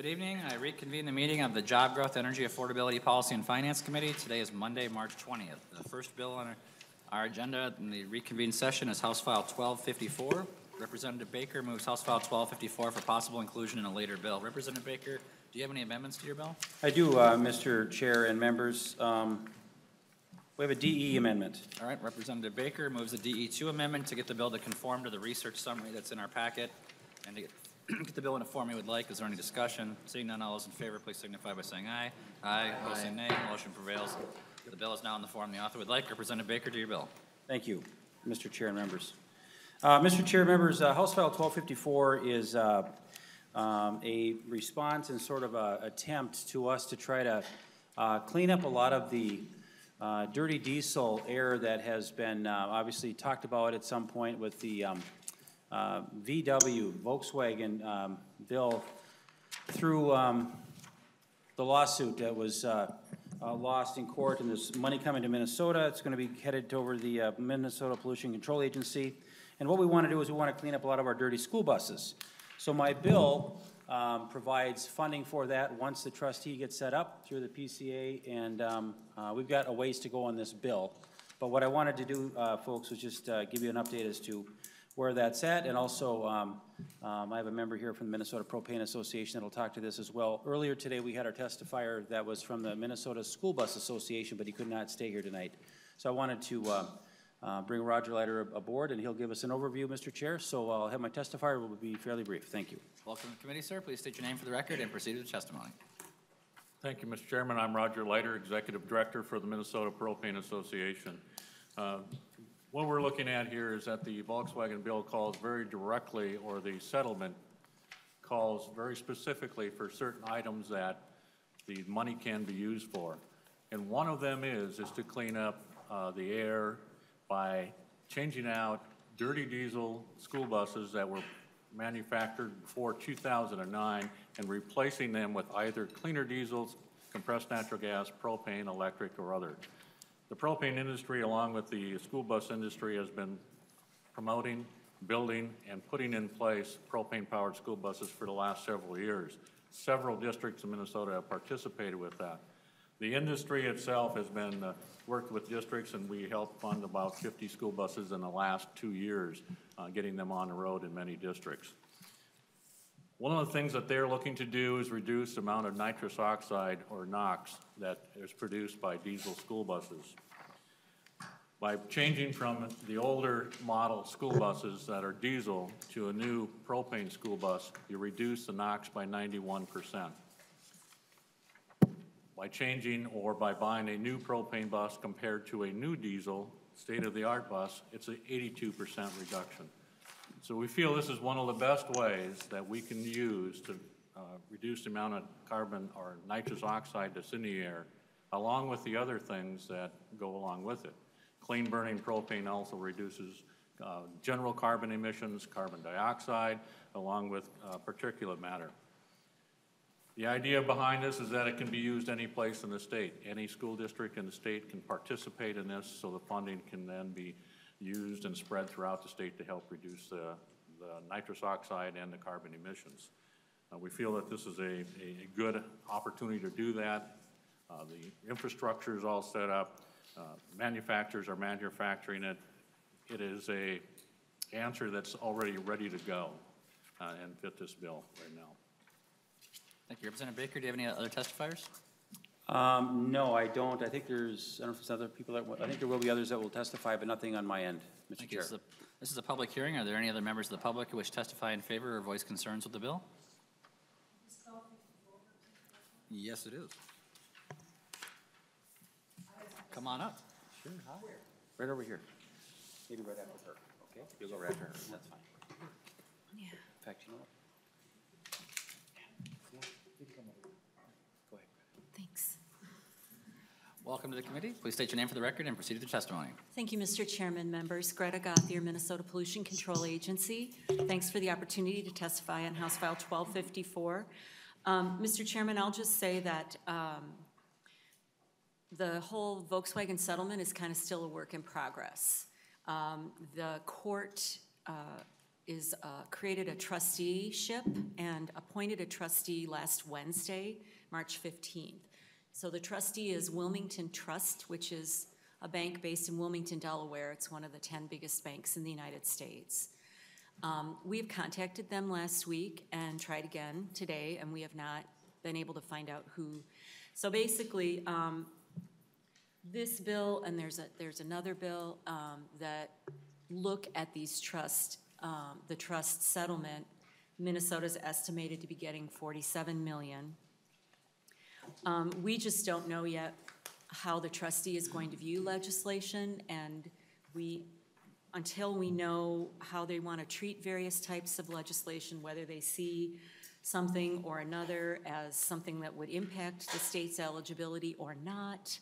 Good evening. I reconvene the meeting of the Job Growth, Energy Affordability Policy and Finance Committee. Today is Monday, March 20th. The first bill on our- our agenda in the reconvened session is House File 1254. Representative Baker moves House File 1254 for possible inclusion in a later bill. Representative Baker, do you have any amendments to your bill? I do, uh, Mr. Chair and members. Um, We have a DE amendment. All right, Representative Baker moves the DE2 amendment to get the bill to conform to the research summary that's in our packet and to get the bill in a form you would like. Is there any discussion? Seeing none, all those in favor, please signify by saying aye. Aye. Opposed, nay. Motion prevails. The bill is now in the form the author would like. Representative Baker, do your bill. Thank you, Mr. Chair and members. Uh, Mr. Chair, members, uh, House File 1254 is uh, um, a response and sort of a attempt to us to try to uh, clean up a lot of the uh, dirty diesel air that has been uh, obviously talked about at some point with the um, uh, VW Volkswagen um, bill through um, the lawsuit that was uh, uh, lost in court, and there's money coming to Minnesota. It's going to be headed over the uh, Minnesota Pollution Control Agency. And what we want to do is we want to clean up a lot of our dirty school buses. So my bill um, provides funding for that once the trustee gets set up through the PCA, and um, uh, we've got a ways to go on this bill. But what I wanted to do, uh, folks, was just give you an update as to where that's at, and also, um, um, I have a member here from the Minnesota Propane Association that'll talk to this as well. Earlier today, we had our testifier that was from the Minnesota School Bus Association, but he could not stay here tonight. So I wanted to uh, uh, bring Roger Leiter aboard, and he'll give us an overview, Mr. Chair. So I'll have my testifier, will be fairly brief. Thank you. Welcome to the committee, sir. Please state your name for the record and proceed with the testimony. Thank you, Mr. Chairman. I'm Roger Leiter, Executive Director for the Minnesota Propane Association. Uh, What we're looking at here is that the Volkswagen bill calls very directly, or the settlement calls very specifically for certain items that the money can be used for. And one of them is, is to clean up uh, the air by changing out dirty diesel school buses that were manufactured before 2009 and replacing them with either cleaner diesels, compressed natural gas, propane, electric, or other. The propane industry, along with the school bus industry, has been promoting, building, and putting in place propane-powered school buses for the last several years. Several districts in Minnesota have participated with that. The industry itself has been, uh, worked with districts, and we helped fund about 50 school buses in the last two years, uh, getting them on the road in many districts. One of the things that they're looking to do is reduce the amount of nitrous oxide, or NOx, that is produced by diesel school buses. By changing from the older model school buses that are diesel to a new propane school bus, you reduce the NOx by 91 percent. By changing or by buying a new propane bus compared to a new diesel, state-of-the-art bus, it's an 82 percent reduction. So we feel this is one of the best ways that we can use to uh, reduce the amount of carbon or nitrous oxide that's in the air, along with the other things that go along with it. Clean burning propane also reduces uh, general carbon emissions, carbon dioxide, along with uh, particulate matter. The idea behind this is that it can be used any place in the state. Any school district in the state can participate in this, so the funding can then be used and spread throughout the state to help reduce the, the nitrous oxide and the carbon emissions. Uh, we feel that this is a, a, good opportunity to do that. Uh, the infrastructure is all set up. Uh, manufacturers are manufacturing it. It is a answer that's already ready to go uh, and fit this bill right now. Thank you. Representative Baker, do you have any other testifiers? Um, No, I don't. I think there's, I don't know if there's other people that, I think there will be others that will testify, but nothing on my end, Mr. Thank you. Chair. This is a- This is a public hearing. Are there any other members of the public who wish to testify in favor or voice concerns with the bill? Yes, it is. Come on up. Sure, hi. Right over here. Maybe right after her, okay? You'll go right after her, that's fine. Yeah. In fact, you know what? Go ahead. Thanks. Welcome to the committee. Please state your name for the record and proceed with your testimony. Thank you, Mr. Chairman, members. Greta Gauthier, Minnesota Pollution Control Agency. Thanks for the opportunity to testify on House File 1254. Um, Mr. Chairman, I'll just say that um, the whole Volkswagen settlement is kind of still a work in progress. Um, The court uh, is, uh, created a trusteeship and appointed a trustee last Wednesday, March 15th. So the trustee is Wilmington Trust, which is a bank based in Wilmington, Delaware. It's one of the 10 biggest banks in the United States. Um, We've contacted them last week and tried again today, and we have not been able to find out who. So basically, um, this bill, and there's a, there's another bill um, that look at these trust, um, the trust settlement. Minnesota's estimated to be getting 47 million. Um, We just don't know yet how the trustee is going to view legislation, and we, until we know how they want to treat various types of legislation, whether they see something or another as something that would impact the state's eligibility or not,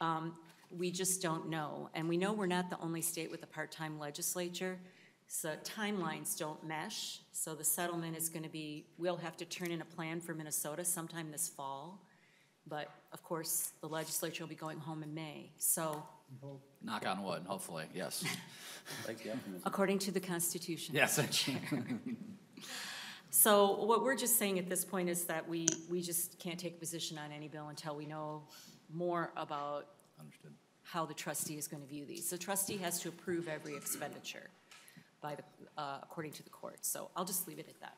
um, we just don't know. And we know we're not the only state with a part-time legislature, so timelines don't mesh. So the settlement is going to be, we'll have to turn in a plan for Minnesota sometime this fall. But of course, the legislature will be going home in May. So Knock on wood, hopefully, yes. Like the optimism. according to the Constitution. Yes. So what we're just saying at this point is that we, we just can't take a position on any bill until we know more about Understood. how the trustee is going to view these. The trustee has to approve every expenditure by the, uh, according to the court. So I'll just leave it at that.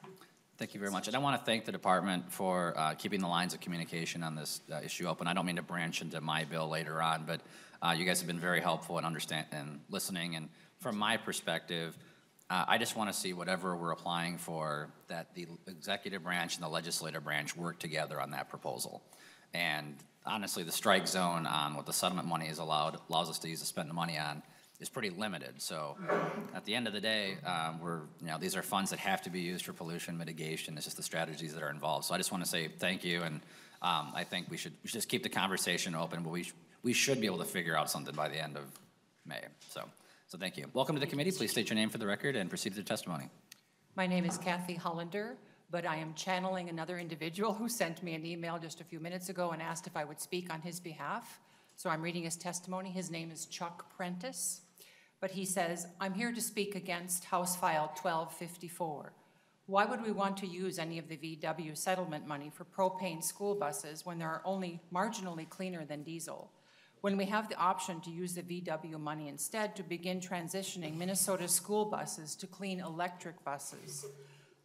Thank you very much. And I want to thank the department for uh, keeping the lines of communication on this uh, issue open. I don't mean to branch into my bill later on, but uh, you guys have been very helpful in understand, and listening. And from my perspective, uh, I just want to see whatever we're applying for, that the executive branch and the legislative branch work together on that proposal. And honestly, the strike zone on what the settlement money is allowed, allows us to use to spend the money on is pretty limited. So at the end of the day, um, we're, you know, these are funds that have to be used for pollution mitigation. It's just the strategies that are involved. So I just want to say thank you, and um, I think we should, we should just keep the conversation open, but we, sh- we should be able to figure out something by the end of May. So, so thank you. Welcome to the committee. Please state your name for the record and proceed to the testimony. My name is Kathy Hollander, but I am channeling another individual who sent me an email just a few minutes ago and asked if I would speak on his behalf. So I'm reading his testimony. His name is Chuck Prentice. But he says, "I'm here to speak against House File 1254. Why would we want to use any of the VW settlement money for propane school buses when they're only marginally cleaner than diesel? When we have the option to use the VW money instead to begin transitioning Minnesota school buses to clean electric buses?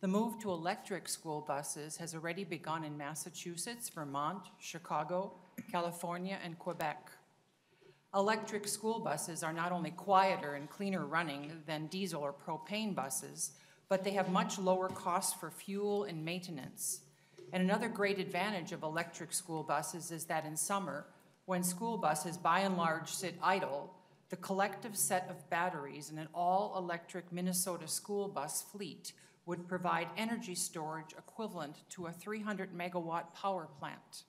The move to electric school buses has already begun in Massachusetts, Vermont, Chicago, California, and Quebec. Electric school buses are not only quieter and cleaner running than diesel or propane buses, but they have much lower costs for fuel and maintenance. And another great advantage of electric school buses is that in summer, when school buses by and large sit idle, the collective set of batteries in an all-electric Minnesota school bus fleet would provide energy storage equivalent to a 300 megawatt power plant.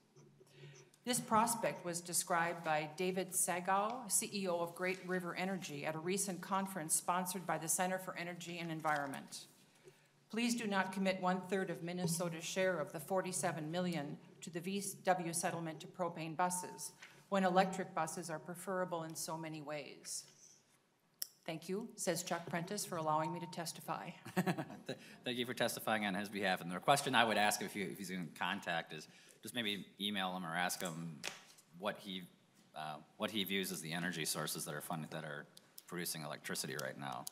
This prospect was described by David Saggau, CEO of Great River Energy, at a recent conference sponsored by the Center for Energy and Environment. Please do not commit one-third of Minnesota's share of the 47 million to the VW settlement to propane buses, when electric buses are preferable in so many ways. Thank you, says Chuck Prentice, for allowing me to testify. Thank you for testifying on his behalf. And the question I would ask if you, if he's in contact is, just maybe email him or ask him what he, uh, what he views as the energy sources that are funded, that are producing electricity right now.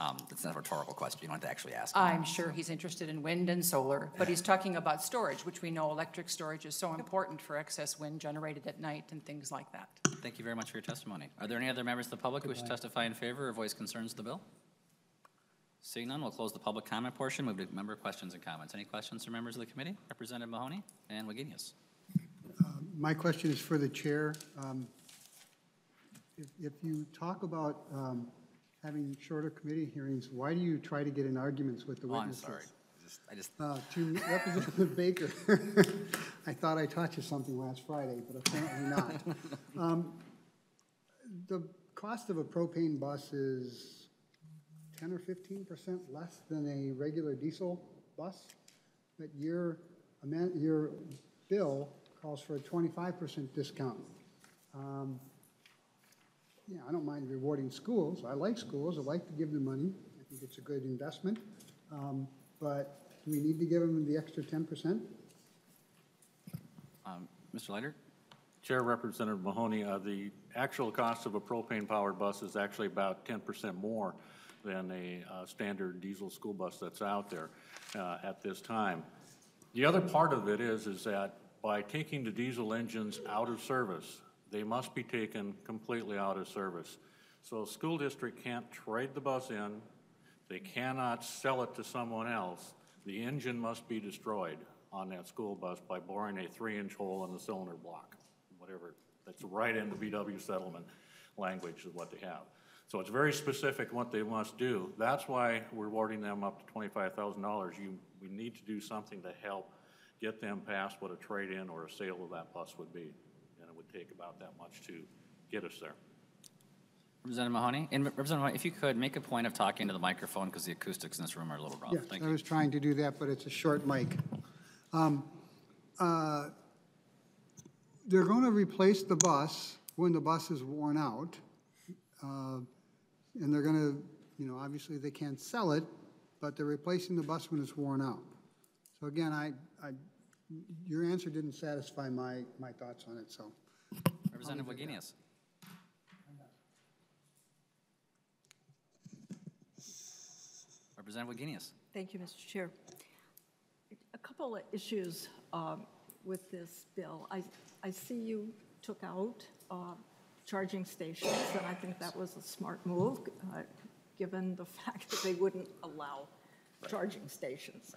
Um, It's not a rhetorical question, you don't have to actually ask him. I'm sure he's interested in wind and solar, but he's talking about storage, which we know electric storage is so important for excess wind generated at night and things like that. Thank you very much for your testimony. Are there any other members of the public who wish to testify in favor or voice concerns to the bill? Seeing none, we'll close the public comment portion, move to member questions and comments. Any questions from members of the committee? Representative Mahoney and Wagenius. My question is for the chair. Um, If if you talk about um, having shorter committee hearings, why do you try to get in arguments with the Oh, I'm witnesses? sorry. I just- I just, Uh, To Representative Baker, I thought I taught you something last Friday, but apparently not. Um, The cost of a propane bus is 10 or 15 percent less than a regular diesel bus, but your, your bill calls for a 25 percent discount. Um, Yeah, I don't mind rewarding schools. I like schools. I like to give them money. I think think it's a good investment. Um, But do we need to give them the extra ten percent? Um, Mr. Leiter? Chair Representative Mahoney, uh, the actual cost of a propane-powered bus is actually about 10% more than a uh, standard diesel school bus that's out there uh, at this time. The other part of it is, is that by taking the diesel engines out of service, they must be taken completely out of service. So a school district can't trade the bus in, they cannot sell it to someone else. The engine must be destroyed on that school bus by boring a three-inch hole in the cylinder block, whatever. That's right in the VW settlement language is what they have. So it's very specific what they must do. That's why we're awarding them up to twenty-five thousand dollars. You, we need to do something to help get them past what a trade-in or a sale of that bus would be. And it would take about that much to get us there. Representative Mahoney? And Representative Mahoney, if you could, make a point of talking to the microphone because the acoustics in this room are a little rough. Yes, Thank I you. was trying to do that, but it's a short mic. Um, uh, They're going to replace the bus when the bus is worn out. uh, And they're going to, you know, obviously they can't sell it, but they're replacing the bus when it's worn out. So again, I, I, your answer didn't satisfy my, my thoughts on it, so. Representative Wagenius? Representative Wagenius? Thank you, Mr. Chair. A couple of issues um, with this bill. I, I see you took out uh, charging stations, and I think that was a smart move, uh, given the fact that they wouldn't allow charging stations.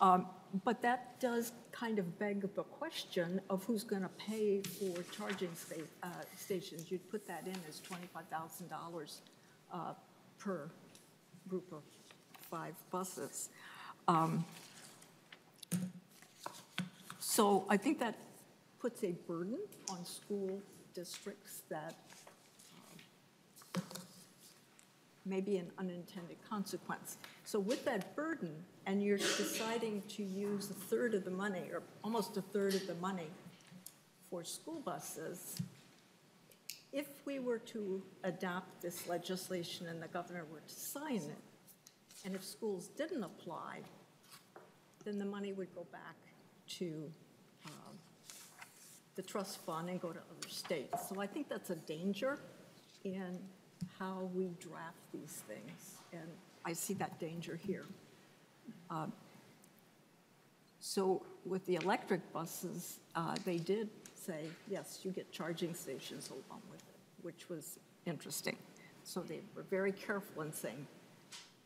Um, But that does kind of beg the question of who's going to pay for charging sta- uh, stations. You'd put that in as $25,000 uh, per group of five buses. Um, So I think that puts a burden on school districts that um, may be an unintended consequence. So with that burden, and you're deciding to use a third of the money, or almost a third of the money for school buses, if we were to adopt this legislation and the governor were to sign it, and if schools didn't apply, then the money would go back to the trust fund and go to other states. So I think that's a danger in how we draft these things, and I see that danger here. Um, So with the electric buses, uh, they did say, yes, you get charging stations along with it, which was interesting. So they were very careful in saying,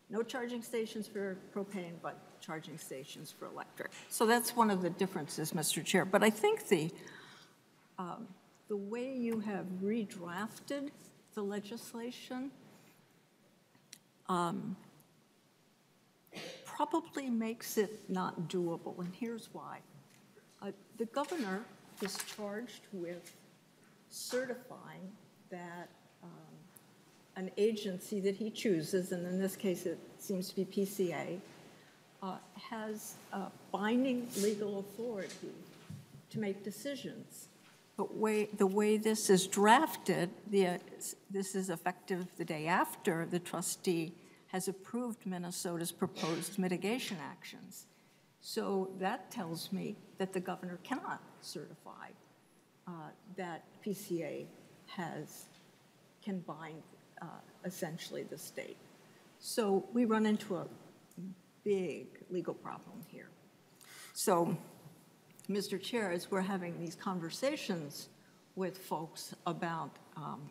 no charging stations for propane, but charging stations for electric. So that's one of the differences, Mr. Chair. But I think the, um, the way you have redrafted the legislation um, probably makes it not doable, and here's why. Uh, The governor is charged with certifying that um, an agency that he chooses, and in this case, it seems to be PCA, uh, has binding legal authority to make decisions. But way, the way this is drafted, the, this is effective the day after the trustee has approved Minnesota's proposed mitigation actions. So that tells me that the governor cannot certify uh, that PCA has, can bind uh, essentially the state. So we run into a big legal problem here. So, Mr. Chair, as we're having these conversations with folks about um,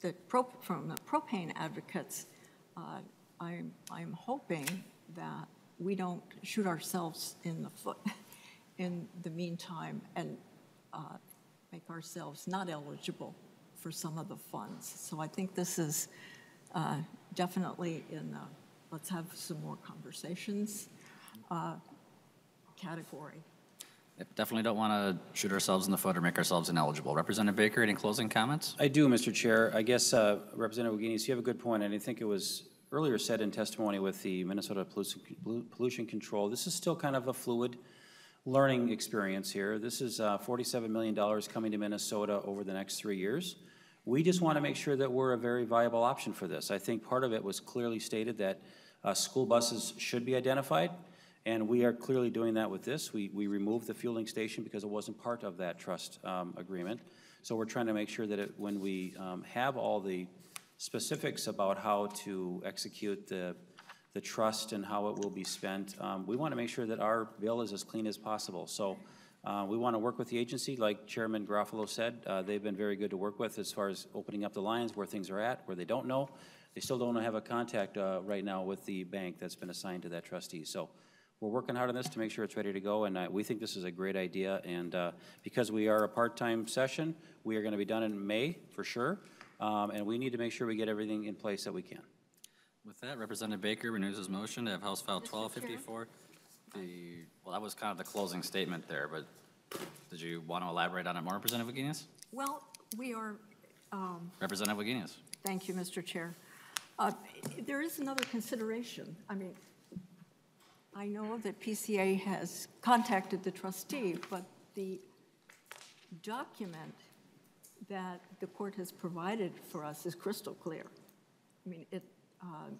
the pro, from the propane advocates, uh, I'm, I'm hoping that we don't shoot ourselves in the foot in the meantime and uh, make ourselves not eligible for some of the funds. So I think this is uh, definitely in the, let's have some more conversations uh, category. Yep, Definitely don't want to shoot ourselves in the foot or make ourselves ineligible. Representative Baker, any closing comments? I do, Mr. Chair. I guess, uh, Representative Wagenius, you have a good point, and I think it was earlier said in testimony with the Minnesota Pollution- Pollution Control. This is still kind of a fluid learning experience here. This is uh, $47 million coming to Minnesota over the next three years. We just want to make sure that we're a very viable option for this. I think part of it was clearly stated that uh, school buses should be identified, and we are clearly doing that with this. We, we removed the fueling station because it wasn't part of that trust um, agreement. So we're trying to make sure that it, when we um, have all the specifics about how to execute the, the trust and how it will be spent, um, we want to make sure that our bill is as clean as possible. So uh, we want to work with the agency, like Chairman Garofalo said, uh, they've been very good to work with as far as opening up the lines, where things are at, where they don't know. They still don't have a contact uh, right now with the bank that's been assigned to that trustee. So we're working hard on this to make sure it's ready to go, and uh, we think this is a great idea. And uh, because we are a part-time session, we are going to be done in May, for sure, Um, and we need to make sure we get everything in place that we can. With that, Representative Baker renews his motion to have House File 1254. The, well, that was kind of the closing statement there, but did you want to elaborate on it more, Representative Wagenius? Well, we are, um, Representative Wagenius? thank you, Mr. Chair. Uh, There is another consideration. I mean, I know that PCA has contacted the trustee, but the document that the court has provided for us is crystal clear. I mean, it, uh,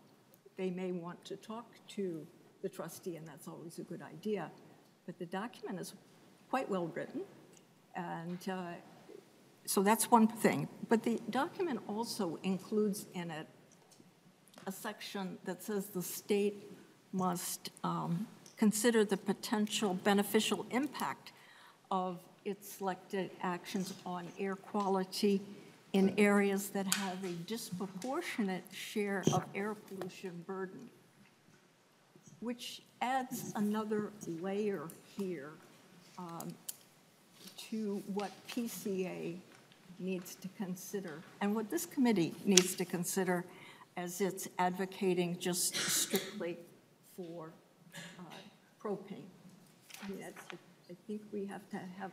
they may want to talk to the trustee, and that's always a good idea, but the document is quite well written, and uh, so that's one thing. But the document also includes in it a section that says the state must um, consider the potential beneficial impact of its selected actions on air quality in areas that have a disproportionate share of air pollution burden, which adds another layer here um, to what PCA needs to consider, and what this committee needs to consider as it's advocating just strictly for uh, propane. I mean, I think we have to have,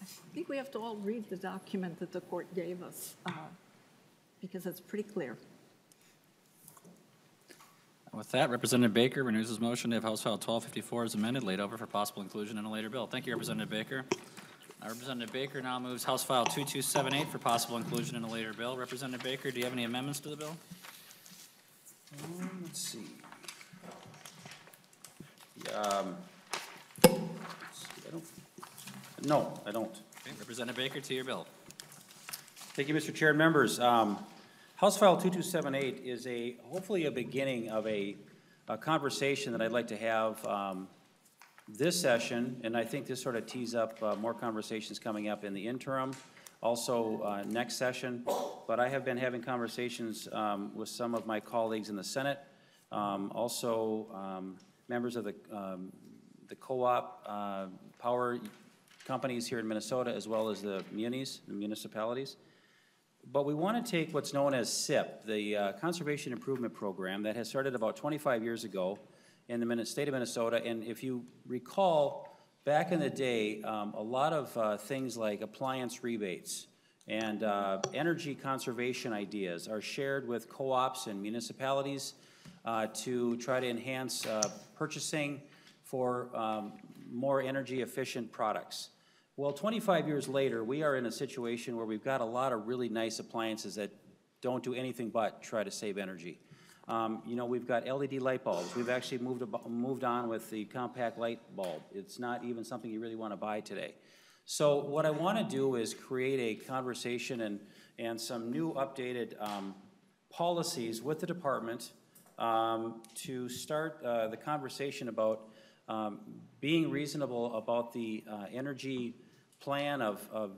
I think we have to all read the document that the court gave us, uh, because it's pretty clear. With that, Representative Baker renews his motion to have House File 1254 as amended, laid over for possible inclusion in a later bill. Thank you, Representative Baker. Uh, Representative Baker now moves House File 2278 for possible inclusion in a later bill. Representative Baker, do you have any amendments to the bill? Um, Let's see. Um, I don't- No, I don't. Okay, Representative Baker, to your bill. Thank you, Mr. Chair and members. Um, House File 2278 is a, hopefully a beginning of a, a conversation that I'd like to have um, this session, and I think this sort of tees up uh, more conversations coming up in the interim, also uh, next session. But I have been having conversations um, with some of my colleagues in the Senate, um, also um, members of the, um, the co-op uh, power companies here in Minnesota, as well as the munis, the municipalities. But we want to take what's known as CIP, the uh, Conservation Improvement Program, that has started about 25 years ago in the state of Minnesota. And if you recall, back in the day, um, a lot of uh, things like appliance rebates and uh, energy conservation ideas are shared with co-ops and municipalities to try to enhance uh, purchasing for um, more energy-efficient products. Well, 25 years later, we are in a situation where we've got a lot of really nice appliances that don't do anything but try to save energy. Um, You know, we've got LED light bulbs. We've actually moved, moved on with the compact light bulb. It's not even something you really want to buy today. So what I want to do is create a conversation and, and some new updated um, policies with the department um, to start uh, the conversation about um, being reasonable about the uh, energy plan of, of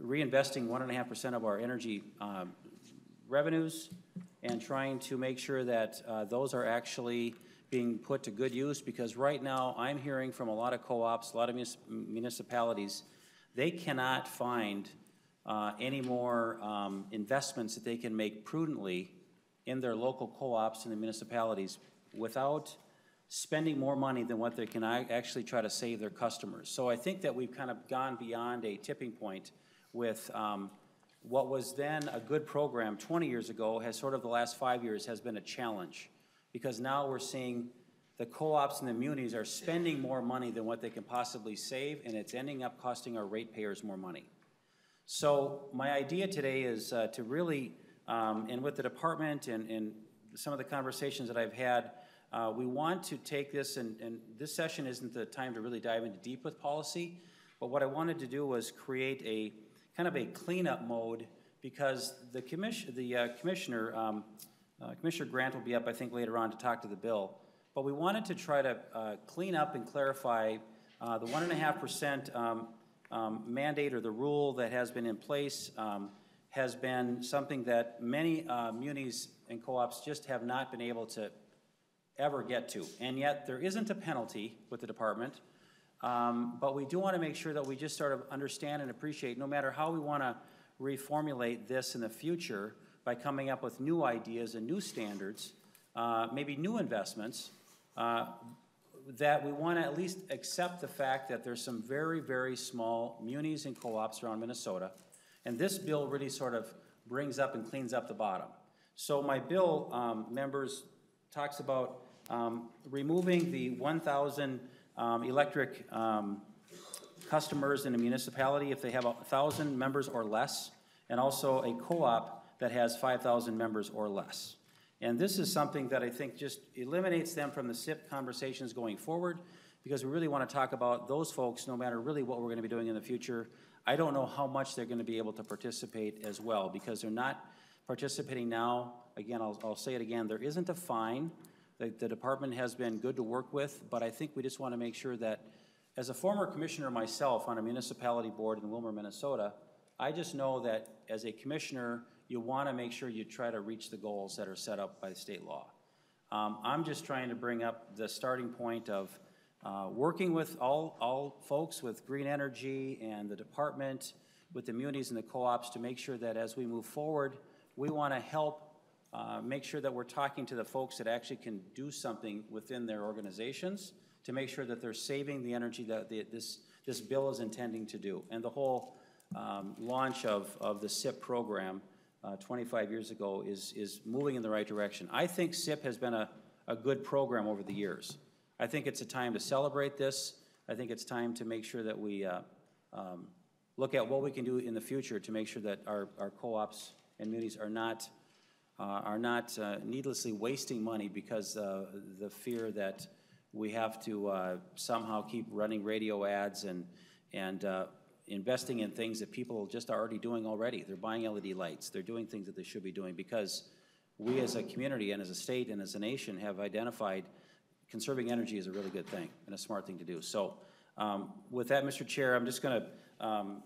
reinvesting one and a half percent of our energy um, revenues and trying to make sure that uh, those are actually being put to good use, because right now, I'm hearing from a lot of co-ops, a lot of municipalities, they cannot find uh, any more um, investments that they can make prudently in their local co-ops and the municipalities without spending more money than what they can actually try to save their customers. So I think that we've kind of gone beyond a tipping point with um, what was then a good program 20 years ago has sort of the last five years has been a challenge. Because now we're seeing the co-ops and the munis are spending more money than what they can possibly save, and it's ending up costing our ratepayers more money. So my idea today is uh, to really, um, and with the department and, and some of the conversations that I've had, uh, we want to take this, and, and this session isn't the time to really dive into deep with policy, but what I wanted to do was create a, kind of a cleanup mode, because the the uh, commissioner, um, uh, Commissioner Grant will be up, I think, later on to talk to the bill. But we wanted to try to uh, clean up and clarify uh, the one and a half percent um, um, mandate or the rule that has been in place um, has been something that many uh, munis and co-ops just have not been able to ever get to. And yet, there isn't a penalty with the department. Um, But we do want to make sure that we just sort of understand and appreciate, no matter how we want to reformulate this in the future by coming up with new ideas and new standards, uh, maybe new investments, uh, that we want to at least accept the fact that there's some very, very small munis and co-ops around Minnesota. And this bill really sort of brings up and cleans up the bottom. So my bill, um, members, talks about um, removing the 1,000 um, electric um, customers in a municipality if they have a 1,000 members or less, and also a co-op that has 5,000 members or less. And this is something that I think just eliminates them from the CIP conversations going forward, because we really want to talk about those folks, no matter really what we're going to be doing in the future. I don't know how much they're going to be able to participate as well, because they're not participating now. Again, I'll, I'll say it again, there isn't a fine. The, the department has been good to work with, but I think we just want to make sure that, as a former commissioner myself on a municipality board in Willmar, Minnesota, I just know that as a commissioner, you want to make sure you try to reach the goals that are set up by the state law. Um, I'm just trying to bring up the starting point of uh, working with all, all folks with green energy and the department, with the munis and the co-ops to make sure that as we move forward, we want to help uh, make sure that we're talking to the folks that actually can do something within their organizations to make sure that they're saving the energy that the, this, this bill is intending to do. And the whole um, launch of, of the CIP program uh, 25 years ago is, is moving in the right direction. I think CIP has been a, a good program over the years. I think it's a time to celebrate this. I think it's time to make sure that we uh, um, look at what we can do in the future to make sure that our, our co-ops and munis are not, uh, are not uh, needlessly wasting money because uh, the fear that we have to uh, somehow keep running radio ads and, and uh, investing in things that people just are already doing already. They're buying LED lights. They're doing things that they should be doing because we as a community and as a state and as a nation have identified conserving energy is a really good thing and a smart thing to do. So um, with that, Mr. Chair, I'm just going to, um,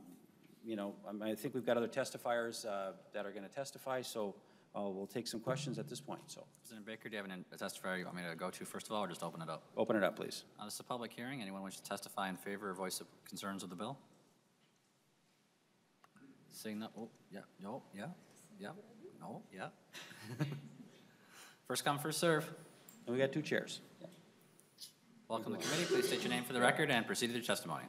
you know, I think we've got other testifiers uh, that are going to testify, so uh, we'll take some questions at this point. So President Baker, do you have an- a testifier you want me to go to first of all, or just open it up? open it up, please. Uh, This is a public hearing. Anyone wish to testify in favor or voice of concerns of the bill? Seeing that, oh, yeah, no, yeah, yeah, no, yeah. First come, first serve. And we got two chairs. Welcome to the committee. Please state your name for the record and proceed with your testimony.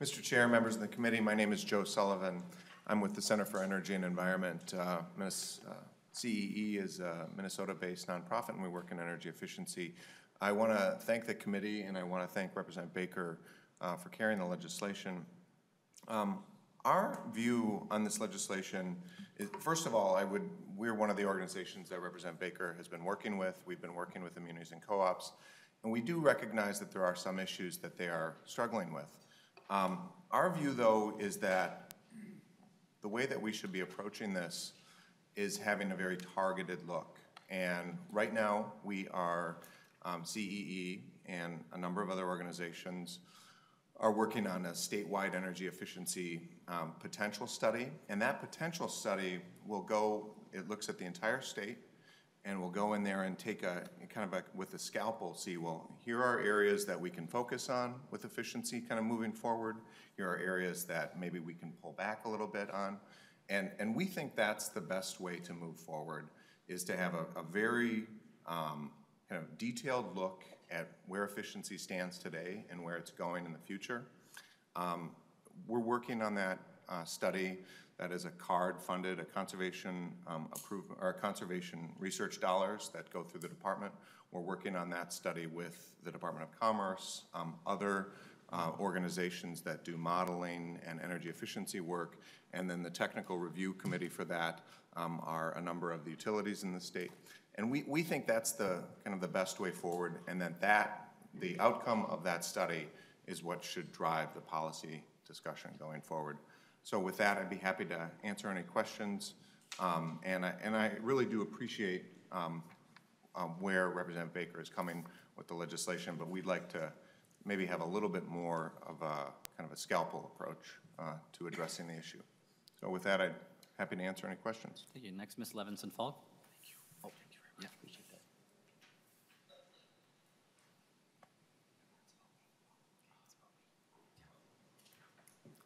Mr. Chair, members of the committee, my name is Joe Sullivan. I'm with the Center for Energy and Environment. Uh, uh, CEE is a Minnesota-based nonprofit, and we work in energy efficiency. I want to thank the committee, and I want to thank Representative Baker uh, for carrying the legislation. Um, Our view on this legislation is, first of all, I would, we're one of the organizations that Represent Baker has been working with. We've been working with the and co-ops, and we do recognize that there are some issues that they are struggling with. Um, Our view, though, is that the way that we should be approaching this is having a very targeted look. And right now, we are, um, CEE and a number of other organizations are working on a statewide energy efficiency um, potential study. And that potential study will go, it looks at the entire state, and we'll go in there and take a, kind of a, with a scalpel, see, well, here are areas that we can focus on with efficiency kind of moving forward. Here are areas that maybe we can pull back a little bit on. And, and we think that's the best way to move forward, is to have a, a very um, kind of detailed look at where efficiency stands today and where it's going in the future. Um, We're working on that uh, study. That is a CARD-funded, a conservation um, approved, or conservation research dollars that go through the department. We're working on that study with the Department of Commerce, um, other uh, organizations that do modeling and energy efficiency work. And then the technical review committee for that um, are a number of the utilities in the state. And we, we think that's the, kind of the best way forward, and that that, the outcome of that study is what should drive the policy discussion going forward. So with that, I'd be happy to answer any questions. Um, And I, and I really do appreciate um, um, where Representative Baker is coming with the legislation, but we'd like to maybe have a little bit more of a, kind of a scalpel approach uh, to addressing the issue. So with that, I'd happy to answer any questions. Thank you. Next, Ms. Levenson Falk. Thank you. Oh, thank you very much. Appreciate that.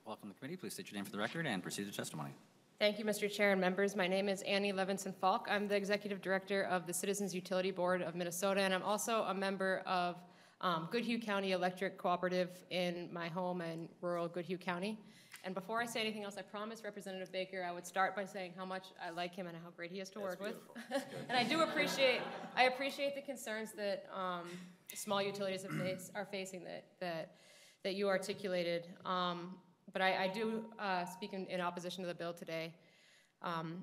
Welcome to the committee. Please state your name for the record and proceed to testimony. Thank you, Mr. Chair and members. My name is Annie Levenson Falk. I'm the Executive Director of the Citizens Utility Board of Minnesota, and I'm also a member of um, Goodhue County Electric Cooperative in my home and rural Goodhue County. And before I say anything else, I promise Representative Baker I would start by saying how much I like him and how great he is to work with. And I do appreciate, I appreciate the concerns that um, small utilities have face- are facing that, that, that you articulated. Um, But I, I do uh, speak in, in opposition to the bill today. Um,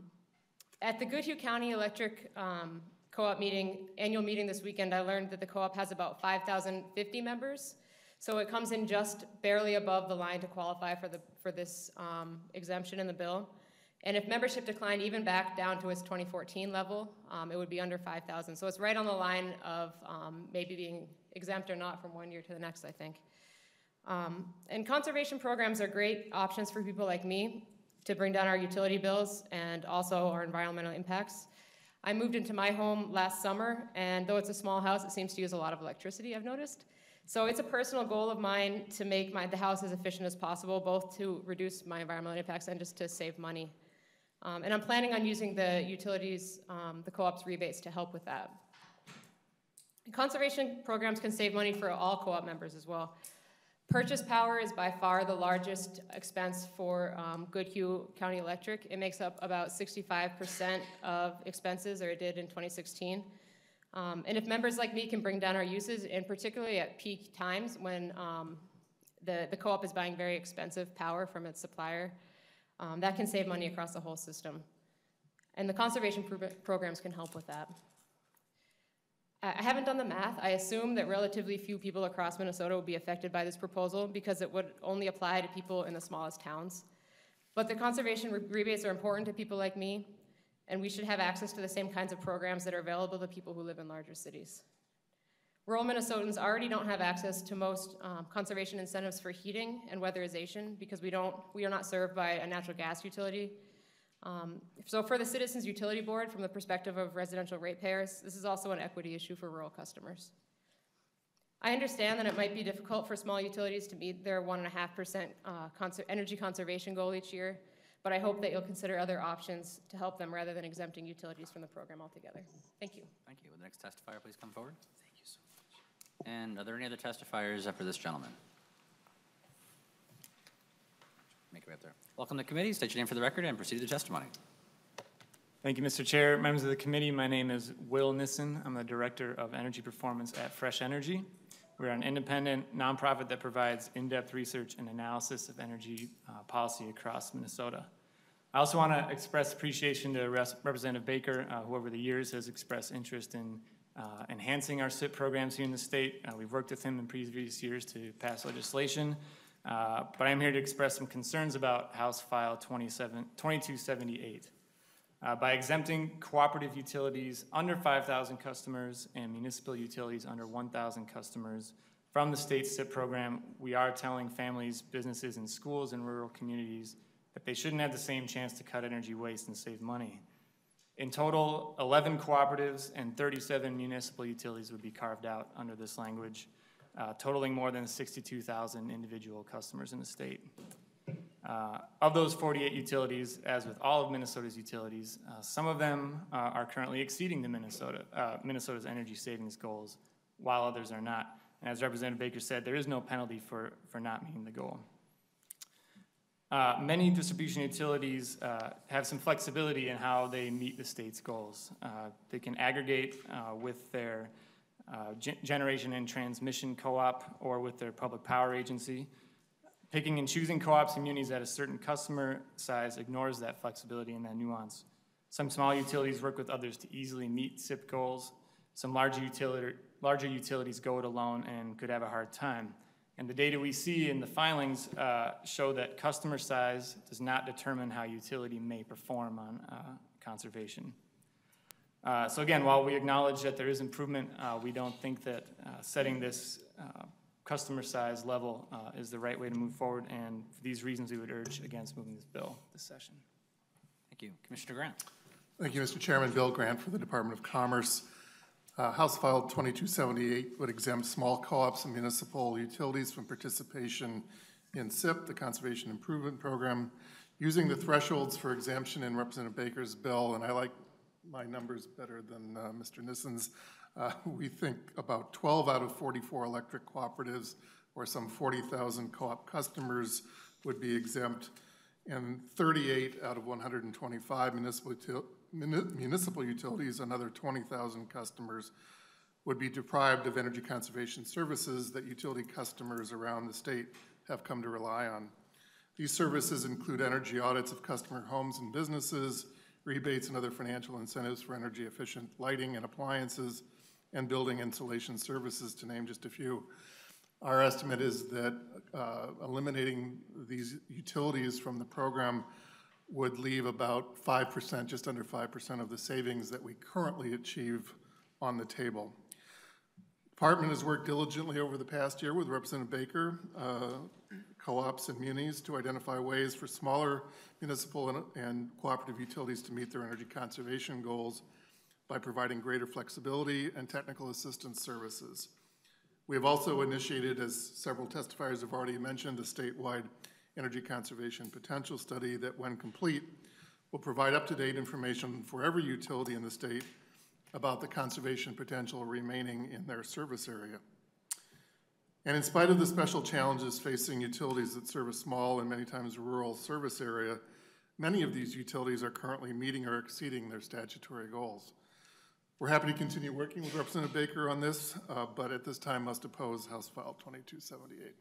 At the Goodhue County Electric um, Co-op meeting, annual meeting this weekend, I learned that the co-op has about 5,050 members. So it comes in just barely above the line to qualify for the, for this um, exemption in the bill. And if membership declined even back down to its 2014 level, um, it would be under 5,000. So it's right on the line of um, maybe being exempt or not from one year to the next, I think. Um, And conservation programs are great options for people like me to bring down our utility bills and also our environmental impacts. I moved into my home last summer, and though it's a small house, it seems to use a lot of electricity, I've noticed. So it's a personal goal of mine to make my, the house as efficient as possible, both to reduce my environmental impacts and just to save money. Um, and I'm planning on using the utilities, um, the co-op's rebates to help with that. Conservation programs can save money for all co-op members as well. Purchase power is by far the largest expense for um, Goodhue County Electric. It makes up about 65% of expenses, or it did in 2016. Um, And if members like me can bring down our uses, and particularly at peak times when um, the, the co-op is buying very expensive power from its supplier, um, that can save money across the whole system. And the conservation pro- programs can help with that. I haven't done the math. I assume that relatively few people across Minnesota will be affected by this proposal because it would only apply to people in the smallest towns. But the conservation rebates are important to people like me, and we should have access to the same kinds of programs that are available to people who live in larger cities. Rural Minnesotans already don't have access to most um, conservation incentives for heating and weatherization because we don't, we are not served by a natural gas utility. Um, So for the Citizens Utility Board, from the perspective of residential ratepayers, this is also an equity issue for rural customers. I understand that it might be difficult for small utilities to meet their one and a half percent uh, conser- energy conservation goal each year, but I hope that you'll consider other options to help them rather than exempting utilities from the program altogether. Thank you. Thank you. The next testifier please come forward? Thank you so much. And are there any other testifiers after this gentleman? Make way up there. Welcome to the committee. State your name for the record and proceed to the testimony. Thank you, Mr. Chair. Members of the committee, my name is Will Nissen. I'm the Director of Energy Performance at Fresh Energy. We're an independent nonprofit that provides in-depth research and analysis of energy uh, policy across Minnesota. I also want to express appreciation to Res- Representative Baker, uh, who over the years has expressed interest in uh, enhancing our CIP programs here in the state. Uh, We've worked with him in previous years to pass legislation, uh, but I'm here to express some concerns about House File 2278. Uh, By exempting cooperative utilities under 5,000 customers and municipal utilities under 1,000 customers from the state CIP program, we are telling families, businesses, and schools in rural communities that they shouldn't have the same chance to cut energy waste and save money. In total, 11 cooperatives and 37 municipal utilities would be carved out under this language, uh, totaling more than 62,000 individual customers in the state. Uh, Of those 48 utilities, as with all of Minnesota's utilities, uh, some of them uh, are currently exceeding the Minnesota, uh, Minnesota's energy savings goals, while others are not. And as Representative Baker said, there is no penalty for, for not meeting the goal. Uh, Many distribution utilities uh, have some flexibility in how they meet the state's goals. Uh, They can aggregate uh, with their uh, gen- generation and transmission co-op, or with their public power agency. Picking and choosing co-ops and munis at a certain customer size ignores that flexibility and that nuance. Some small utilities work with others to easily meet CIP goals. Some larger utility, larger utilities go it alone and could have a hard time. And the data we see in the filings uh, show that customer size does not determine how utility may perform on uh, conservation. Uh, So again, while we acknowledge that there is improvement, uh, we don't think that uh, setting this uh, customer size level uh, is the right way to move forward. And for these reasons, we would urge against moving this bill this session. Thank you. Commissioner Grant. Thank you, Mr. Chairman. Bill Grant for the Department of Commerce. Uh, House File 2278 would exempt small co-ops and municipal utilities from participation in CIP, the Conservation Improvement Program, using the thresholds for exemption in Representative Baker's bill, and I like my numbers better than uh, Mr. Nissen's. Uh, We think about 12 out of 44 electric cooperatives, or some 40,000 co-op customers, would be exempt, and 38 out of 125 municipal, util- muni- municipal utilities, another 20,000 customers, would be deprived of energy conservation services that utility customers around the state have come to rely on. These services include energy audits of customer homes and businesses, rebates and other financial incentives for energy efficient lighting and appliances, and building insulation services, to name just a few. Our estimate is that uh, eliminating these utilities from the program would leave about 5%, just under 5% of the savings that we currently achieve on the table. Department has worked diligently over the past year with Representative Baker, uh, co-ops and munis to identify ways for smaller municipal and- and cooperative utilities to meet their energy conservation goals by providing greater flexibility and technical assistance services. We have also initiated, as several testifiers have already mentioned, a statewide energy conservation potential study that, when complete, will provide up-to-date information for every utility in the state about the conservation potential remaining in their service area. And in spite of the special challenges facing utilities that serve a small and many times rural service area, many of these utilities are currently meeting or exceeding their statutory goals. We're happy to continue working with Representative Baker on this, uh, but at this time must oppose House File 2278.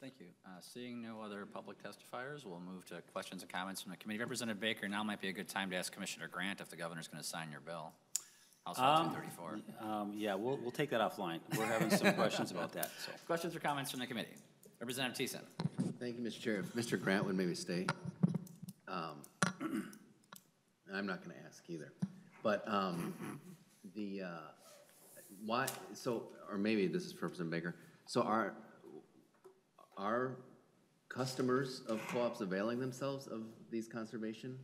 Thank you. Uh, Seeing no other public testifiers, we'll move to questions and comments from the committee. Representative Baker, now might be a good time to ask Commissioner Grant if the governor's going to sign your bill. House File Um, 234. Um, Yeah, we'll, we'll take that offline. We're having some questions about that, so. Questions or comments from the committee? Representative Thiessen. Thank you, Mr. Chair. If Mr. Grant would maybe stay. um, I'm not going to ask either. But um, the, uh, why, so, or maybe this is for Representative Baker. So are, are customers of co-ops availing themselves of these conservation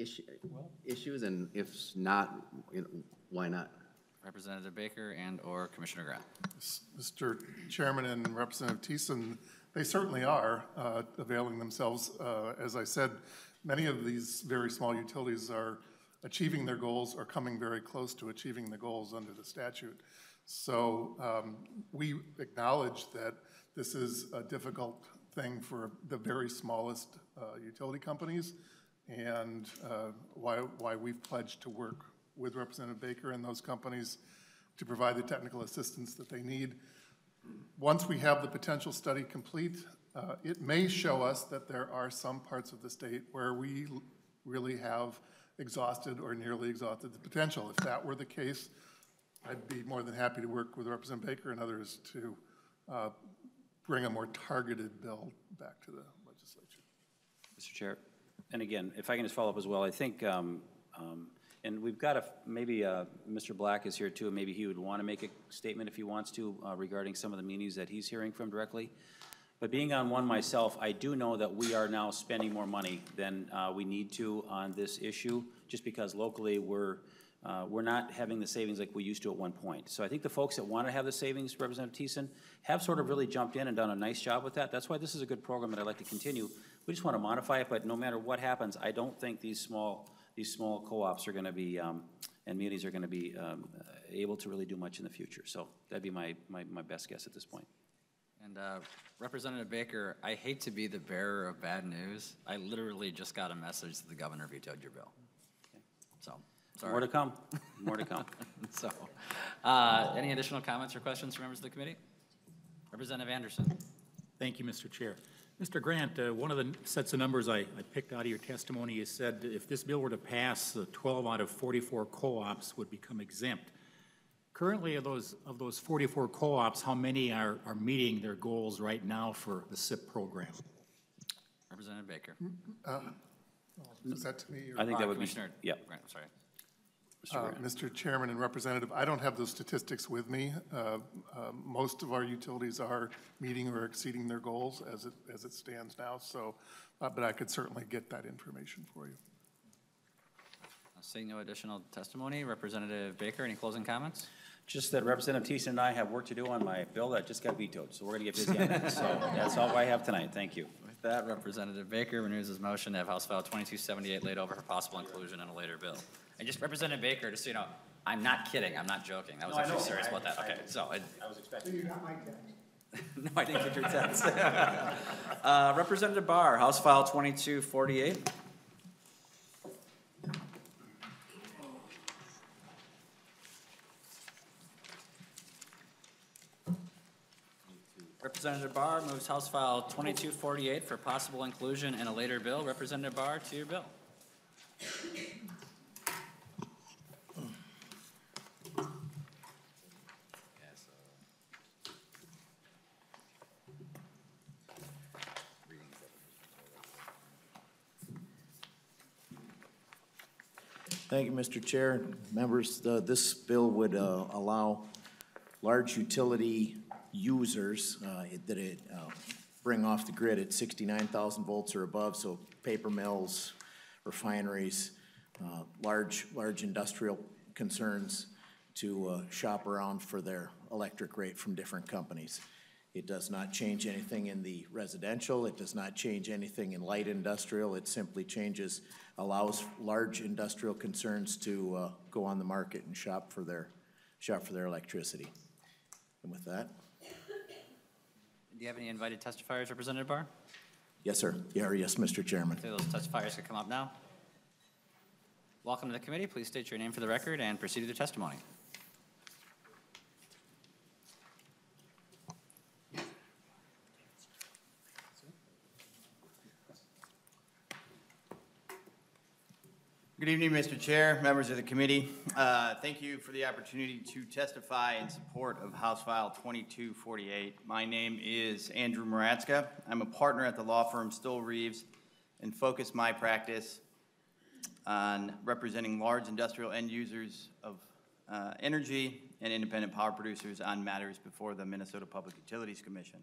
issue- issues? And if not, you know, why not? Representative Baker and/or Commissioner Grant. Mr. Chairman and Representative Thiessen, they certainly are uh, availing themselves. Uh, As I said, many of these very small utilities are achieving their goals or coming very close to achieving the goals under the statute. So um, we acknowledge that this is a difficult thing for the very smallest uh, utility companies, and uh, why, why we've pledged to work with Representative Baker and those companies to provide the technical assistance that they need. Once we have the potential study complete, uh, it may show us that there are some parts of the state where we really have exhausted or nearly exhausted the potential. If that were the case, I'd be more than happy to work with Representative Baker and others to uh, bring a more targeted bill back to the legislature. Mr. Chair, and again, if I can just follow up as well, I think, um, um, and we've got a, maybe uh, Mr. Black is here too, and maybe he would want to make a statement if he wants to uh, regarding some of the meetings that he's hearing from directly. But being on one myself, I do know that we are now spending more money than uh, we need to on this issue, just because locally, we're, uh, we're not having the savings like we used to at one point. So I think the folks that want to have the savings, Representative Thiessen, have sort of really jumped in and done a nice job with that. That's why this is a good program that I'd like to continue. We just want to modify it, but no matter what happens, I don't think these small, these small co-ops are going to be, um, and munis are going to be um, uh, able to really do much in the future. So that'd be my, my, my best guess at this point. And uh, Representative Baker, I hate to be the bearer of bad news. I literally just got a message that the governor vetoed your bill. So, Sorry. More to come, more to come. So, uh, any additional comments or questions from members of the committee? Representative Anderson. Thank you, Mr. Chair. Mr. Grant, uh, one of the sets of numbers I I picked out of your testimony, you said if this bill were to pass, uh, 12 out of 44 co-ops would become exempt. Currently, of those, of those 44 co-ops, how many are, are meeting their goals right now for the CIP program? Representative Baker. Is that to me? or- I think Uh, that would be, Commissioner yeah. Grant, sorry. Uh, Mr. Chairman and Representative, I don't have those statistics with me. Uh, uh, Most of our utilities are meeting or exceeding their goals as it, as it stands now, so, uh, but I could certainly get that information for you. Seeing no additional testimony, Representative Baker, any closing comments? Just that Representative Thiessen and I have work to do on my bill that just got vetoed, so we're gonna get busy on that. So that's all I have tonight, thank you. With that, Representative Baker renews his motion to have House File 2278 laid over for possible inclusion in a later bill. And just Representative Baker, just so you know, I'm not kidding, I'm not joking. I was No, actually serious I- about that. I- Okay, so, I- I was expecting. You got my text. no, I didn't get your text. Uh, Representative Bahr, House File 2248. Representative Bahr moves House File 2248 for possible inclusion in a later bill. Representative Bahr, to your bill. Thank you, Mr. Chair. Members, this bill would uh, allow large utility users uh, that it uh, bring off the grid at 69,000 volts or above, so paper mills, refineries, uh, large, large industrial concerns to uh, shop around for their electric rate from different companies. It does not change anything in the residential, it does not change anything in light industrial, it simply changes, allows large industrial concerns to uh, go on the market and shop for their, shop for their electricity. And with that, Do you have any invited testifiers, Representative Bahr? yes, sir. Yeah, yes, Mr. Chairman. Okay, those testifiers can come up now. Welcome to the committee. Please state your name for the record and proceed with your testimony. Good evening, Mr. Chair, members of the committee. Uh, Thank you for the opportunity to testify in support of House File 2248. My name is Andrew Moratzka. I'm a partner at the law firm Stoel Rives and focus my practice on representing large industrial end users of uh, energy and independent power producers on matters before the Minnesota Public Utilities Commission.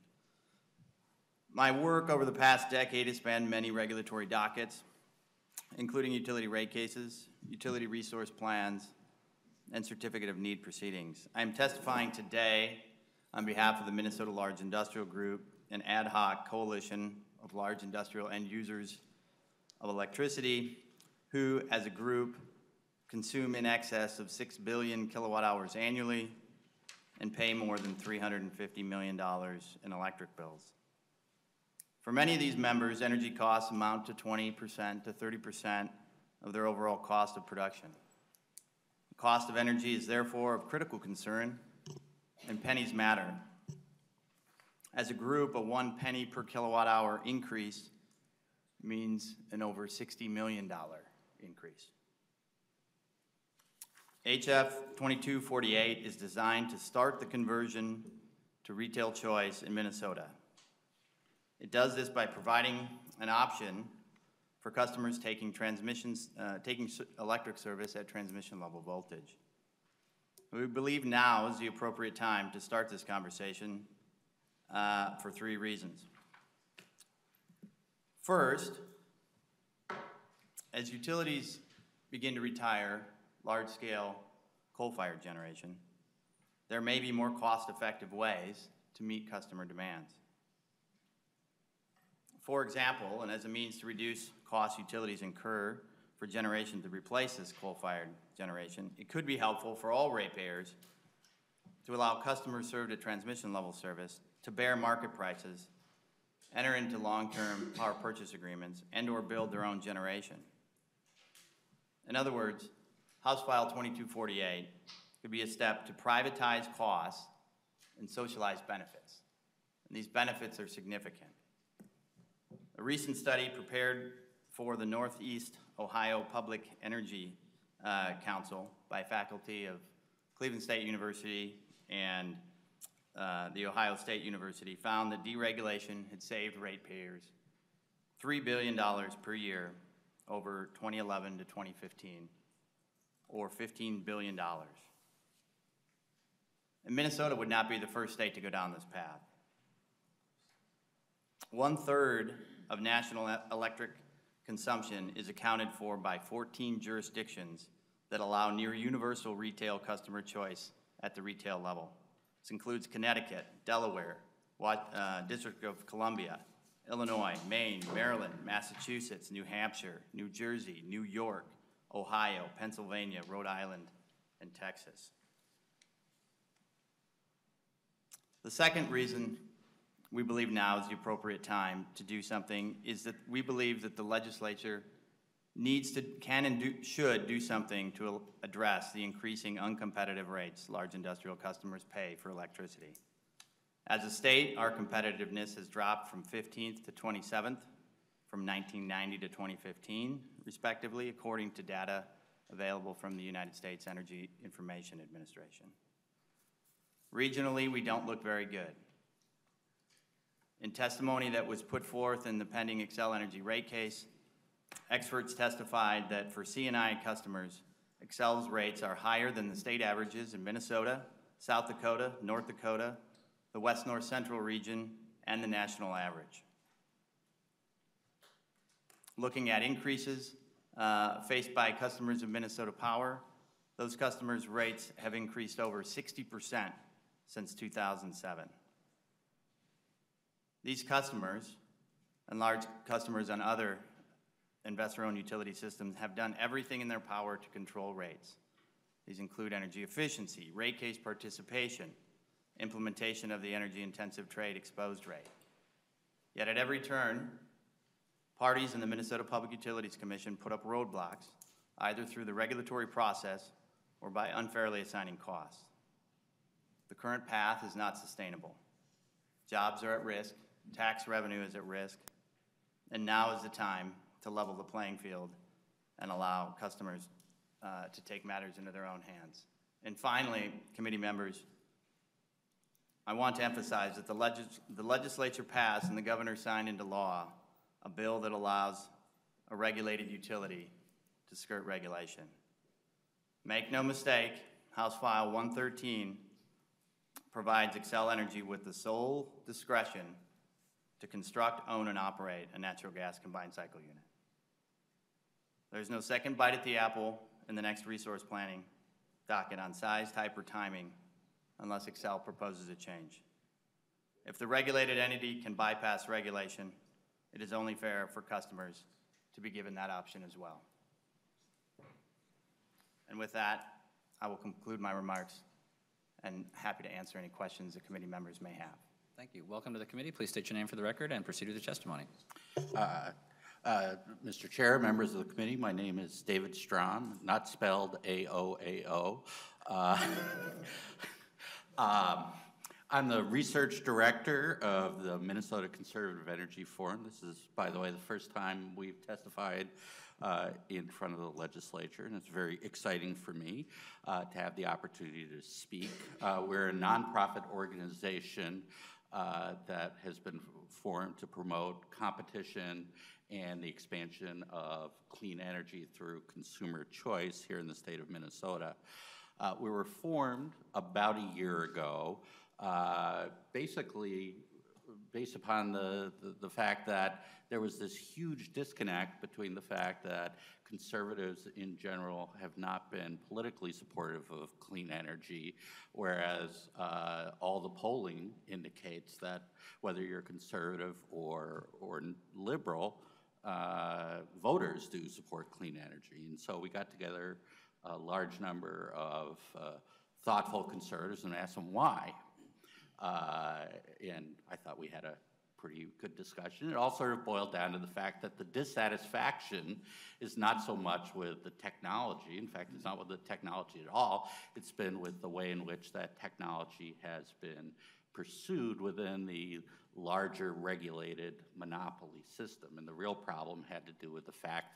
My work over the past decade has spanned many regulatory dockets, including utility rate cases, utility resource plans, and certificate of need proceedings. I am testifying today on behalf of the Minnesota Large Industrial Group, an ad hoc coalition of large industrial end users of electricity who, as a group, consume in excess of 6 billion kilowatt hours annually and pay more than $350 million in electric bills. For many of these members, energy costs amount to 20% to 30% of their overall cost of production. The cost of energy is therefore of critical concern, and pennies matter. As a group, a one penny per kilowatt hour increase means an over $60 million increase. HF 2248 is designed to start the conversion to retail choice in Minnesota. It does this by providing an option for customers taking transmissions, uh, taking electric service at transmission level voltage. We believe now is the appropriate time to start this conversation uh, for three reasons. First, as utilities begin to retire large-scale coal-fired generation, there may be more cost-effective ways to meet customer demands. For example, and as a means to reduce costs utilities incur for generation to replace this coal-fired generation, it could be helpful for all ratepayers to allow customers served at transmission level service to bear market prices, enter into long-term power purchase agreements, and/or build their own generation. In other words, House File 2248 could be a step to privatize costs and socialize benefits. And these benefits are significant. A recent study prepared for the Northeast Ohio Public Energy uh, Council by faculty of Cleveland State University and uh, the Ohio State University found that deregulation had saved ratepayers $3 billion per year over 2011 to 2015, or $15 billion. And Minnesota would not be the first state to go down this path. One-third of national electric consumption is accounted for by 14 jurisdictions that allow near-universal retail customer choice at the retail level. This includes Connecticut, Delaware, uh, District of Columbia, Illinois, Maine, Maryland, Massachusetts, New Hampshire, New Jersey, New York, Ohio, Pennsylvania, Rhode Island, and Texas. The second reason we believe now is the appropriate time to do something is that we believe that the legislature needs to, can and do, should do something to address the increasing uncompetitive rates large industrial customers pay for electricity. As a state, our competitiveness has dropped from 15th to 27th, from 1990 to 2015, respectively, according to data available from the United States Energy Information Administration. Regionally, we don't look very good. In testimony that was put forth in the pending Xcel Energy rate case, experts testified that for C&I customers, Xcel's rates are higher than the state averages in Minnesota, South Dakota, North Dakota, the West North Central region, and the national average. Looking at increases uh, faced by customers of Minnesota Power, those customers' rates have increased over 60% since 2007. These customers, and large customers on other investor-owned utility systems, have done everything in their power to control rates. These include energy efficiency, rate case participation, implementation of the energy-intensive trade exposed rate. Yet at every turn, parties in the Minnesota Public Utilities Commission put up roadblocks, either through the regulatory process or by unfairly assigning costs. The current path is not sustainable. Jobs are at risk, tax revenue is at risk, and now is the time to level the playing field and allow customers uh, to take matters into their own hands. And finally, committee members, I want to emphasize that the, legis- the legislature passed and the governor signed into law a bill that allows a regulated utility to skirt regulation. Make no mistake, House File 113 provides Xcel Energy with the sole discretion to construct, own, and operate a natural gas combined cycle unit. There's no second bite at the apple in the next resource planning docket on size, type, or timing unless Xcel proposes a change. If the regulated entity can bypass regulation, it is only fair for customers to be given that option as well. And with that, I will conclude my remarks and happy to answer any questions the committee members may have. Thank you. Welcome to the committee. Please state your name for the record and proceed with your testimony. Uh, uh, Mr. Chair, members of the committee, my name is David Strom, not spelled A-O-A-O. Uh, um, I'm the research director of the Minnesota Conservative Energy Forum. This is, by the way, the first time we've testified uh, in front of the legislature, and it's very exciting for me uh, to have the opportunity to speak. Uh, we're a nonprofit organization uh, that has been formed to promote competition and the expansion of clean energy through consumer choice here in the state of Minnesota. Uh, we were formed about a year ago, uh, basically based upon the, the, the, fact that there was this huge disconnect between the fact that conservatives in general have not been politically supportive of clean energy, whereas uh, all the polling indicates that whether you're conservative or, or liberal, uh, voters do support clean energy. And so we got together a large number of uh, thoughtful conservatives and asked them why. Uh, and I thought we had a pretty good discussion. It all sort of boiled down to the fact that the dissatisfaction is not so much with the technology. In fact, it's not with the technology at all. It's been with the way in which that technology has been pursued within the larger regulated monopoly system. And the real problem had to do with the fact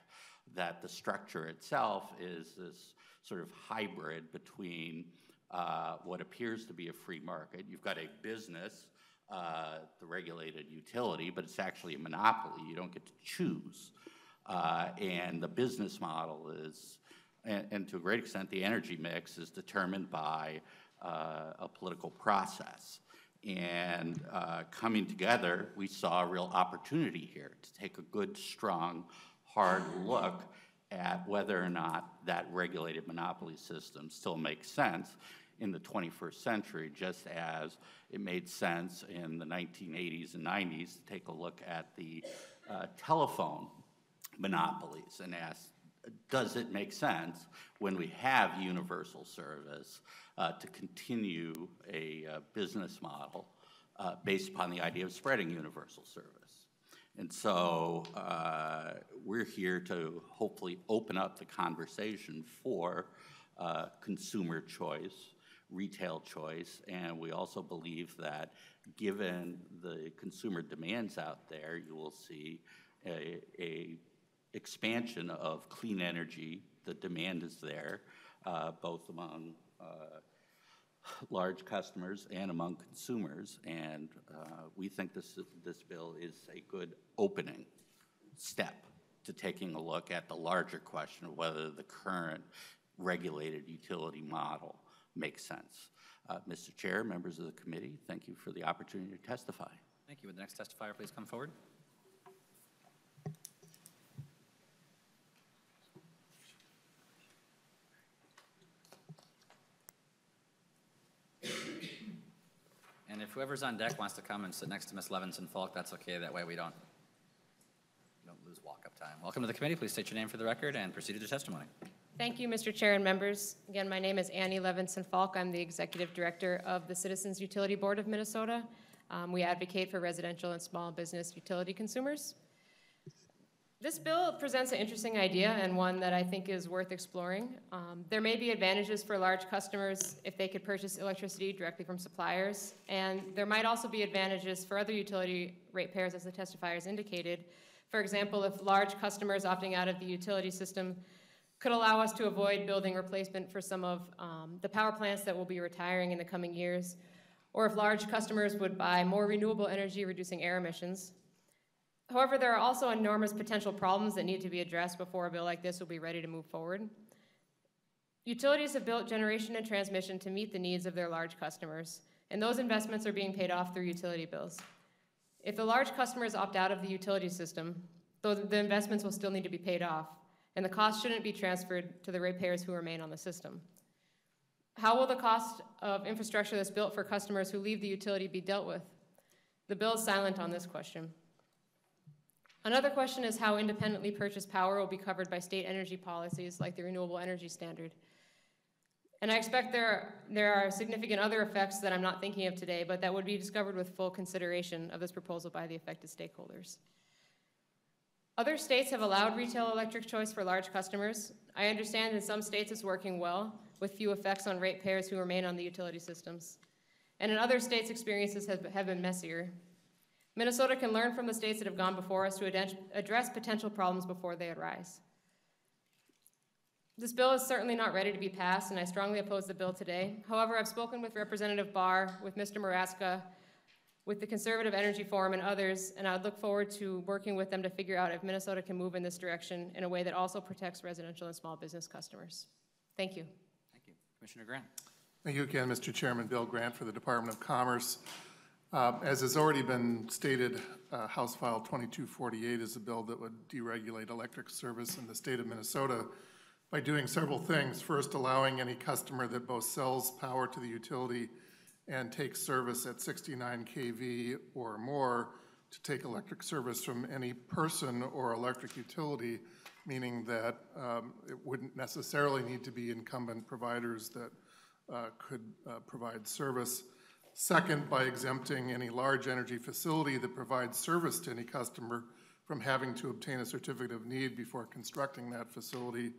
that the structure itself is this sort of hybrid between uh, what appears to be a free market. You've got a business, uh, the regulated utility, but it's actually a monopoly. You don't get to choose. Uh, and the business model is, and, and, to a great extent, the energy mix is determined by uh, a political process. And uh, coming together, we saw a real opportunity here to take a good, strong, hard look at whether or not that regulated monopoly system still makes sense in the 21st century, just as it made sense in the 1980s and 90s to take a look at the uh, telephone monopolies and ask, does it make sense when we have universal service uh, to continue a uh, business model uh, based upon the idea of spreading universal service? And so uh, we're here to hopefully open up the conversation for uh, consumer choice, retail choice, and we also believe that given the consumer demands out there, you will see a, a expansion of clean energy. The demand is there, uh, both among uh, large customers and among consumers. And uh, we think this, this bill is a good opening step to taking a look at the larger question of whether the current regulated utility model makes sense. Uh, Mr. Chair, members of the committee, thank you for the opportunity to testify. Thank you. Would the next testifier please come forward? And if whoever's on deck wants to come and sit next to Ms. Levenson Falk, that's okay. That way we don't, don't lose walk-up time. Welcome to the committee. Please state your name for the record and proceed your testimony. Thank you, Mr. Chair and members. Again, my name is Annie Levenson Falk. I'm the Executive Director of the Citizens Utility Board of Minnesota. Um, we advocate for residential and small business utility consumers. This bill presents an interesting idea and one that I think is worth exploring. Um, there may be advantages for large customers if they could purchase electricity directly from suppliers, and there might also be advantages for other utility ratepayers, as the testifiers indicated. For example, if large customers opting out of the utility system could allow us to avoid building replacement for some of um, the power plants that will be retiring in the coming years, or if large customers would buy more renewable energy, reducing air emissions. However, there are also enormous potential problems that need to be addressed before a bill like this will be ready to move forward. Utilities have built generation and transmission to meet the needs of their large customers, and those investments are being paid off through utility bills. If the large customers opt out of the utility system, though the investments will still need to be paid off, and the cost shouldn't be transferred to the ratepayers who remain on the system. How will the cost of infrastructure that's built for customers who leave the utility be dealt with? The bill is silent on this question. Another question is how independently purchased power will be covered by state energy policies like the Renewable Energy Standard. And I expect there are, there are significant other effects that I'm not thinking of today, but that would be discovered with full consideration of this proposal by the affected stakeholders. Other states have allowed retail electric choice for large customers. I understand in some states it's working well, with few effects on ratepayers who remain on the utility systems. And in other states, experiences have, been messier. Minnesota can learn from the states that have gone before us to address potential problems before they arise. This bill is certainly not ready to be passed, and I strongly oppose the bill today. However, I've spoken with Representative Bahr, with Mr. Moratzka, with the Conservative Energy Forum and others, and I would look forward to working with them to figure out if Minnesota can move in this direction in a way that also protects residential and small business customers. Thank you. Thank you. Commissioner Grant. Thank you again, Mr. Chairman. Bill Grant for the Department of Commerce. Uh, as has already been stated, uh, House File 2248 is a bill that would deregulate electric service in the state of Minnesota by doing several things. First, allowing any customer that both sells power to the utility and take service at 69 kV or more to take electric service from any person or electric utility, meaning that um, it wouldn't necessarily need to be incumbent providers that uh, could uh, provide service. Second, by exempting any large energy facility that provides service to any customer from having to obtain a certificate of need before constructing that facility,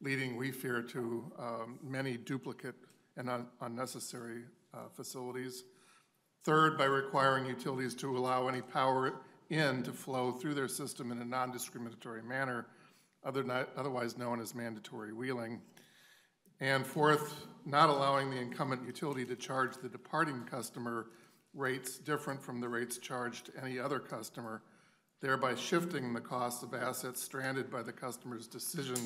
leading, we fear, to um, many duplicate and un- unnecessary uh, facilities. Third, by requiring utilities to allow any power in to flow through their system in a non-discriminatory manner, other ni- otherwise known as mandatory wheeling. And fourth, not allowing the incumbent utility to charge the departing customer rates different from the rates charged to any other customer, thereby shifting the cost of assets stranded by the customer's decision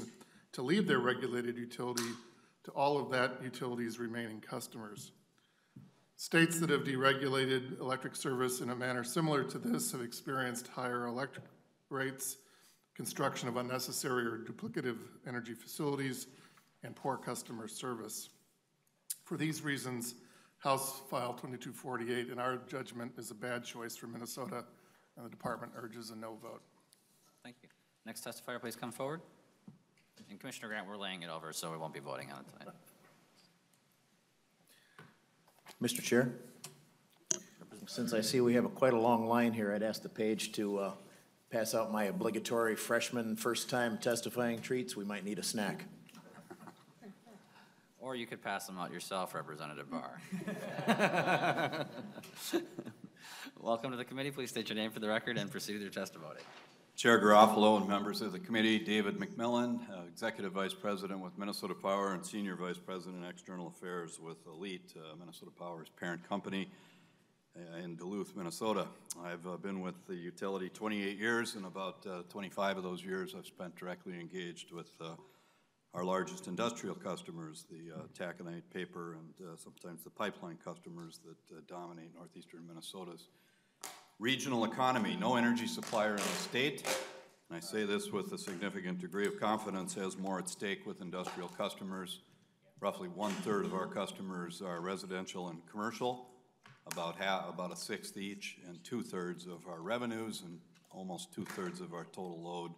to leave their regulated utility to all of that utility's remaining customers. States that have deregulated electric service in a manner similar to this have experienced higher electric rates, construction of unnecessary or duplicative energy facilities, and poor customer service. For these reasons, House File 2248, in our judgment, is a bad choice for Minnesota, and the department urges a no vote. Thank you. Next testifier, please come forward. And Commissioner Grant, we're laying it over, so we won't be voting on it tonight. Mr. Chair, since I see we have a quite a long line here, I'd ask the page to uh, pass out my obligatory freshman first-time testifying treats. We might need a snack. Or you could pass them out yourself, Representative Bahr. Welcome to the committee. Please state your name for the record and proceed with your testimony. Chair Garofalo and members of the committee, David McMillan, uh, Executive Vice President with Minnesota Power and Senior Vice President External Affairs with ALLETE, uh, Minnesota Power's parent company uh, in Duluth, Minnesota. I've uh, been with the utility 28 years, and about uh, 25 of those years I've spent directly engaged with uh, our largest industrial customers, the uh, taconite paper and sometimes the pipeline customers that dominate northeastern Minnesota's regional economy. No energy supplier in the state, and I say this with a significant degree of confidence, has more at stake with industrial customers. Roughly one-third of our customers are residential and commercial, about half, about a sixth each, and two-thirds of our revenues and almost two-thirds of our total load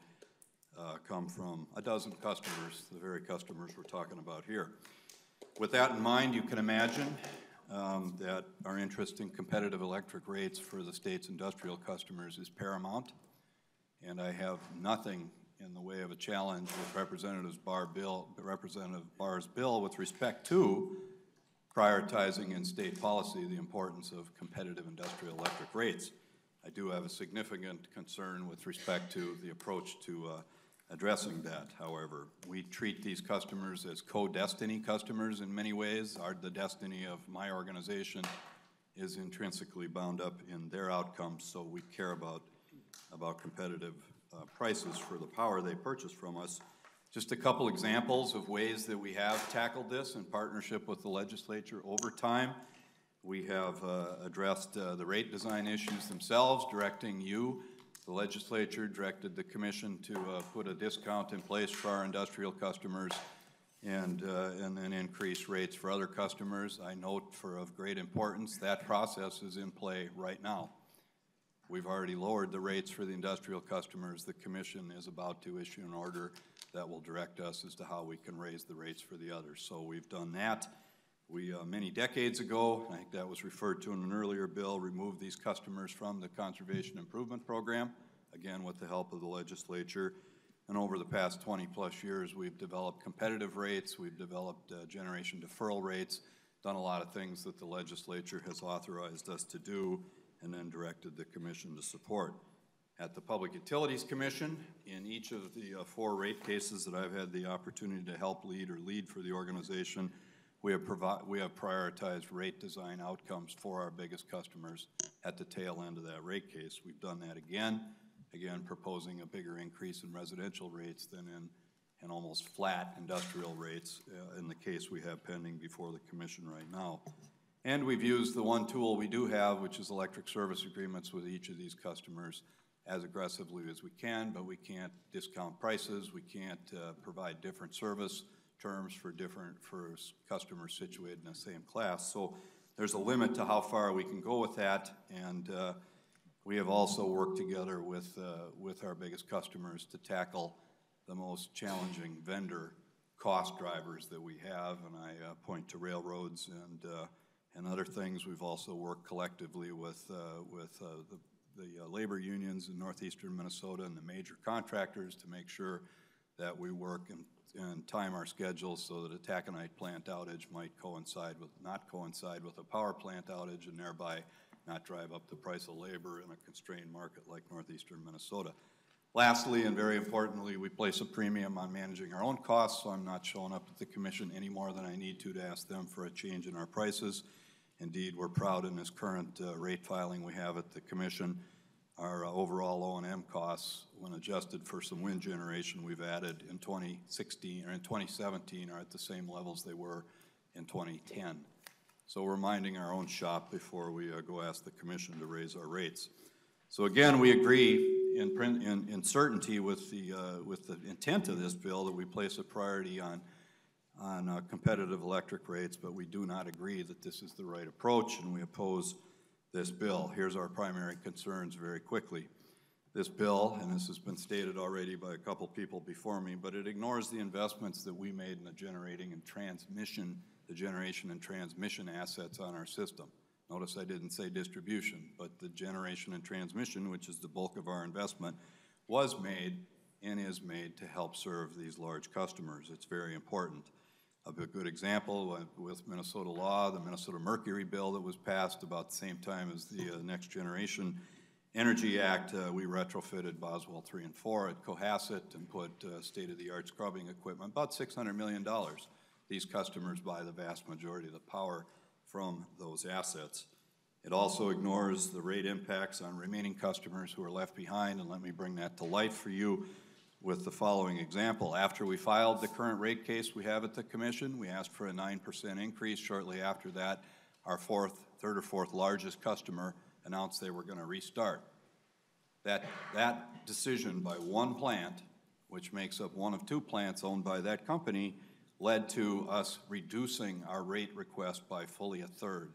uh, come from a dozen customers, the very customers we're talking about here. With that in mind, you can imagine um, that our interest in competitive electric rates for the state's industrial customers is paramount. And I have nothing in the way of a challenge with Representative's Bahr bill, Representative Bahr's bill with respect to prioritizing in state policy the importance of competitive industrial electric rates. I do have a significant concern with respect to the approach to uh, addressing that, however. We treat these customers as co-destiny customers in many ways. Our, the destiny of my organization is intrinsically bound up in their outcomes, so we care about, about competitive uh, prices for the power they purchase from us. Just a couple examples of ways that we have tackled this in partnership with the legislature over time. We have uh, addressed uh, the rate design issues themselves, directing you the legislature directed the commission to uh, put a discount in place for our industrial customers and, uh, and then increase rates for other customers. I note for of great importance, that process is in play right now. We've already lowered the rates for the industrial customers. The commission is about to issue an order that will direct us as to how we can raise the rates for the others. So we've done that. We, uh, many decades ago, I think that was referred to in an earlier bill, removed these customers from the Conservation Improvement Program, again with the help of the legislature. And over the past 20 plus years, we've developed competitive rates, we've developed uh, generation deferral rates, done a lot of things that the legislature has authorized us to do, and then directed the commission to support. At the Public Utilities Commission, in each of the uh, four rate cases that I've had the opportunity to help lead or lead for the organization, we have, we have prioritized rate design outcomes for our biggest customers at the tail end of that rate case. We've done that again, again proposing a bigger increase in residential rates than in, in almost flat industrial rates uh, in the case we have pending before the commission right now. And we've used the one tool we do have, which is electric service agreements with each of these customers as aggressively as we can, but we can't discount prices, we can't uh, provide different service terms for different, for customers situated in the same class. So there's a limit to how far we can go with that, and uh, we have also worked together with, uh, with our biggest customers to tackle the most challenging vendor cost drivers that we have, and I uh, point to railroads and, uh, and other things. We've also worked collectively with, uh, with uh, the, the labor unions in northeastern Minnesota and the major contractors to make sure that we work and, and time our schedules so that a taconite plant outage might coincide with, not coincide with a power plant outage and thereby not drive up the price of labor in a constrained market like northeastern Minnesota. Lastly, and very importantly, we place a premium on managing our own costs, so I'm not showing up at the commission any more than I need to to ask them for a change in our prices. Indeed, we're proud in this current uh, rate filing we have at the commission, our overall O&M costs, when adjusted for some wind generation we've added in 2016 or in 2017, are at the same levels they were in 2010. So we're minding our own shop before we uh, go ask the commission to raise our rates. So again, we agree in, print, in, in certainty with the, uh, with the intent of this bill that we place a priority on, on uh, competitive electric rates, but we do not agree that this is the right approach, and we oppose this bill. Here's our primary concerns very quickly. This bill, and this has been stated already by a couple people before me, but it ignores the investments that we made in the generating and transmission, the generation and transmission assets on our system. Notice I didn't say distribution, but the generation and transmission, which is the bulk of our investment, was made and is made to help serve these large customers. It's very important. A good example with Minnesota law, the Minnesota Mercury bill that was passed about the same time as the uh, Next Generation Energy Act, uh, we retrofitted Boswell 3 and 4 at Cohasset and put uh, state-of-the-art scrubbing equipment, about $600 million. These customers buy the vast majority of the power from those assets. It also ignores the rate impacts on remaining customers who are left behind, and let me bring that to light for you with the following example. After we filed the current rate case we have at the Commission, we asked for a 9% increase. Shortly after that, our fourth, third or fourth largest customer announced they were going to restart. That, that decision by one plant, which makes up one of two plants owned by that company, led to us reducing our rate request by fully a third.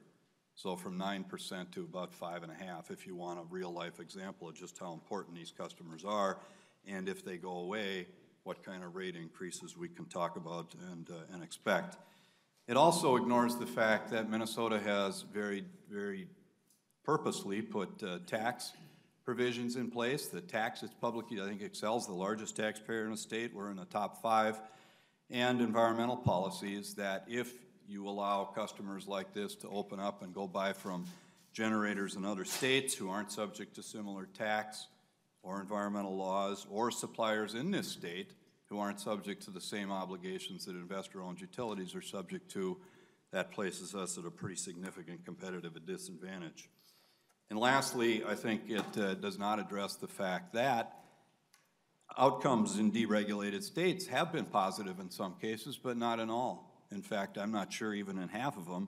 So from 9% to about five and a half, if you want a real-life example of just how important these customers are, and if they go away, what kind of rate increases we can talk about and, uh, and expect. It also ignores the fact that Minnesota has very, very purposely put uh, tax provisions in place. The tax is publicly, I think, Xcel's the largest taxpayer in the state. We're in the top five and environmental policies that if you allow customers like this to open up and go buy from generators in other states who aren't subject to similar tax or environmental laws, or suppliers in this state who aren't subject to the same obligations that investor-owned utilities are subject to, that places us at a pretty significant competitive disadvantage. And lastly, I think it uh, does not address the fact that outcomes in deregulated states have been positive in some cases, but not in all. In fact, I'm not sure even in half of them.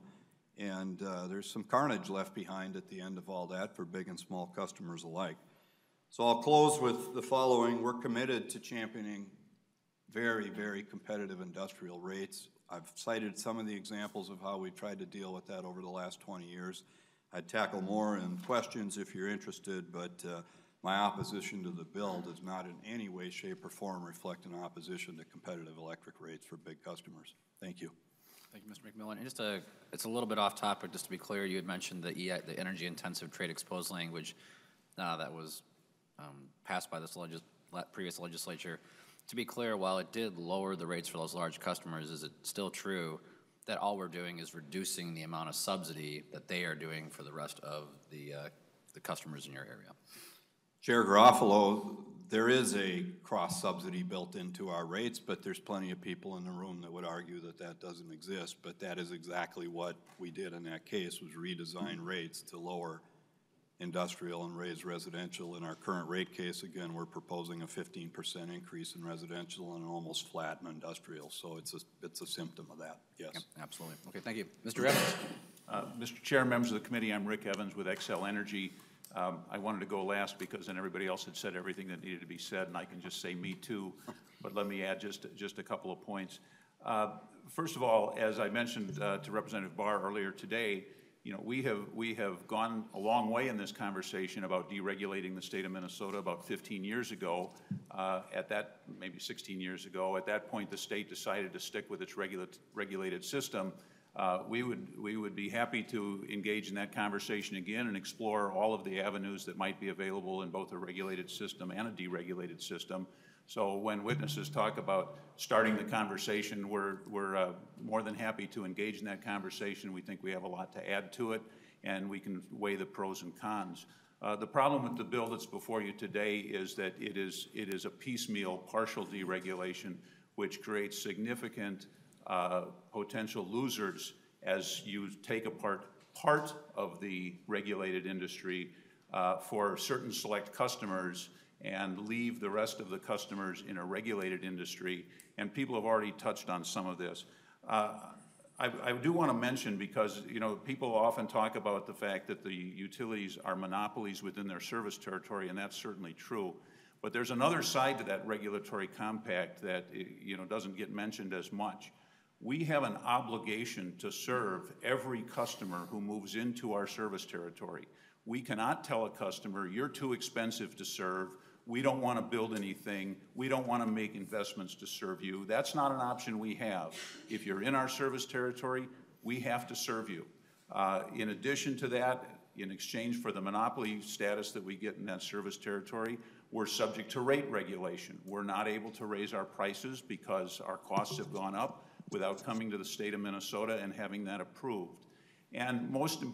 And uh, there's some carnage left behind at the end of all that for big and small customers alike. So I'll close with the following. We're committed to championing very, very competitive industrial rates. I've cited some of the examples of how we've tried to deal with that over the last 20 years. I'd tackle more in questions if you're interested, but uh, my opposition to the bill does not in any way, shape, or form reflect an opposition to competitive electric rates for big customers. Thank you. Thank you, Mr. McMillan. And just a, it's a little bit off topic, just to be clear, you had mentioned the, EI, the energy intensive trade exposed language uh, that was um, passed by this legis previous legislature. To be clear, while it did lower the rates for those large customers, is it still true that all we're doing is reducing the amount of subsidy that they are doing for the rest of the, uh, the customers in your area? Chair Garofalo, there is a cross-subsidy built into our rates, but there's plenty of people in the room that would argue that that doesn't exist. But that is exactly what we did in that case, was redesign rates to lower industrial and raise residential. In our current rate case, again, we're proposing a 15% increase in residential and almost flat in industrial. So it's a, it's a symptom of that, yes. Yep, absolutely. Okay, thank you. Mr. Evans? Uh, Mr. Chair, members of the committee, I'm Rick Evans with Xcel Energy. Um, I wanted to go last because then everybody else had said everything that needed to be said, and I can just say me too. But let me add just, just a couple of points. Uh, first of all, as I mentioned uh, to Representative Bahr earlier today, you know, we have, we have gone a long way in this conversation about deregulating the state of Minnesota about 15 years ago. Uh, at that, maybe 16 years ago, at that point, the state decided to stick with its regula regulated system uh, we would, we would be happy to engage in that conversation again and explore all of the avenues that might be available in both a regulated system and a deregulated system. So when witnesses talk about starting the conversation, we're, we're uh, more than happy to engage in that conversation. We think we have a lot to add to it, and we can weigh the pros and cons. Uh, The problem with the bill that's before you today is that it is, it is a piecemeal, partial deregulation, which creates significant uh, potential losers as you take apart part of the regulated industry uh, for certain select customers and leave the rest of the customers in a regulated industry. And people have already touched on some of this. Uh, I, I do want to mention, because, you know, people often talk about the fact that the utilities are monopolies within their service territory, and that's certainly true. But there's another side to that regulatory compact that, you know, doesn't get mentioned as much. We have an obligation to serve every customer who moves into our service territory. We cannot tell a customer, you're too expensive to serve, we don't want to build anything, we don't want to make investments to serve you. That's not an option we have. If you're in our service territory, we have to serve you. Uh, in addition to that, in exchange for the monopoly status that we get in that service territory, we're subject to rate regulation. We're not able to raise our prices because our costs have gone up without coming to the state of Minnesota and having that approved. And most,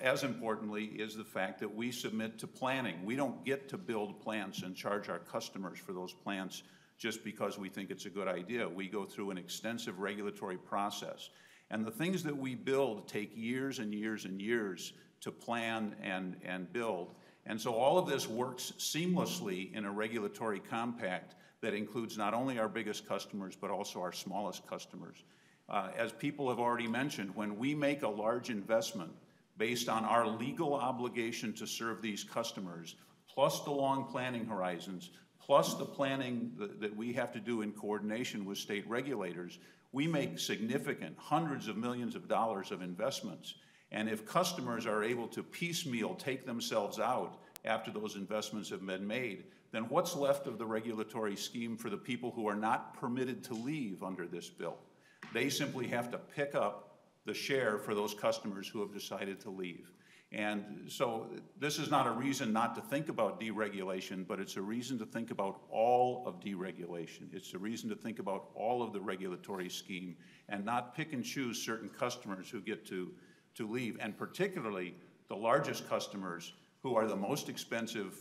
as importantly, is the fact that we submit to planning. We don't get to build plants and charge our customers for those plants just because we think it's a good idea. We go through an extensive regulatory process. And the things that we build take years and years and years to plan and, and build. And so all of this works seamlessly in a regulatory compact that includes not only our biggest customers, but also our smallest customers. Uh, as people have already mentioned, when we make a large investment based on our legal obligation to serve these customers, plus the long planning horizons, plus the planning that, that we have to do in coordination with state regulators, we make significant hundreds of millions of dollars of investments. And if customers are able to piecemeal take themselves out after those investments have been made, then what's left of the regulatory scheme for the people who are not permitted to leave under this bill? They simply have to pick up the share for those customers who have decided to leave. And so this is not a reason not to think about deregulation, but it's a reason to think about all of deregulation. It's a reason to think about all of the regulatory scheme and not pick and choose certain customers who get to, to leave, and particularly the largest customers who are the most expensive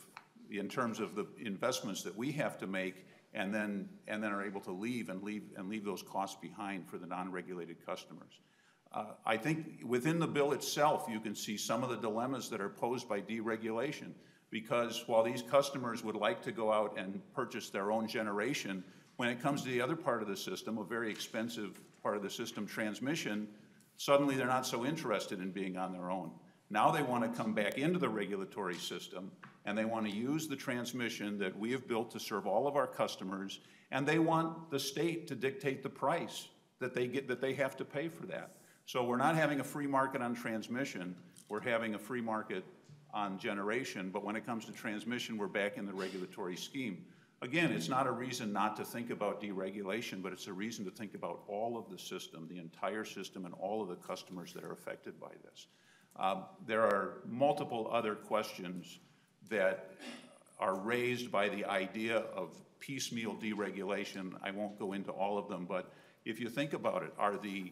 in terms of the investments that we have to make and then, and then are able to leave and leave, and leave those costs behind for the non-regulated customers. Uh, I think within the bill itself, you can see some of the dilemmas that are posed by deregulation. Because while these customers would like to go out and purchase their own generation, when it comes to the other part of the system, a very expensive part of the system, transmission, suddenly they're not so interested in being on their own. Now they want to come back into the regulatory system and they want to use the transmission that we have built to serve all of our customers, and they want the state to dictate the price that they get that they have to pay for that. So we're not having a free market on transmission, we're having a free market on generation, but when it comes to transmission, we're back in the regulatory scheme. Again, it's not a reason not to think about deregulation, but it's a reason to think about all of the system, the entire system, and all of the customers that are affected by this. Um, there are multiple other questions that are raised by the idea of piecemeal deregulation. I won't go into all of them, but if you think about it, are the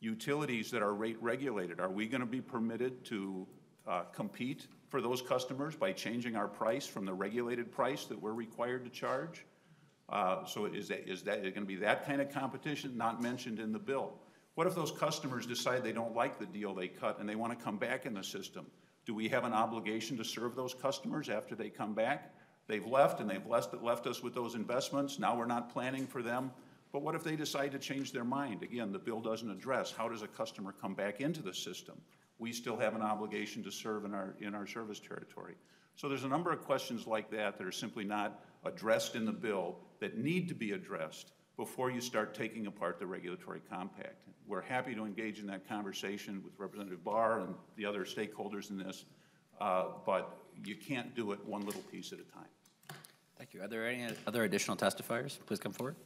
utilities that are rate regulated, are we going to be permitted to uh, compete for those customers by changing our price from the regulated price that we're required to charge? Uh, so is that, is that going to be that kind of competition not mentioned in the bill? What if those customers decide they don't like the deal they cut and they want to come back in the system? Do we have an obligation to serve those customers after they come back? They've left and they've left, left us with those investments. Now we're not planning for them. But what if they decide to change their mind? Again, the bill doesn't address how does a customer come back into the system? We still have an obligation to serve in our, in our service territory. So there's a number of questions like that that are simply not addressed in the bill that need to be addressed before you start taking apart the regulatory compact. We're happy to engage in that conversation with Representative Bahr and the other stakeholders in this, uh, but you can't do it one little piece at a time. Thank you. Are there any other additional testifiers? Please come forward.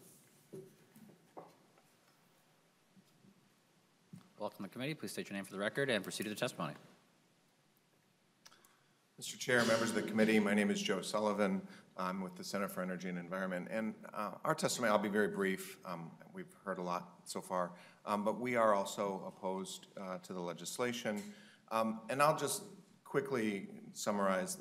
Welcome to the committee. Please state your name for the record and proceed to the testimony. Mr. Chair, members of the committee, my name is Joe Sullivan. I'm with the Center for Energy and Environment. And uh, our testimony, I'll be very brief. Um, We've heard a lot so far. Um, But we are also opposed uh, to the legislation. Um, And I'll just quickly summarize.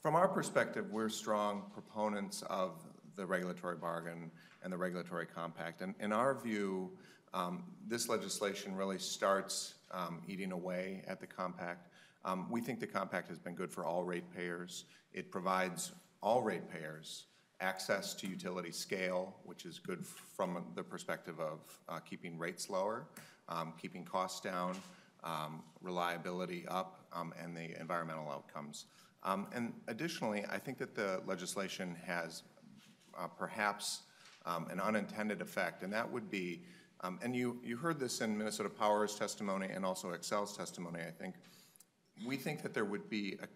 From our perspective, we're strong proponents of the regulatory bargain and the regulatory compact. And in our view, um, this legislation really starts um, eating away at the compact. Um, We think the compact has been good for all ratepayers. It provides all ratepayers access to utility scale, which is good from the perspective of uh, keeping rates lower, um, keeping costs down, um, reliability up, um, and the environmental outcomes. Um, And additionally, I think that the legislation has uh, perhaps um, an unintended effect, and that would be, um, and you, you heard this in Minnesota Power's testimony and also Xcel's testimony, I think, we think that there would be a, a,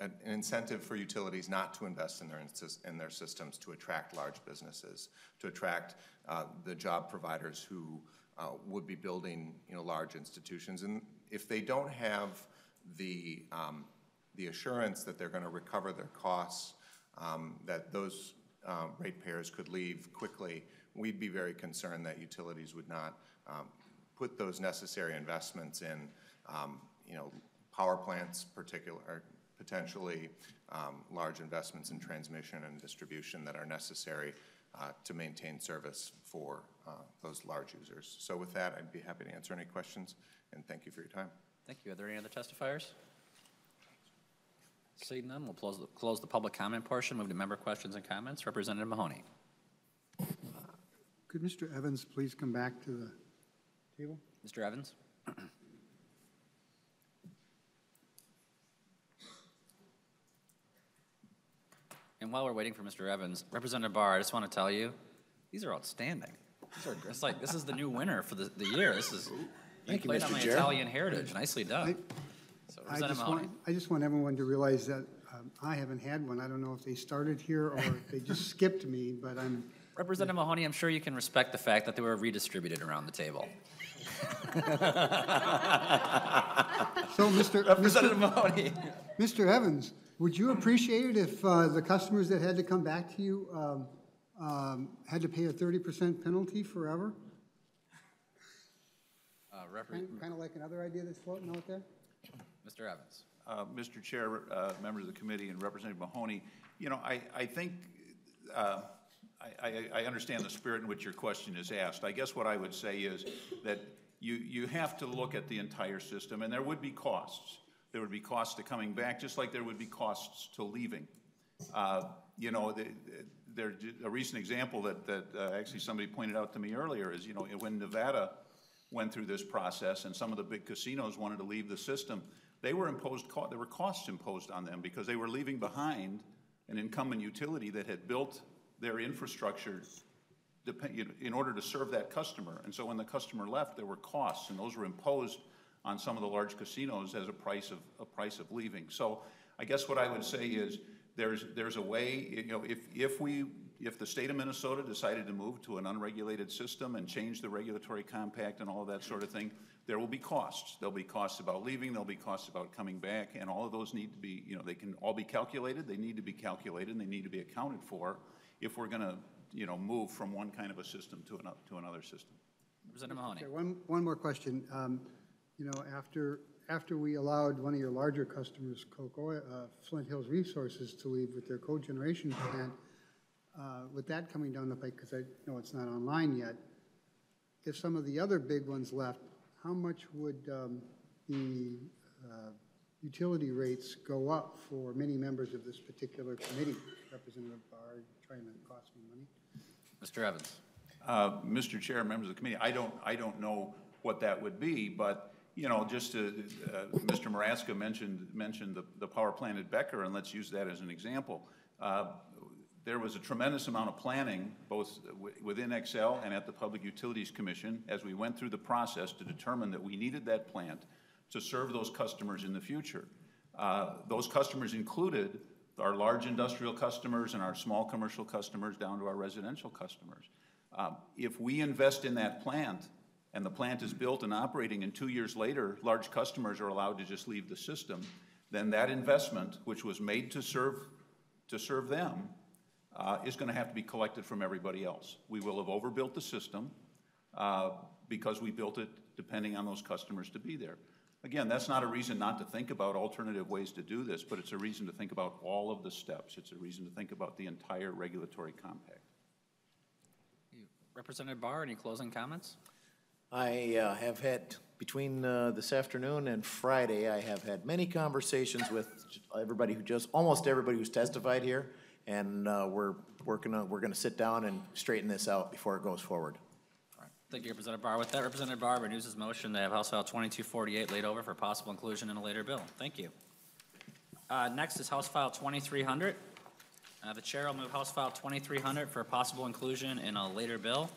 an incentive for utilities not to invest in their, in their systems to attract large businesses, to attract uh, the job providers who uh, would be building, you know, large institutions. And if they don't have the, um, the assurance that they're going to recover their costs, um, that those uh, ratepayers could leave quickly, we'd be very concerned that utilities would not um, put those necessary investments in, um, you know, power plants particular, potentially um, large investments in transmission and distribution that are necessary uh, to maintain service for uh, those large users. So with that, I'd be happy to answer any questions, and thank you for your time. Thank you. Are there any other testifiers? Seeing none, we'll close, the- close the public comment portion, move to member questions and comments. Representative Mahoney. Could Mr. Evans please come back to the table? Mr. Evans? And while we're waiting for Mr. Evans, Representative Bahr, I just want to tell you, these are outstanding. These are, it's like, this is the new winner for the, the year. This is, Thank you, on Mr. my Chair. Italian heritage. Nicely done. So I just want, I just want everyone to realize that um, I haven't had one. I don't know if they started here or if they just skipped me, but I'm, Representative Mahoney, I'm sure you can respect the fact that they were redistributed around the table. so Mr. Representative Mr. Mahoney. Mr. Evans, would you appreciate it if uh, the customers that had to come back to you um, um, had to pay a 30% penalty forever? Uh, Repre- Kind of like another idea that's floating out there? Mr. Evans. Uh, Mr. Chair, uh, members of the committee, and Representative Mahoney, you know, I, I think, uh, I, I, I understand the spirit in which your question is asked. I guess what I would say is that you, you have to look at the entire system, and there would be costs. There would be costs to coming back, just like there would be costs to leaving. Uh, You know, the- there, a recent example that, that uh, actually somebody pointed out to me earlier is, you know, when Nevada went through this process and some of the big casinos wanted to leave the system, they were imposed, there were costs imposed on them because they were leaving behind an incumbent utility that had built their infrastructure in order to serve that customer. And so when the customer left, there were costs, and those were imposed on some of the large casinos as a price of, a price of leaving. So I guess what I would say is, there's, there's a way, you know, if, if we, if the state of Minnesota decided to move to an unregulated system and change the regulatory compact and all of that sort of thing, there will be costs. There'll be costs about leaving, there'll be costs about coming back, and all of those need to be, you know, they can all be calculated, they need to be calculated, and they need to be accounted for if we're gonna, you know, move from one kind of a system to another, to another system. Representative Mahoney. Okay, One, one more question. Um, You know, after, after we allowed one of your larger customers, Koch Oil, uh, Flint Hills Resources, to leave with their cogeneration plant, uh, with that coming down the pike, because I know it's not online yet, if some of the other big ones left, how much would um, the uh, utility rates go up for many members of this particular committee? Representative Bahr, trying to cost me money. Mr. Evans. Uh, Mr. Chair, members of the committee, I don't, I don't know what that would be, but, you know, just to, uh, Mr. Moratzka mentioned, mentioned the, the power plant at Becker, and let's use that as an example. Uh, There was a tremendous amount of planning, both wi- within Xcel and at the Public Utilities Commission, as we went through the process to determine that we needed that plant to serve those customers in the future. Uh, Those customers included our large industrial customers and our small commercial customers down to our residential customers. Um, If we invest in that plant and the plant is built and operating, and two years later, large customers are allowed to just leave the system, then that investment, which was made to serve, to serve them, uh, is going to have to be collected from everybody else. We will have overbuilt the system uh, because we built it depending on those customers to be there. Again, that's not a reason not to think about alternative ways to do this, but it's a reason to think about all of the steps. It's a reason to think about the entire regulatory compact. Representative Bahr, any closing comments? I uh, have had, between uh, this afternoon and Friday, I have had many conversations with everybody who just, almost everybody who's testified here, and uh, we're working on, we're going to sit down and straighten this out before it goes forward. Thank you, Representative Bahr. With that, Representative Bahr renews his motion to have House File 2248 laid over for possible inclusion in a later bill. Thank you. Uh, Next is House File 2300. Uh, The chair will move House File 2300 for possible inclusion in a later bill.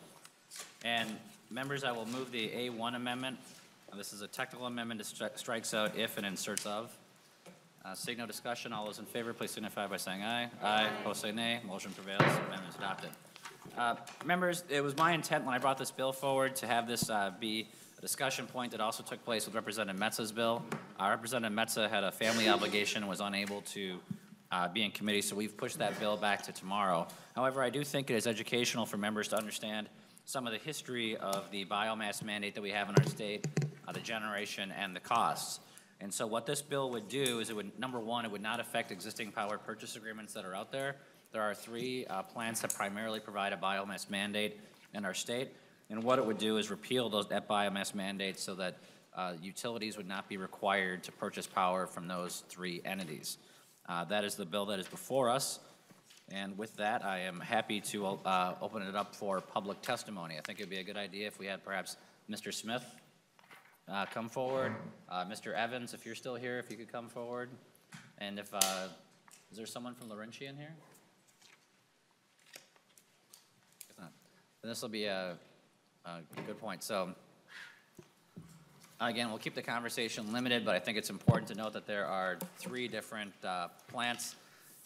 And members, I will move the A1 amendment. Uh, This is a technical amendment that stri- strikes out if and inserts of. Uh, Seeing no discussion, all those in favor, please signify by saying aye. Aye. Opposed, say nay. Motion prevails. Amendment is adopted. Uh, Members, it was my intent when I brought this bill forward to have this uh, be a discussion point that also took place with Representative Metsa's bill. Uh, Representative Metza had a family obligation and was unable to uh, be in committee, so we've pushed that bill back to tomorrow. However, I do think it is educational for members to understand some of the history of the biomass mandate that we have in our state, uh, the generation and the costs. And so what this bill would do is it would, number one, it would not affect existing power purchase agreements that are out there. There are three uh, plants that primarily provide a biomass mandate in our state. And what it would do is repeal those, that biomass mandate so that uh, utilities would not be required to purchase power from those three entities. Uh, That is the bill that is before us. And with that, I am happy to uh, open it up for public testimony. I think it'd be a good idea if we had perhaps Mr. Smith uh, come forward. Uh, Mr. Evans, if you're still here, if you could come forward. And if, uh, is there someone from Laurentian here? If not, Then this will be a, a good point. So, again, we'll keep the conversation limited, but I think it's important to note that there are three different uh, plants.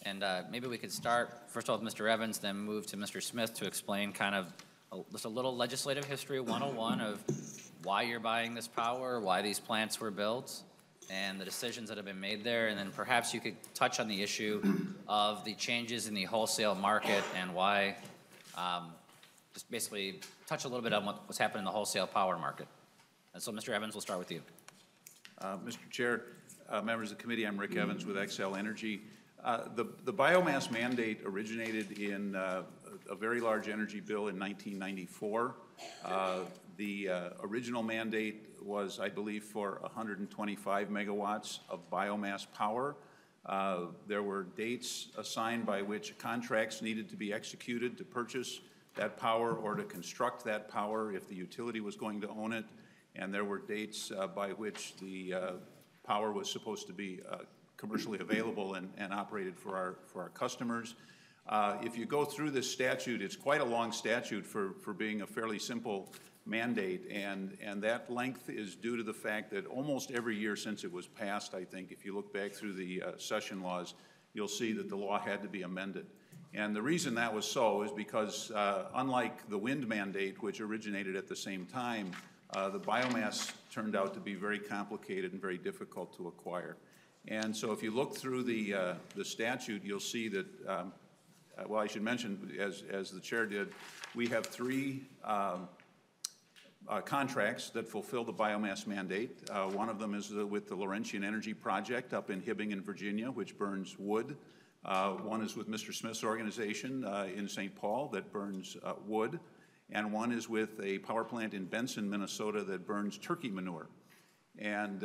And uh, maybe we could start, first of all, with Mr. Evans, then move to Mr. Smith to explain kind of a- just a little legislative history 101 of why you're buying this power, why these plants were built, and the decisions that have been made there. And then perhaps you could touch on the issue of the changes in the wholesale market and why, um, just basically touch a little bit on what- what's happening in the wholesale power market. And so, Mr. Evans, we'll start with you. Uh, Mr. Chair, uh, members of the committee, I'm Rick Evans with Xcel Energy. Uh, The the biomass mandate originated in uh, a very large energy bill in 1994. Uh, The uh, original mandate was, I believe, for 125 megawatts of biomass power. Uh, There were dates assigned by which contracts needed to be executed to purchase that power or to construct that power if the utility was going to own it. And there were dates by which the power was supposed to be commercially available and, and operated for our, for our customers. Uh, If you go through this statute, it's quite a long statute for, for being a fairly simple mandate, and, and that length is due to the fact that almost every year since it was passed, I think, if you look back through the uh, session laws, you'll see that the law had to be amended. And the reason that was so is because, uh, unlike the wind mandate, which originated at the same time, uh, the biomass turned out to be very complicated and very difficult to acquire. And so if you look through the, uh, the statute, you'll see that, um, uh, well, I should mention, as, as the chair did, we have three um, uh, contracts that fulfill the biomass mandate. Uh, One of them is uh, with the Laurentian Energy Project up in Hibbing, Virginia, which burns wood. Uh, One is with Mr. Smith's organization in St. Paul that burns wood. And one is with a power plant in Benson, Minnesota that burns turkey manure. And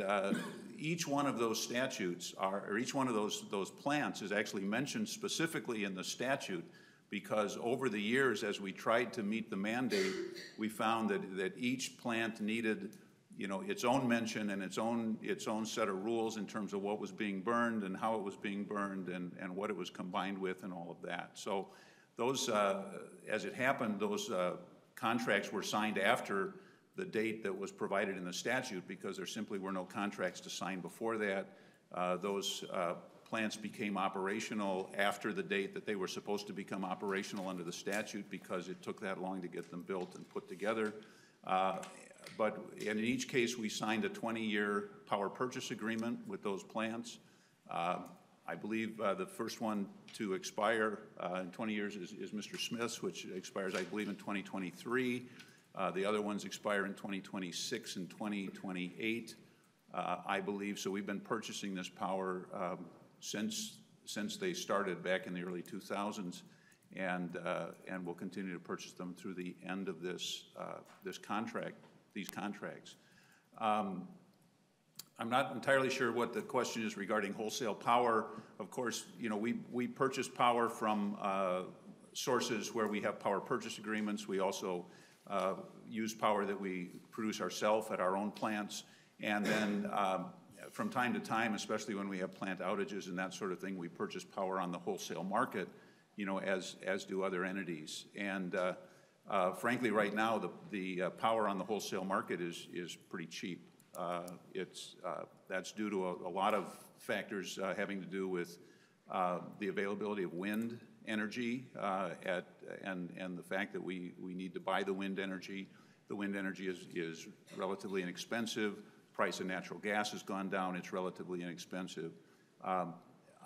each one of those statutes are, or each one of those, those plants is actually mentioned specifically in the statute because over the years, as we tried to meet the mandate, we found that, that each plant needed, you know, its own mention and its own, its own set of rules in terms of what was being burned and how it was being burned and, and what it was combined with and all of that. So those, uh, as it happened, those uh, contracts were signed after the date that was provided in the statute because there simply were no contracts to sign before that. Uh, Those uh, plants became operational after the date that they were supposed to become operational under the statute because it took that long to get them built and put together. Uh, But, and in each case, we signed a 20-year power purchase agreement with those plants. Uh, I believe uh, the first one to expire uh, in 20 years is is Mr. Smith's, which expires, I believe, in 2023. Uh, The other ones expire in 2026 and 2028, uh, I believe. So we've been purchasing this power um, since, since they started back in the early 2000s, and, uh, and we'll continue to purchase them through the end of this, this contract, these contracts. Um, I'm not entirely sure what the question is regarding wholesale power. Of course, you know, we, we purchase power from sources where we have power purchase agreements. We also uh, use power that we produce ourselves at our own plants. And then um, from time to time, especially when we have plant outages and that sort of thing, we purchase power on the wholesale market, you know, as, as do other entities. And uh, uh, frankly, right now, the, the uh, power on the wholesale market is, is pretty cheap. Uh, It's, uh, that's due to a, a lot of factors having to do with the availability of wind energy uh, at, and, and the fact that we, we need to buy the wind energy. The wind energy is, is relatively inexpensive. Price of natural gas has gone down. It's relatively inexpensive. Um,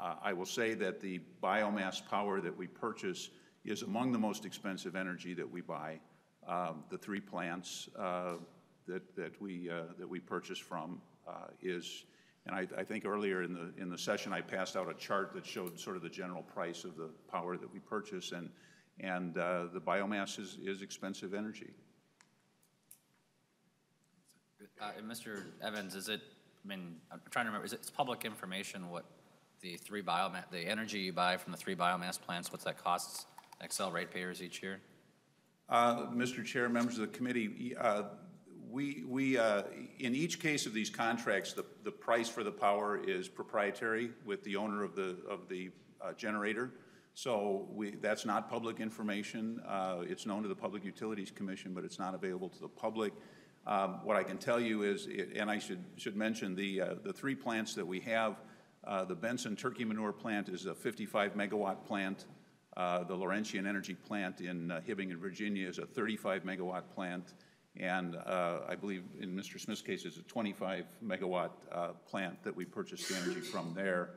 I will say that the biomass power that we purchase is among the most expensive energy that we buy. Um, The three plants uh, that, that we, uh, that we purchase from uh, is, and I, I think earlier in the, in the session, I passed out a chart that showed sort of the general price of the power that we purchase, and, and uh, the biomass is, is expensive energy. Uh, Mr. Evans, is it, I mean, I'm trying to remember, is it, it's public information what the three biomass, the energy you buy from the three biomass plants, what's that costs Xcel ratepayers each year? Uh, Mr. Chair, members of the committee, uh, we, we, uh, in each case of these contracts, the, the price for the power is proprietary with the owner of the, of the uh, generator. So we, that's not public information. Uh, It's known to the Public Utilities Commission, but it's not available to the public. Um, What I can tell you is, and I should, should mention, the, uh, the three plants that we have, uh, the Benson turkey manure plant is a 55 megawatt plant. Uh, The Laurentian Energy Plant in Hibbing, Virginia is a 35 megawatt plant. And uh, I believe in Mr. Smith's case, it's a 25 megawatt uh, plant that we purchased the energy from there.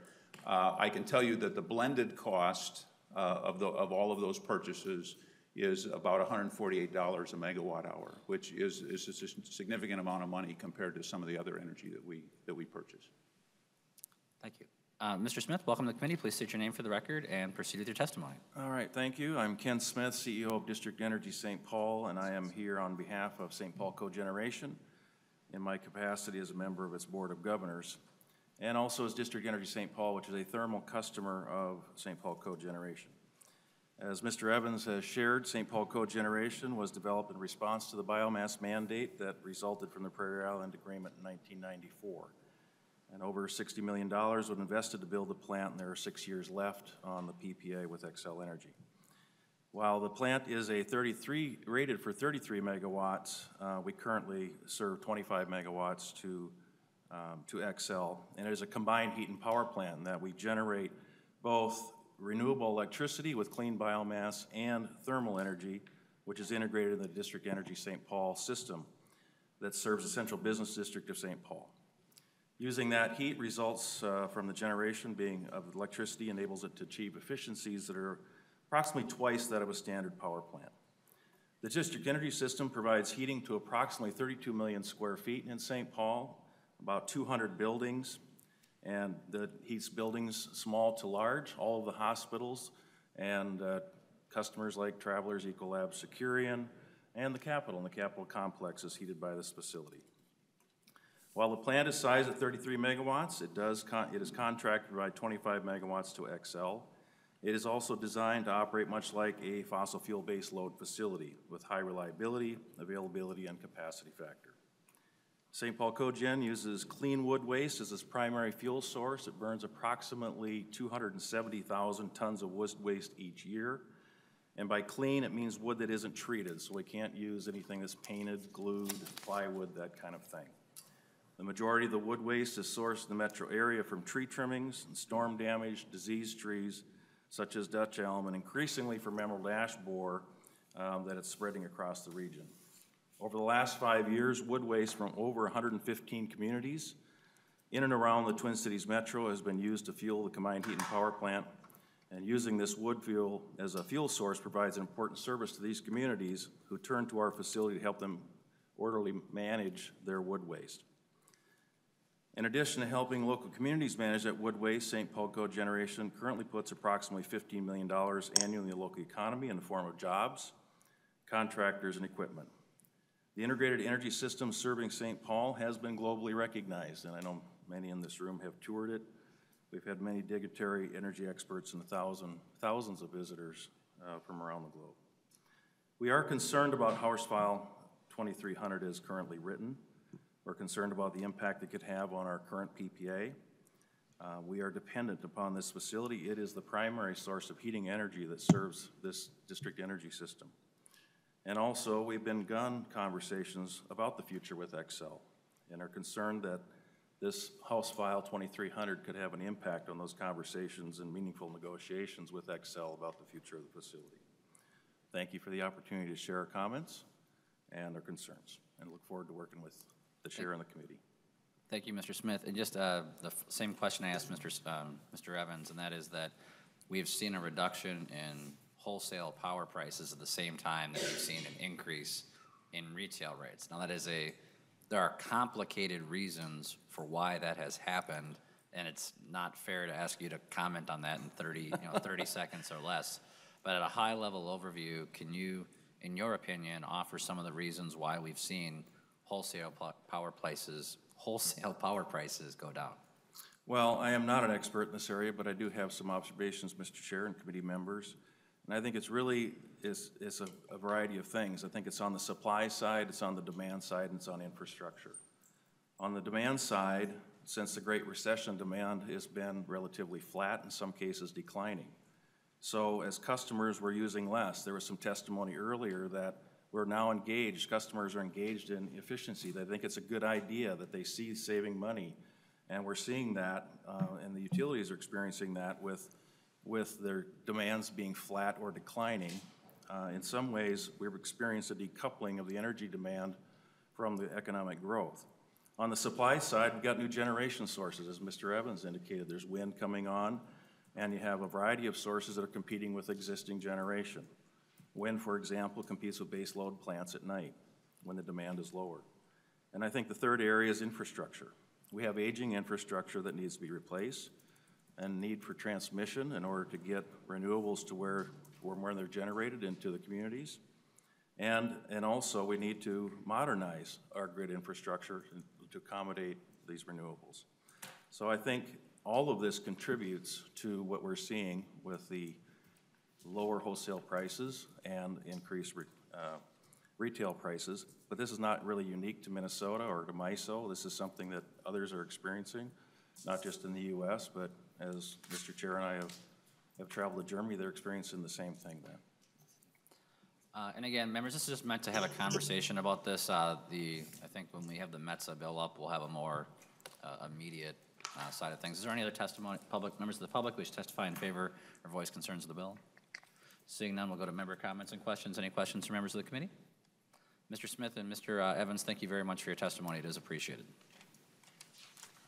Uh, I can tell you that the blended cost uh, of the, of all of those purchases is about $148 a megawatt hour, which is, is a significant amount of money compared to some of the other energy that we, that we purchase. Thank you. Uh, Mr. Smith, welcome to the committee. Please state your name for the record and proceed with your testimony. All right, thank you. I'm Ken Smith, CEO of District Energy St. Paul, and I am here on behalf of St. Paul Cogeneration in my capacity as a member of its Board of Governors, and also as District Energy St. Paul, which is a thermal customer of St. Paul Cogeneration. As Mr. Evans has shared, St. Paul Cogeneration was developed in response to the biomass mandate that resulted from the Prairie Island Agreement in 1994 and over $60 million was invested to build the plant, and there are six years left on the PPA with Xcel Energy. While the plant is a 33, rated for 33 megawatts, uh, we currently serve 25 megawatts to, um, to Xcel, and it is a combined heat and power plant that we generate both renewable electricity with clean biomass and thermal energy, which is integrated in the District Energy St. Paul system that serves the central business district of St. Paul. Using that heat results uh, from the generation being of electricity enables it to achieve efficiencies that are approximately twice that of a standard power plant. The district energy system provides heating to approximately 32 million square feet in St. Paul, about 200 buildings, and the heats buildings small to large, all of the hospitals, and uh, customers like Travelers, Ecolab, Securian, and the Capitol, and the Capitol complex is heated by this facility. While the plant is sized at 33 megawatts, it does it is contracted by 25 megawatts to Xcel. It is also designed to operate much like a fossil fuel based load facility with high reliability, availability, and capacity factor. St. Paul Cogen uses clean wood waste as its primary fuel source. It burns approximately 270,000 tons of wood waste each year. And by clean, it means wood that isn't treated, so we can't use anything that's painted, glued, plywood, that kind of thing. The majority of the wood waste is sourced in the metro area from tree trimmings and storm damage, diseased trees, such as Dutch elm, and increasingly from emerald ash borer um, that it's spreading across the region. Over the last five years, wood waste from over 115 communities in and around the Twin Cities Metro has been used to fuel the combined heat and power plant. And using this wood fuel as a fuel source provides an important service to these communities who turn to our facility to help them orderly manage their wood waste. In addition to helping local communities manage that wood waste, St. Paul Cogeneration currently puts approximately $15 million annually in the local economy in the form of jobs, contractors, and equipment. The integrated energy system serving St. Paul has been globally recognized, and I know many in this room have toured it. We've had many dignitary energy experts and thousand, thousands of visitors uh, from around the globe. We are concerned about House File 2300 as currently written. We're concerned about the impact it could have on our current PPA. Uh, we are dependent upon this facility. It is the primary source of heating energy that serves this district energy system. And also, we've been begun conversations about the future with Xcel and are concerned that this House File 2300 could have an impact on those conversations and meaningful negotiations with Xcel about the future of the facility. Thank you for the opportunity to share our comments and our concerns, and look forward to working with the chair and the committee. Thank you, Mr. Smith. And just uh, the same question I asked Mr. Um, Mr. Evans, and that is that we have seen a reduction in wholesale power prices at the same time that we've seen an increase in retail rates. Now, that is a, there are complicated reasons for why that has happened, and it's not fair to ask you to comment on that in 30, you know, 30 seconds or less. But at a high-level overview, can you, in your opinion, offer some of the reasons why we've seen wholesale power prices, wholesale power prices go down? Well, I am not an expert in this area, but I do have some observations, Mr. Chair and committee members. And I think it's really, it's, it's a, a variety of things. I think it's on the supply side, it's on the demand side, and it's on infrastructure. On the demand side, since the Great Recession, demand has been relatively flat, in some cases declining. So as customers were using less, there was some testimony earlier that we're now engaged, customers are engaged in efficiency. They think it's a good idea, that they see saving money. And we're seeing that, uh, and the utilities are experiencing that with, with their demands being flat or declining. Uh, In some ways, we've experienced a decoupling of the energy demand from the economic growth. On the supply side, we've got new generation sources, as Mr. Evans indicated. There's wind coming on, and you have a variety of sources that are competing with existing generation. Wind, for example, competes with base load plants at night when the demand is lower. And I think the third area is infrastructure. We have aging infrastructure that needs to be replaced and need for transmission in order to get renewables to where, where they're generated into the communities. And, and also, we need to modernize our grid infrastructure to accommodate these renewables. So I think all of this contributes to what we're seeing with the lower wholesale prices and increase re- uh, retail prices. But this is not really unique to Minnesota or to MISO. This is something that others are experiencing, not just in the US, but as Mr. Chair and I have, have traveled to Germany, they're experiencing the same thing then. Uh, And again, members, this is just meant to have a conversation about this. Uh, The, I think when we have the METSA bill up, we'll have a more uh, immediate uh, side of things. Is there any other testimony, public, members of the public wish to testify in favor or voice concerns of the bill? Seeing none, we'll go to member comments and questions. Any questions from members of the committee? Mr. Smith and Mr. uh, Evans, thank you very much for your testimony. It is appreciated.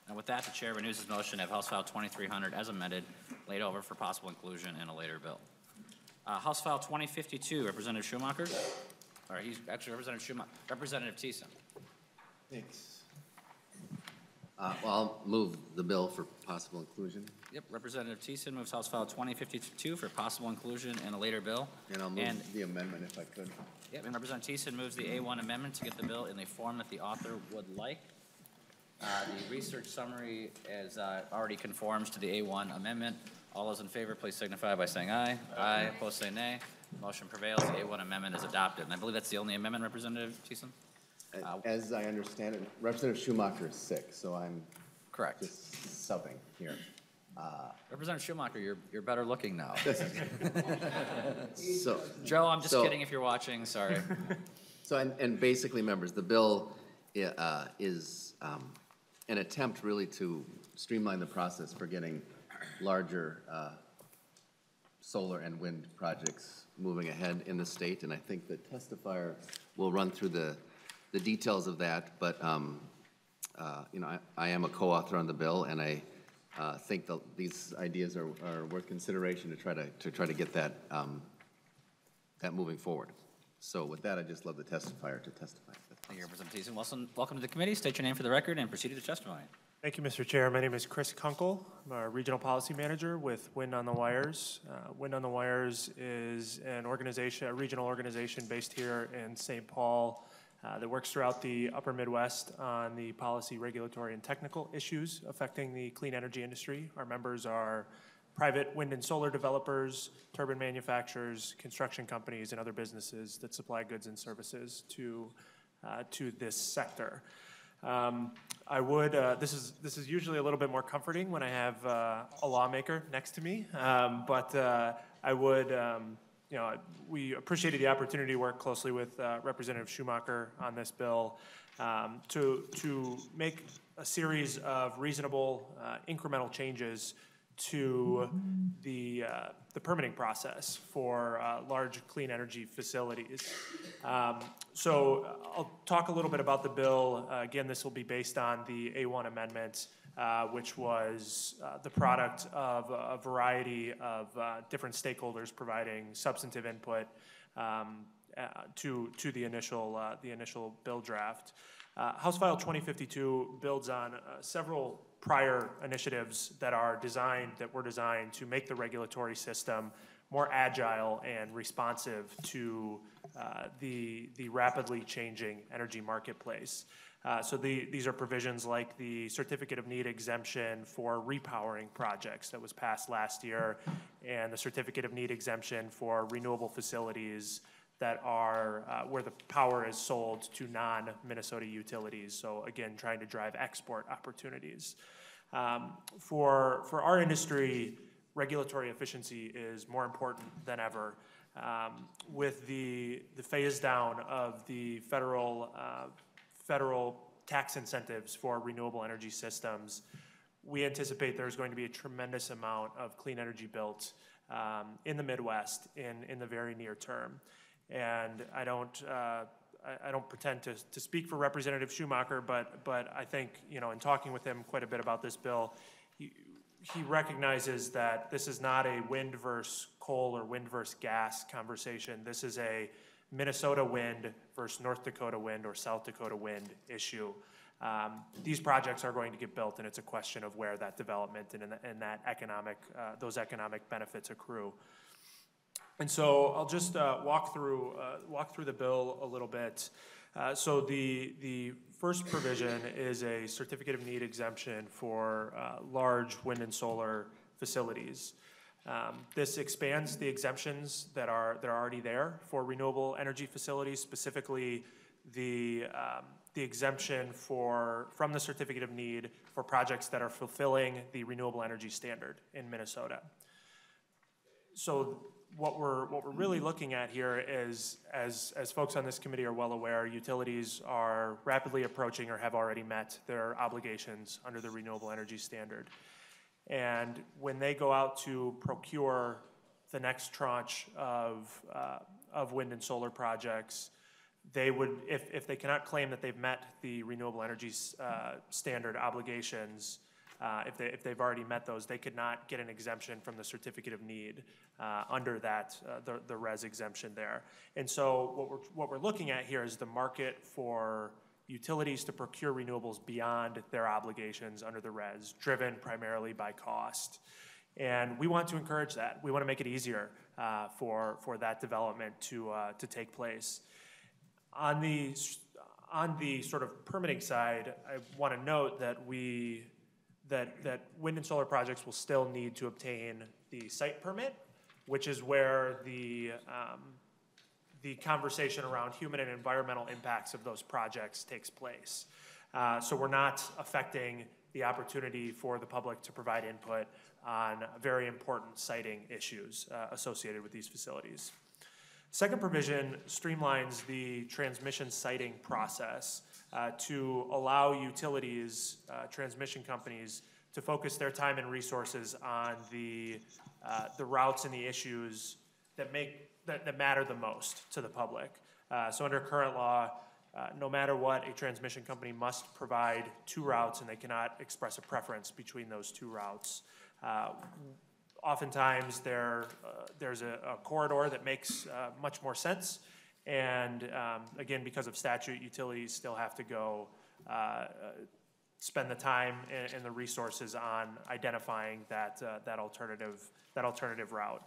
And with that, the chair renews his motion to have House File 2300 as amended, laid over for possible inclusion in a later bill. Uh, House File 2052, Representative Schomacker. Or he's actually Representative Schomacker, Representative Thissen. Thanks. Uh, Well, I'll move the bill for possible inclusion, Yep, Representative Thissen moves House File 2052 for possible inclusion in a later bill. and I'll And- the amendment if I could. Yep, and Representative Thissen moves the A1 amendment to get the bill in the form that the author would like. Uh, The research summary is, uh, already conforms to the A1 amendment. All those in favor, please signify by saying aye. Aye, opposed say nay. Motion prevails, the A1 amendment is adopted. And I believe that's the only amendment, Representative Thissen? Uh, As I understand it, Representative Schomacker is sick, so I'm Correct. just subbing here. Uh, Representative Schomacker, you're, you're better looking now. So. Joe, I'm just so- kidding if you're watching, sorry. So, and, and basically, members, the bill uh, is um, an attempt really to streamline the process for getting larger uh, solar and wind projects moving ahead in the state. And I think the testifier will run through the the details of that, but, um, uh, you know, I, I am a co-author on the bill, and I, uh, think that these ideas are, are worth consideration to try to, to try to get that, um, that moving forward. So with that, I'd just love the testifier to testify. Thank you, Representative Thissen. Welcome, welcome to the committee. State your name for the record and proceed to the testimony. Thank you, Mr. Chair. My name is Chris Kunkel. I'm a Regional Policy Manager with Wind on the Wires. Uh, Wind on the Wires is an organization, a regional organization based here in St. Paul uh, that works throughout the upper Midwest on the policy, regulatory, and technical issues affecting the clean energy industry. Our members are private wind and solar developers, turbine manufacturers, construction companies, and other businesses that supply goods and services to, uh, to this sector. Um, I would, uh, this is, this is usually a little bit more comforting when I have uh, a lawmaker next to me, um, but uh, I would, um, you know, we appreciated the opportunity to work closely with uh, Representative Schomacker on this bill um, to, to make a series of reasonable uh, incremental changes to the, uh, the permitting process for uh, large clean energy facilities. Um, So I'll talk a little bit about the bill. Uh, Again, this will be based on the A1 amendment, uh, which was uh, the product of a variety of uh, different stakeholders providing substantive input um, uh, to, to the initial, uh, the initial bill draft. House File 2052 builds on several prior initiatives that are designed, that were designed to make the regulatory system more agile and responsive to the, the rapidly changing energy marketplace. Uh, so the, these are provisions like the certificate of need exemption for repowering projects that was passed last year, and the certificate of need exemption for renewable facilities that are uh, where the power is sold to non-Minnesota utilities. So again, trying to drive export opportunities. Um, for for our industry, regulatory efficiency is more important than ever. Um, with the the phase down of the federal uh, federal tax incentives for renewable energy systems, we anticipate there's going to be a tremendous amount of clean energy built um, in the Midwest in in the very near term. And I don't, uh, I, I don't pretend to, to speak for Representative Schomacker, but, but I think, you know, in talking with him quite a bit about this bill, he, he recognizes that this is not a wind versus coal or wind versus gas conversation. This is a Minnesota wind versus North Dakota wind or South Dakota wind issue. Um, these projects are going to get built, and it's a question of where that development and, and that economic, uh, those economic benefits accrue. And so I'll just uh, walk through uh, walk through the bill a little bit. Uh, so the the first provision is a certificate of need exemption for uh, large wind and solar facilities. Um, this expands the exemptions that are that are already there for renewable energy facilities, specifically the um, the exemption for from the certificate of need for projects that are fulfilling the renewable energy standard in Minnesota. So what we're, what we're really looking at here is, as, as folks on this committee are well aware, utilities are rapidly approaching or have already met their obligations under the renewable energy standard. And when they go out to procure the next tranche of, uh, of wind and solar projects, they would, if, if they cannot claim that they've met the renewable energy uh, standard obligations, uh, if they, if they've already met those, they could not get an exemption from the certificate of need uh, under that, uh, the, the res exemption there. And so what we're, what we're looking at here is the market for utilities to procure renewables beyond their obligations under the res, driven primarily by cost. And we want to encourage that. We want to make it easier uh, for, for that development to, uh, to take place. On the, on the sort of permitting side, I want to note that we that, that wind and solar projects will still need to obtain the site permit, which is where the, um, the conversation around human and environmental impacts of those projects takes place. Uh, so we're not affecting the opportunity for the public to provide input on very important siting issues uh, associated with these facilities. Second provision streamlines the transmission siting process uh, to allow utilities, uh, transmission companies, to focus their time and resources on the, uh, the routes and the issues that make that, that matter the most to the public. Uh, so under current law, uh, no matter what, a transmission company must provide two routes, and they cannot express a preference between those two routes. Uh, Oftentimes, there, uh, there's a a corridor that makes uh, much more sense, and um, again, because of statute, utilities still have to go uh, spend the time and, and the resources on identifying that, that alternative, that alternative route.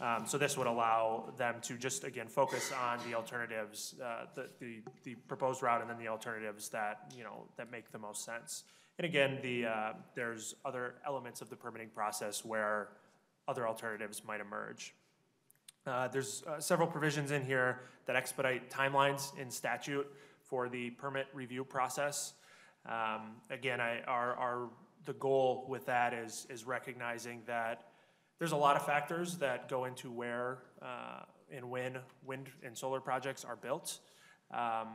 Um, so this would allow them to just, again, focus on the alternatives, uh, the, the, the proposed route and then the alternatives that, you know, that make the most sense. And again, the, uh, there's other elements of the permitting process where other alternatives might emerge. Uh, There's uh, several provisions in here that expedite timelines in statute for the permit review process. Um, Again, I, our, our, the goal with that is, is recognizing that there's a lot of factors that go into where uh, and when wind and solar projects are built. Um,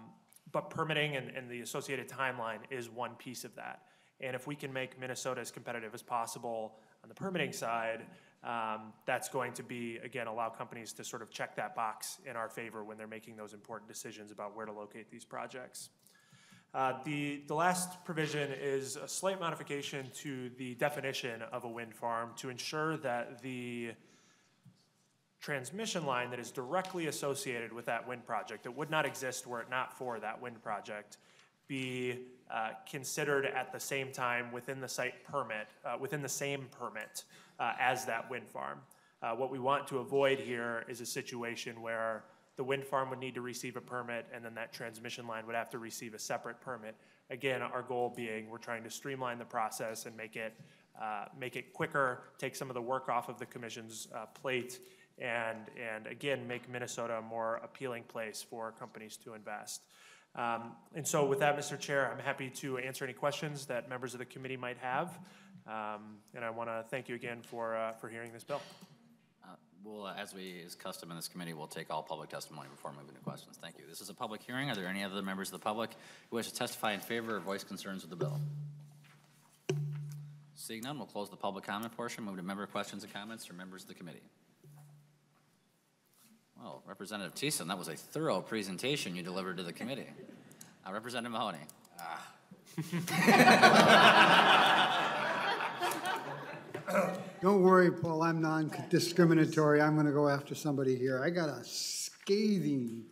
But permitting and, and the associated timeline is one piece of that. And if we can make Minnesota as competitive as possible on the permitting side, um, that's going to be, again, allow companies to sort of check that box in our favor when they're making those important decisions about where to locate these projects. Uh, The, the last provision is a slight modification to the definition of a wind farm to ensure that the transmission line that is directly associated with that wind project, that would not exist were it not for that wind project, be uh, considered at the same time within the site permit, uh, within the same permit uh, as that wind farm. Uh, What we want to avoid here is a situation where the wind farm would need to receive a permit, and then that transmission line would have to receive a separate permit. Again, our goal being, we're trying to streamline the process and make it, uh, make it quicker, take some of the work off of the commission's uh, plate, and, and again, make Minnesota a more appealing place for companies to invest. Um, And so with that, Mr. Chair, I'm happy to answer any questions that members of the committee might have. Um, And I want to thank you again for, uh, for hearing this bill. We'll, uh, as we, is custom in this committee, we'll take all public testimony before moving to questions. Thank you. This is a public hearing. Are there any other members of the public who wish to testify in favor or voice concerns with the bill? Seeing none, we'll close the public comment portion, move to member questions and comments from members of the committee. Well, Representative Thissen, that was a thorough presentation you delivered to the committee. Uh, Representative Mahoney. Don't worry, Paul, I'm non-discriminatory. I'm gonna go after somebody here. I got a scathing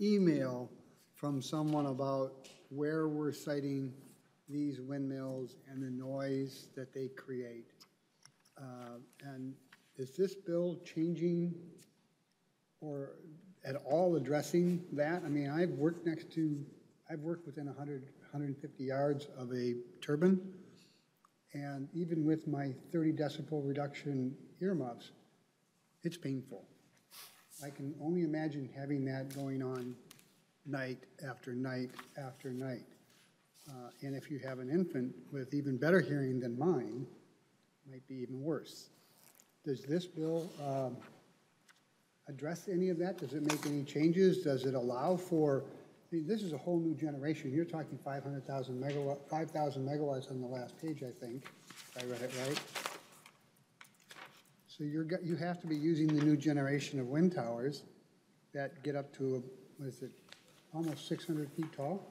email from someone about where we're siting these windmills and the noise that they create. Uh, And is this bill changing or at all addressing that? I mean, I've worked next to, I've worked within 100, 150 yards of a turbine. And even with my 30 decibel reduction earmuffs, it's painful. I can only imagine having that going on night after night after night. Uh, And if you have an infant with even better hearing than mine, it might be even worse. Does this bill um, address any of that? Does it make any changes? Does it allow for, see, this is a whole new generation. You're talking 500,000 megawatt, 5,000 megawatts on the last page, I think, if I read it right. So you're, you have to be using the new generation of wind towers that get up to, what is it, almost 600 feet tall?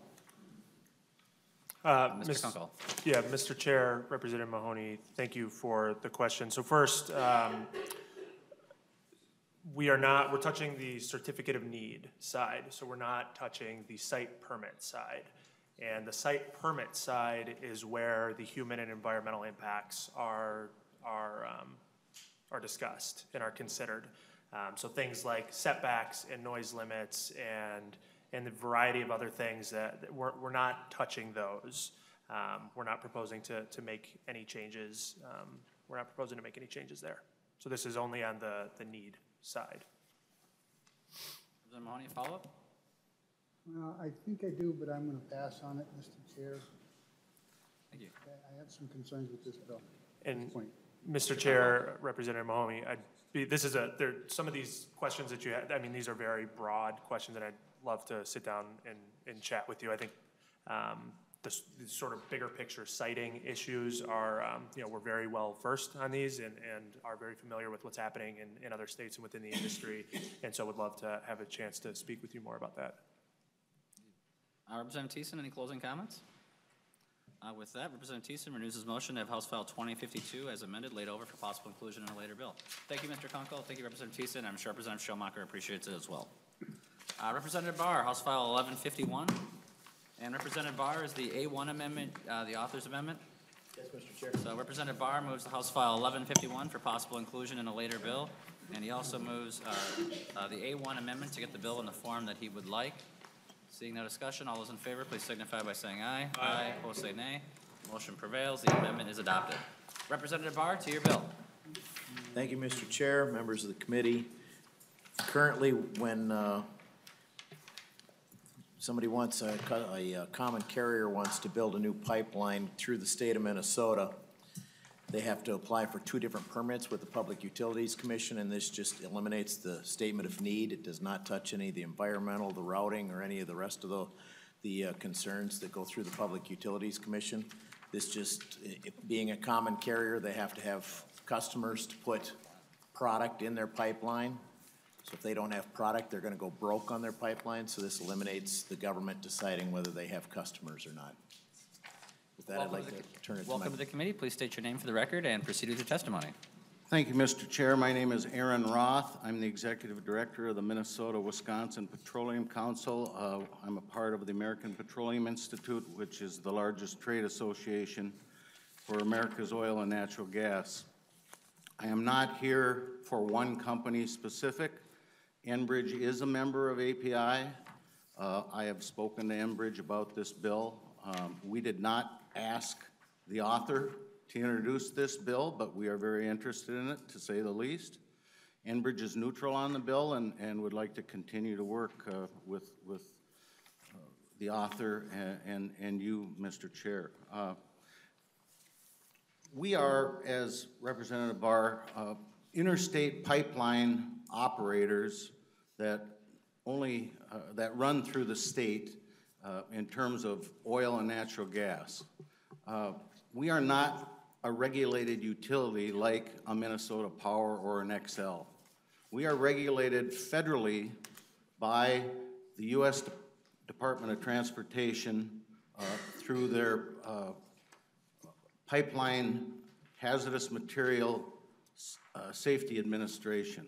Uh, Mr. Miss- Kunkel. Yeah, Mr. Chair, Representative Mahoney, thank you for the question. So first, um, we are not, we're touching the certificate of need side, so we're not touching the site permit side. And the site permit side is where the human and environmental impacts are, are, um, are discussed and are considered. Um, so things like setbacks and noise limits and, and the variety of other things that, that we're, we're not touching those. Um, we're not proposing to, to make any changes, um, we're not proposing to make any changes there. So this is only on the, the need side. Representative Mahoney, follow-up? Well, I think I do, but I'm going to pass on it, Mr. Chair. Thank you. I have some concerns with this bill. And point. Mr. Chair, Representative Mahoney, I'd be, this is a, there, some of these questions that you had, I mean, these are very broad questions, and I'd love to sit down and, and chat with you. I think, um, the, the sort of bigger picture siting issues are, um, you know, we're very well versed on these and, and are very familiar with what's happening in, in other states and within the industry, and so would love to have a chance to speak with you more about that. Uh, Representative Thissen, any closing comments? Uh, With that, Representative Thissen renews his motion to have House File 2052 as amended laid over for possible inclusion in a later bill. Thank you, Mr. Kunkel. Thank you, Representative Thissen. I'm sure Representative Schomacker appreciates it as well. Uh, Representative Bahr, House File 1151. And Representative Bahr is the A1 amendment, uh, the author's amendment. Yes, Mr. Chair. So Representative Bahr moves the House File 1151 for possible inclusion in a later bill, and he also moves uh, uh, the A1 amendment to get the bill in the form that he would like. Seeing no discussion, all those in favor, please signify by saying aye. Aye. Opposed, say nay. Motion prevails, the amendment is adopted. Representative Bahr, to your bill. Thank you, Mr. Chair, members of the committee. Currently, when uh, somebody wants, a a uh, common carrier wants to build a new pipeline through the state of Minnesota, they have to apply for two different permits with the Public Utilities Commission, and this just eliminates the statement of need. It does not touch any of the environmental, the routing, or any of the rest of the, the uh, concerns that go through the Public Utilities Commission. This just, i- i- being a common carrier, they have to have customers to put product in their pipeline. So if they don't have product, they're gonna go broke on their pipeline, so this eliminates the government deciding whether they have customers or not. With that, I'd Welcome like to to the- turn it to my. Welcome to the committee. Please state your name for the record and proceed with your testimony. Thank you, Mr. Chair. My name is Aaron Roth. I'm the Executive Director of the Minnesota-Wisconsin Petroleum Council. Uh, I'm a part of the American Petroleum Institute, which is the largest trade association for America's oil and natural gas. I am not here for one company specific. Enbridge is a member of API. Uh, I have spoken to Enbridge about this bill. Um, We did not ask the author to introduce this bill, but we are very interested in it, to say the least. Enbridge is neutral on the bill and, and would like to continue to work uh, with, with uh, the author and, and, and you, Mr. Chair. Uh, we are, as Representative Bahr, uh, interstate pipeline operators that only, uh, that run through the state uh, in terms of oil and natural gas. Uh, We are not a regulated utility like a Minnesota Power or an Xcel. We are regulated federally by the U.S. De- Department of Transportation uh, through their uh, Pipeline Hazardous Material uh, Safety Administration.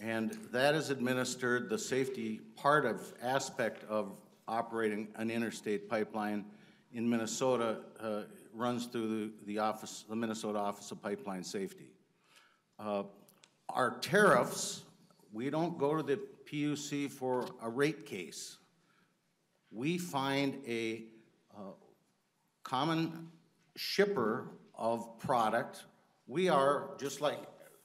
And that is administered, the safety part of, aspect of operating an interstate pipeline in Minnesota uh, runs through the, the office, the Minnesota Office of Pipeline Safety. Uh, Our tariffs, we don't go to the PUC for a rate case. We find a uh, common shipper of product. We are, just like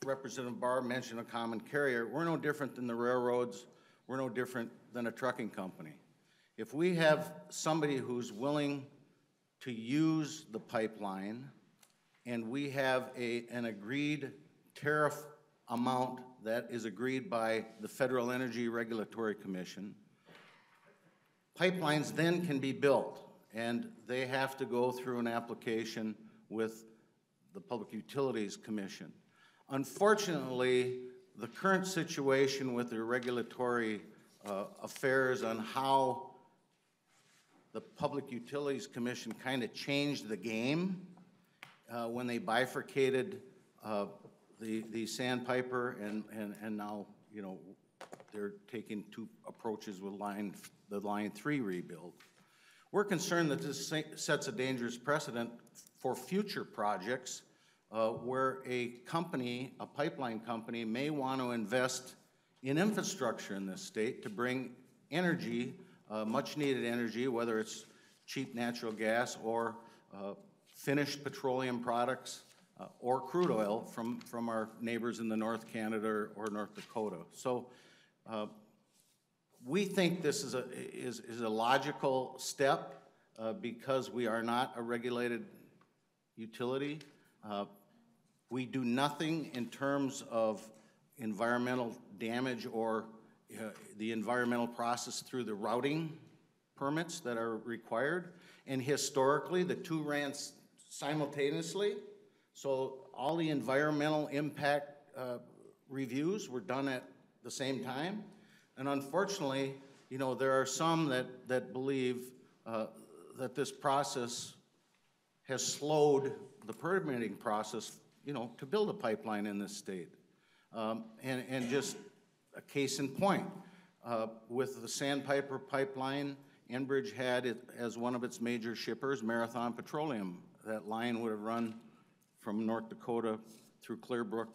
Representative Bahr mentioned, a common carrier. We're no different than the railroads. We're no different than a trucking company. If we have somebody who's willing to use the pipeline, and we have a, an agreed tariff amount that is agreed by the Federal Energy Regulatory Commission, pipelines then can be built, and they have to go through an application with the Public Utilities Commission. Unfortunately, the current situation with the regulatory uh, affairs on how the Public Utilities Commission kind of changed the game uh, when they bifurcated uh, the, the Sandpiper and, and, and now, you know, they're taking two approaches with line, the Line Three rebuild. We're concerned that this sets a dangerous precedent for future projects uh, where a company, a pipeline company, may want to invest in infrastructure in this state to bring energy, uh, much-needed energy, whether it's cheap natural gas or uh, finished petroleum products uh, or crude oil from, from our neighbors in the North Canada or North Dakota. So uh, we think this is a, is, is a logical step uh, because we are not a regulated utility. We do nothing in terms of environmental damage or uh, the environmental process through the routing permits that are required. And historically, the two ran simultaneously. So all the environmental impact uh, reviews were done at the same time. And unfortunately, you know, there are some that, that believe uh, that this process has slowed the permitting process, you know, to build a pipeline in this state. Um, And, and just a case in point, uh, with the Sandpiper Pipeline, Enbridge had it as one of its major shippers, Marathon Petroleum. That line would have run from North Dakota through Clearbrook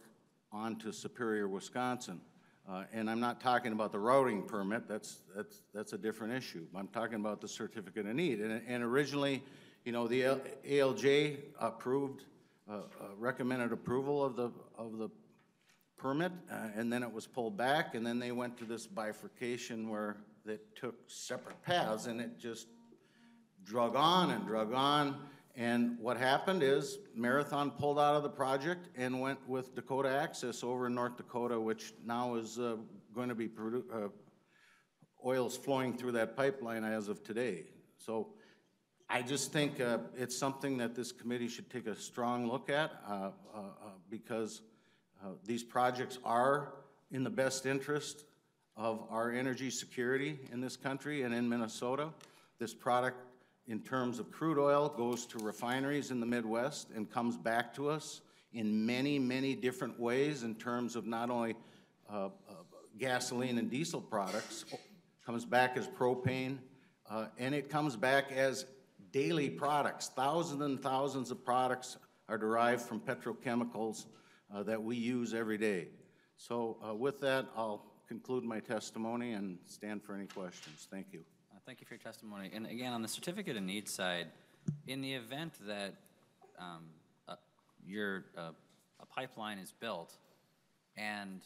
on to Superior, Wisconsin. Uh, And I'm not talking about the routing permit, that's, that's, that's a different issue. I'm talking about the certificate of need. And, and originally, you know, the ALJ approved, uh, recommended approval of the, of the permit, uh, and then it was pulled back, and then they went to this bifurcation where they took separate paths, and it just drug on and drug on. And what happened is Marathon pulled out of the project and went with Dakota Access over in North Dakota, which now is uh, going to be, uh, oil's flowing through that pipeline as of today. So I just think uh, it's something that this committee should take a strong look at uh, uh, uh, because uh, these projects are in the best interest of our energy security in this country and in Minnesota. This product, in terms of crude oil, goes to refineries in the Midwest and comes back to us in many, many different ways in terms of not only uh, gasoline and diesel products, comes back as propane, and it comes back as daily products. Thousands and thousands of products are derived from petrochemicals uh, that we use every day. So uh, with that, I'll conclude my testimony and stand for any questions. Thank you. Uh, Thank you for your testimony. And again, on the certificate of need side, in the event that um, your, uh, a pipeline is built and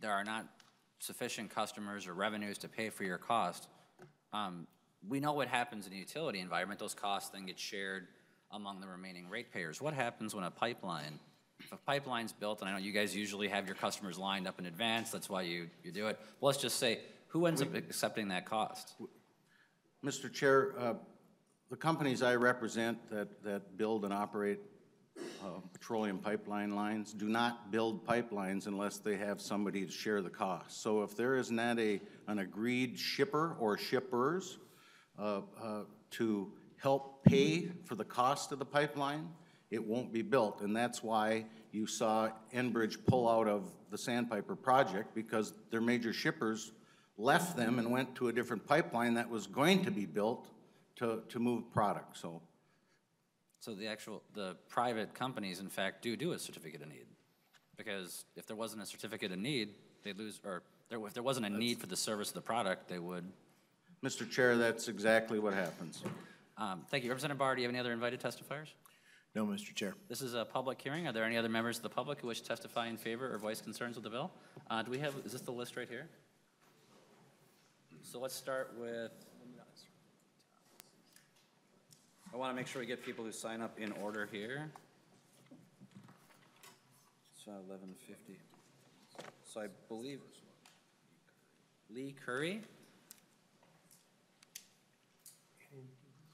there are not sufficient customers or revenues to pay for your cost, um, we know what happens in the utility environment. Those costs then get shared among the remaining ratepayers. What happens when a pipeline, if a pipeline's built, and I know you guys usually have your customers lined up in advance, that's why you, you do it. Well, let's just say, who ends up accepting that cost? Mr. Chair, uh, the companies I represent that, that build and operate uh, petroleum pipeline lines do not build pipelines unless they have somebody to share the cost. So if there is not a, an agreed shipper or shippers Uh, uh, to help pay for the cost of the pipeline, it won't be built. And that's why you saw Enbridge pull out of the Sandpiper project because their major shippers left them and went to a different pipeline that was going to be built to, to move product, so. So the actual, the private companies, in fact, do do a certificate of need. Because if there wasn't a certificate of need, they'd lose, or there- if there wasn't a need for the service of the product, they would. Mr. Chair, that's exactly what happens. Um, Thank you. Representative Bahr, do you have any other invited testifiers? No, Mr. Chair. This is a public hearing. Are there any other members of the public who wish to testify in favor or voice concerns with the bill? Uh, Do we have, is this the list right here? So let's start with, I want to make sure we get people who sign up in order here. So eleven fifty. So I believe Leigh Currie.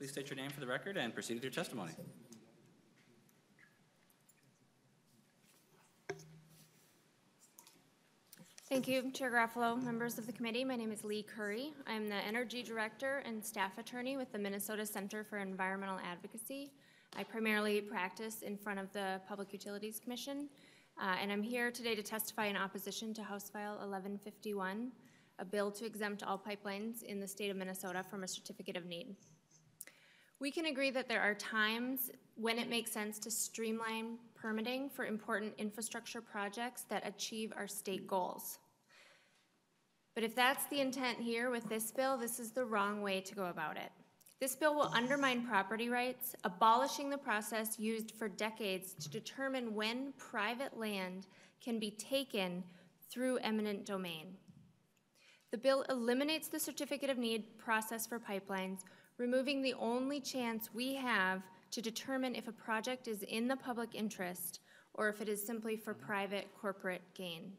Please state your name for the record and proceed with your testimony. Thank you, Chair Garofalo, members of the committee. My name is Leigh Currie. I'm the Energy Director and Staff Attorney with the Minnesota Center for Environmental Advocacy. I primarily practice in front of the Public Utilities Commission, uh, and I'm here today to testify in opposition to House File 1151, a bill to exempt all pipelines in the state of Minnesota from a certificate of need. We can agree that there are times when it makes sense to streamline permitting for important infrastructure projects that achieve our state goals. But if that's the intent here with this bill, this is the wrong way to go about it. This bill will undermine property rights, abolishing the process used for decades to determine when private land can be taken through eminent domain. The bill eliminates the certificate of need process for pipelines, removing the only chance we have to determine if a project is in the public interest or if it is simply for private corporate gain.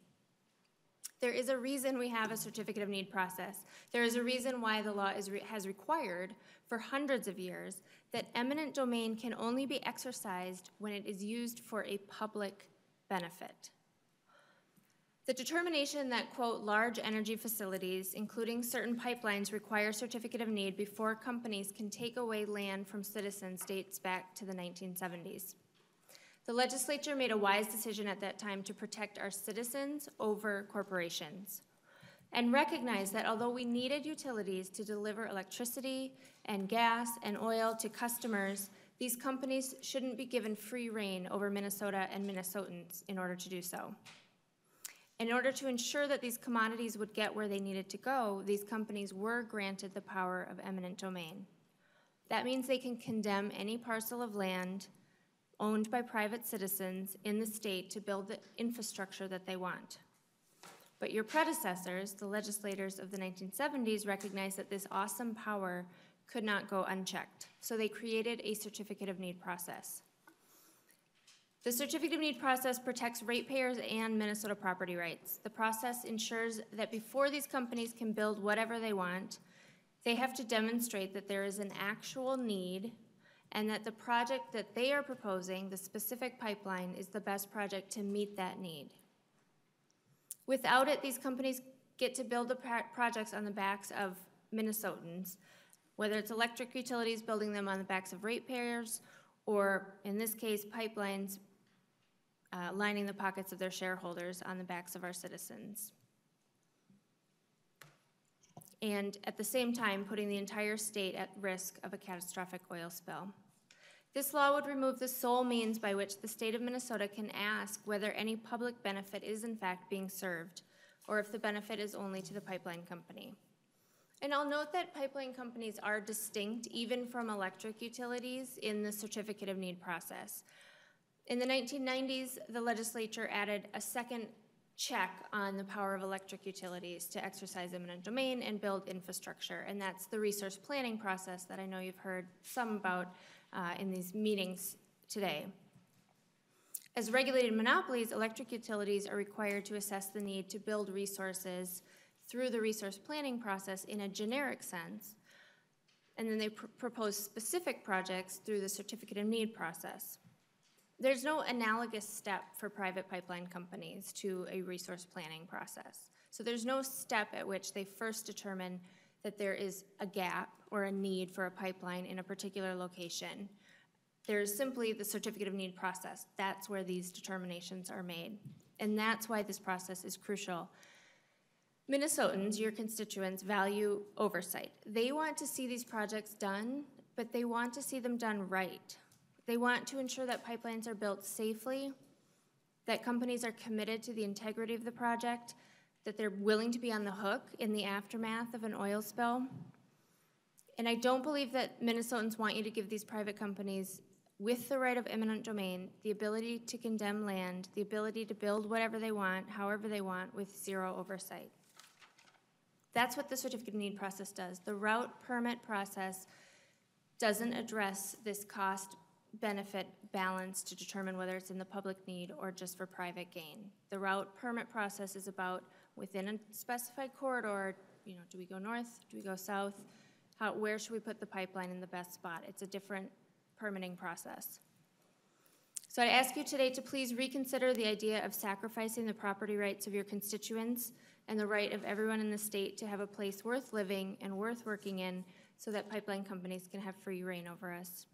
There is a reason we have a certificate of need process. There is a reason why the law re- has required for hundreds of years that eminent domain can only be exercised when it is used for a public benefit. The determination that, quote, "large energy facilities, including certain pipelines, require certificate of need before companies can take away land from citizens dates back to the 1970s. The legislature made a wise decision at that time to protect our citizens over corporations and recognized that although we needed utilities to deliver electricity and gas and oil to customers, these companies shouldn't be given free rein over Minnesota and Minnesotans in order to do so. In order to ensure that these commodities would get where they needed to go, these companies were granted the power of eminent domain. That means they can condemn any parcel of land owned by private citizens in the state to build the infrastructure that they want. But your predecessors, the legislators of the 1970s, recognized that this awesome power could not go unchecked. So they created a certificate of need process. The certificate of need process protects ratepayers and Minnesota property rights. The process ensures that before these companies can build whatever they want, they have to demonstrate that there is an actual need and that the project that they are proposing, the specific pipeline, is the best project to meet that need. Without it, these companies get to build the pro- projects on the backs of Minnesotans, whether it's electric utilities building them on the backs of ratepayers, or in this case, pipelines uh, lining the pockets of their shareholders on the backs of our citizens. And at the same time, putting the entire state at risk of a catastrophic oil spill. This law would remove the sole means by which the state of Minnesota can ask whether any public benefit is in fact being served, or if the benefit is only to the pipeline company. And I'll note that pipeline companies are distinct even from electric utilities in the certificate of need process. In the 1990s, the legislature added a second check on the power of electric utilities to exercise eminent domain and build infrastructure, and that's the resource planning process that I know you've heard some about uh, in these meetings today. As regulated monopolies, electric utilities are required to assess the need to build resources through the resource planning process in a generic sense, and then they pr- propose specific projects through the certificate of need process. There's no analogous step for private pipeline companies to a resource planning process. So there's no step at which they first determine that there is a gap or a need for a pipeline in a particular location. There's simply the certificate of need process. That's where these determinations are made. And that's why this process is crucial. Minnesotans, your constituents, value oversight. They want to see these projects done, but they want to see them done right. They want to ensure that pipelines are built safely, that companies are committed to the integrity of the project, that they're willing to be on the hook in the aftermath of an oil spill. And I don't believe that Minnesotans want you to give these private companies, with the right of eminent domain, the ability to condemn land, the ability to build whatever they want, however they want, with zero oversight. That's what the certificate of need process does. The route permit process doesn't address this cost benefit balance to determine whether it's in the public need or just for private gain. The route permit process is about within a specified corridor, you know, do we go north, do we go south? How, where should we put the pipeline in the best spot? It's a different permitting process. So I ask you today to please reconsider the idea of sacrificing the property rights of your constituents and the right of everyone in the state to have a place worth living and worth working in so that pipeline companies can have free reign over us.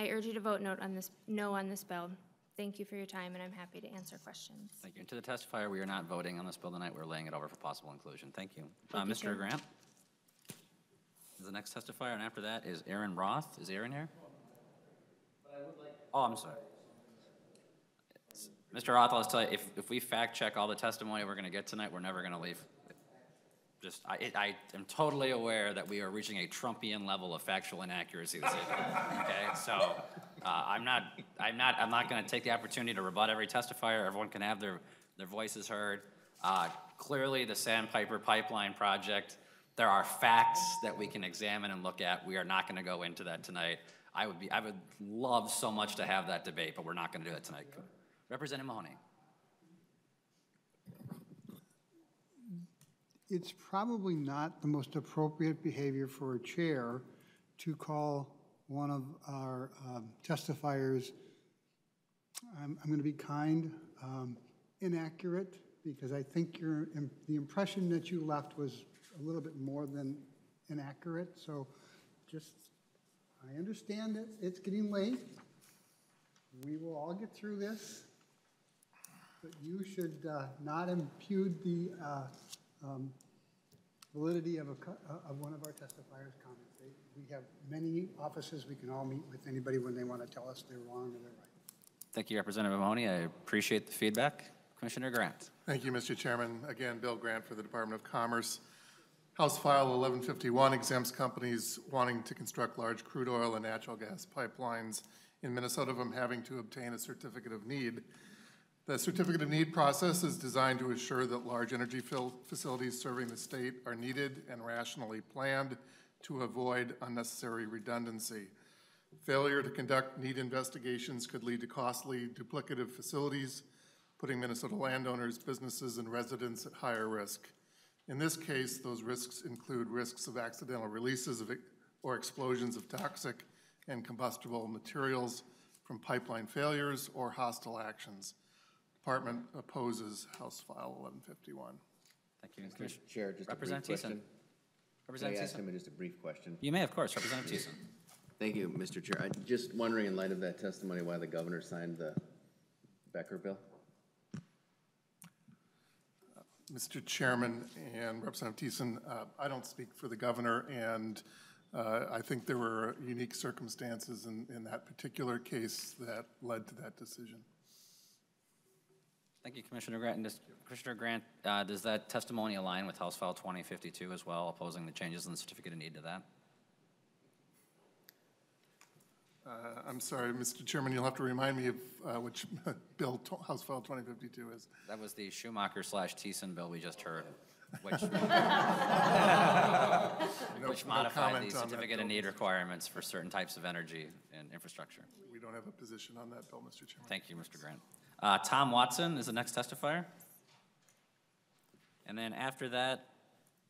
I urge you to vote no on this, no on this bill. Thank you for your time, and I'm happy to answer questions. Thank you. And to the testifier, we are not voting on this bill tonight. We're laying it over for possible inclusion. Thank you. Thank Uh, you, Mr. Chair. Grant? Is the next testifier, and after that is Aaron Roth. Is Aaron here? Oh, I'm sorry. Mr. Roth, I'll just tell you, if, if we fact check all the testimony we're gonna get tonight, we're never gonna leave. Just, I, I am totally aware that we are reaching a Trumpian level of factual inaccuracy this evening, okay? So, uh, I'm not, I'm not, I'm not gonna take the opportunity to rebut every testifier. Everyone can have their, their voices heard. Uh, clearly, the Sandpiper Pipeline project, there are facts that we can examine and look at. We are not gonna go into that tonight. I would be, I would love so much to have that debate, but we're not gonna do it tonight. Representative Mahoney. It's probably not the most appropriate behavior for a chair to call one of our um, testifiers, I'm, I'm going to be kind, um, inaccurate because I think your, the impression that you left was a little bit more than inaccurate, so just, I understand that it's getting late. We will all get through this, but you should uh, not impugn the uh, um, validity of a, uh, of one of our testifiers' comments. They- We have many offices, we can all meet with anybody when they want to tell us they're wrong or they're right. Thank you, Representative Mahoney. I appreciate the feedback. Commissioner Grant. Thank you, Mr. Chairman. Again, Bill Grant for the Department of Commerce. House File 1151 exempts companies wanting to construct large crude oil and natural gas pipelines in Minnesota from having to obtain a certificate of need. The certificate of need process is designed to assure that large energy facilities serving the state are needed and rationally planned to avoid unnecessary redundancy. Failure to conduct need investigations could lead to costly duplicative facilities, putting Minnesota landowners, businesses, and residents at higher risk. In this case, those risks include risks of accidental releases of, or explosions of toxic and combustible materials from pipeline failures or hostile actions. Department opposes House File 1151. Thank you. Mr. Commissioner- Chair, just a brief Representative question. May Representative I ask Thissen. him just a brief question? You may, of course, Representative Thissen. Thank you, Mr. Chair. I'm just wondering, in light of that testimony, why the governor signed the Becker bill? Mr. Chairman and Representative Thissen, uh, I don't speak for the governor, and uh, I think there were unique circumstances in, in that particular case that led to that decision. Thank you, Commissioner Grant. And does- Commissioner Grant, uh, does that testimony align with House File 2052 as well, opposing the changes in the certificate of need to that? Uh, I'm sorry, Mr. Chairman, you'll have to remind me of uh, which bill House File 2052 is. That was the Schomacker slash Thissen bill we just heard, which, which no modified comment the certificate of need requirements for certain types of energy and infrastructure. We don't have a position on that bill, Mr. Chairman. Thank you, Mr. Grant. Uh, Tom Watson is the next testifier. And then after that,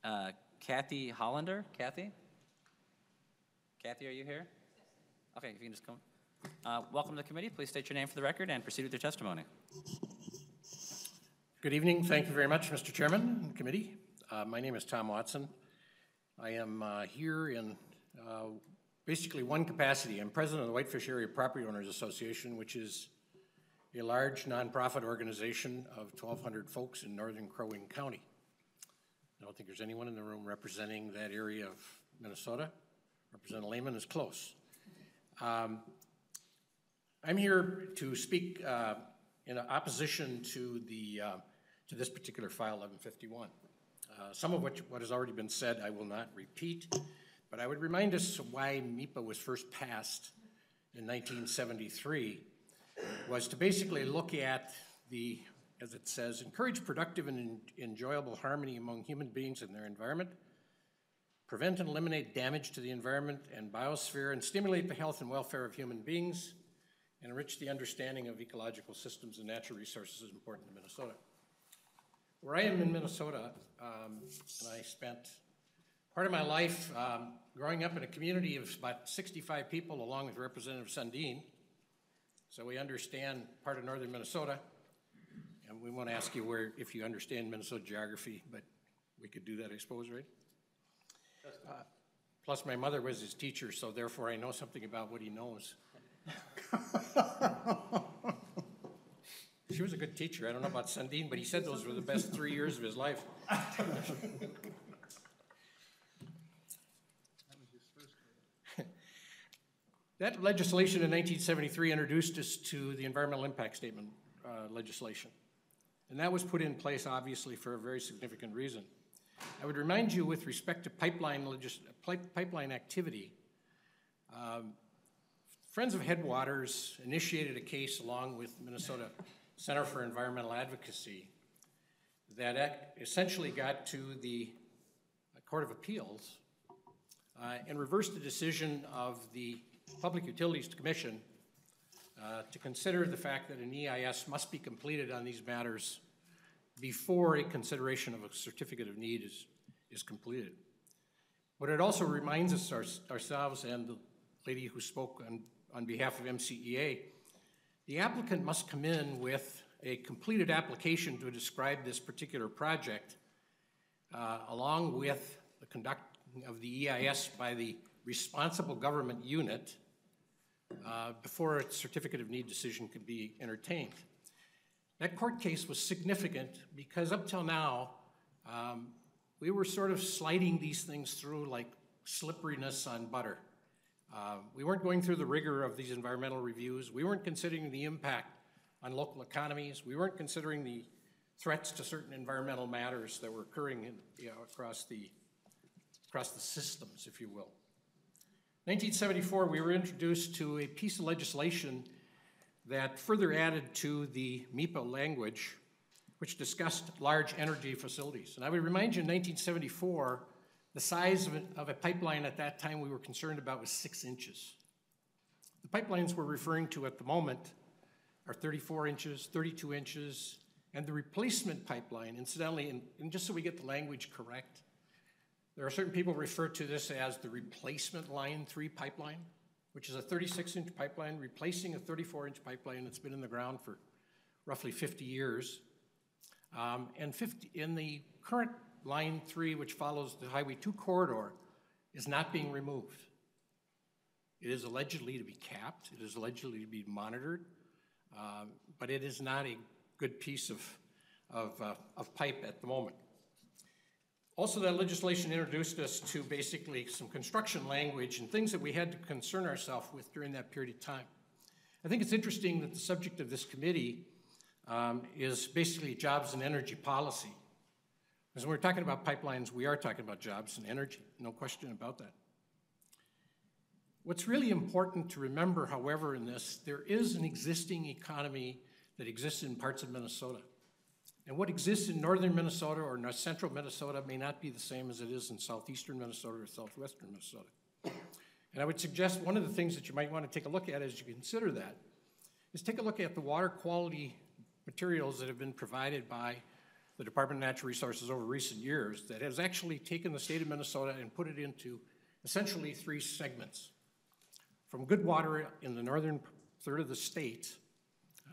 uh, Kathy Hollander. Kathy? Kathy, are you here? Okay, if you can just come. Uh, Welcome to the committee. Please state your name for the record and proceed with your testimony. Good evening. Thank you very much, Mr. Chairman and committee. Uh, My name is Tom Watson. I am uh, here in uh, basically one capacity. I'm president of the Whitefish Area Property Owners Association, which is a large nonprofit organization of 1,200 folks in northern Crow Wing County. I don't think there's anyone in the room representing that area of Minnesota. Representative Lehman is close. Um, I'm here to speak uh, in opposition to the, uh, to this particular file, 1151. Uh, Some of which, what has already been said, I will not repeat, but I would remind us why MEPA was first passed in 1973, was to basically look at the, as it says, encourage productive and en- enjoyable harmony among human beings and their environment, prevent and eliminate damage to the environment and biosphere, and stimulate the health and welfare of human beings, and enrich the understanding of ecological systems and natural resources is important to Minnesota. Where I am in Minnesota, um, and I spent part of my life um, growing up in a community of about 65 people, along with Representative Sundin. So we understand part of northern Minnesota, and we want to ask you where, if you understand Minnesota geography, but we could do that, I suppose, right? Uh, Plus, my mother was his teacher, so therefore I know something about what he knows. She was a good teacher. I don't know about Sundin, but he said those were the best three years of his life. That legislation in 1973 introduced us to the environmental impact statement uh, legislation. And that was put in place, obviously, for a very significant reason. I would remind you, with respect to pipeline, pipeline activity, um, Friends of Headwaters initiated a case along with Minnesota Center for Environmental Advocacy that essentially got to the Court of Appeals uh, and reversed the decision of the Public Utilities Commission uh, to consider the fact that an EIS must be completed on these matters before a consideration of a certificate of need is, is completed. But it also reminds us our- ourselves and the lady who spoke on, on behalf of MCEA, the applicant must come in with a completed application to describe this particular project, uh, along with the conduct of the EIS by the responsible government unit uh, before a certificate of need decision could be entertained. That court case was significant because up till now, um, we were sort of sliding these things through like slipperiness on butter. Uh, we weren't going through the rigor of these environmental reviews. We weren't considering the impact on local economies. We weren't considering the threats to certain environmental matters that were occurring in, you know, across the across the systems, if you will. 1974, we were introduced to a piece of legislation that further added to the MEPA language, which discussed large energy facilities. And I would remind you, in 1974, the size of a, of a pipeline at that time we were concerned about was six inches. The pipelines we're referring to at the moment are 34 inches, 32 inches, and the replacement pipeline, incidentally, and, and just so we get the language correct, there are certain people refer to this as the replacement line three pipeline, which is a 36 inch pipeline replacing a 34 inch pipeline that's been in the ground for roughly 50 years. Um, and 50, in the current line three, which follows the Highway 2 corridor, is not being removed. It is allegedly to be capped, it is allegedly to be monitored, um, but it is not a good piece of, of, uh, of pipe at the moment. Also, that legislation introduced us to basically some construction language and things that we had to concern ourselves with during that period of time. I think it's interesting that the subject of this committee um, is basically jobs and energy policy. Because when we're talking about pipelines, we are talking about jobs and energy, no question about that. What's really important to remember, however, in this, there is an existing economy that exists in parts of Minnesota. And what exists in northern Minnesota or central Minnesota may not be the same as it is in southeastern Minnesota or southwestern Minnesota. And I would suggest one of the things that you might want to take a look at as you consider that is take a look at the water quality materials that have been provided by the Department of Natural Resources over recent years that has actually taken the state of Minnesota and put it into essentially three segments. From good water in the northern third of the state,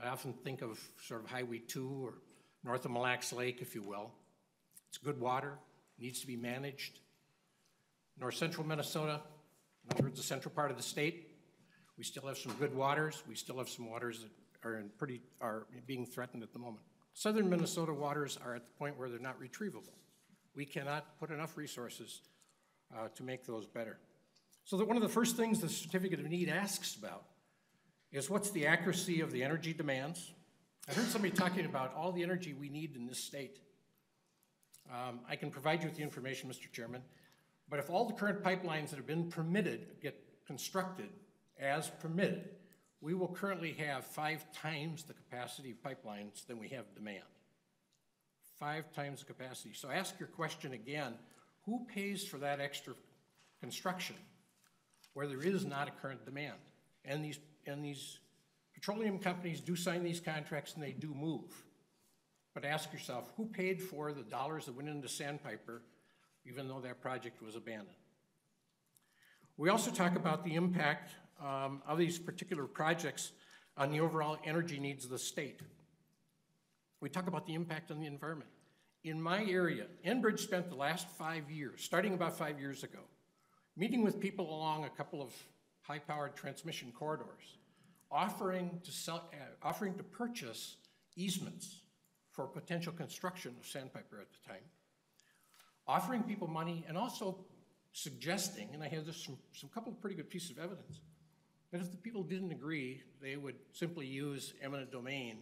I often think of sort of Highway 2 or north of Mille Lacs Lake, if you will. It's good water, needs to be managed. North central Minnesota, in other words, the central part of the state, we still have some good waters. We still have some waters that are pretty are being threatened at the moment. Southern Minnesota waters are at the point where they're not retrievable. We cannot put enough resources uh, to make those better. So that one of the first things the certificate of need asks about is what's the accuracy of the energy demands? I heard somebody talking about all the energy we need in this state. Um, I can provide you with the information, Mr. Chairman, but if all the current pipelines that have been permitted get constructed as permitted, we will currently have five times the capacity of pipelines than we have demand. Five times the capacity. So ask your question again, who pays for that extra construction where there is not a current demand? And these, and these petroleum companies do sign these contracts and they do move. But ask yourself, who paid for the dollars that went into Sandpiper even though that project was abandoned? We also talk about the impact um, of these particular projects on the overall energy needs of the state. We talk about the impact on the environment. In my area, Enbridge spent the last five years, starting about five years ago, meeting with people along a couple of high-powered transmission corridors, offering to, sell, uh, offering to purchase easements for potential construction of Sandpiper at the time, offering people money and also suggesting, and I have this some, some couple of pretty good pieces of evidence, that if the people didn't agree, they would simply use eminent domain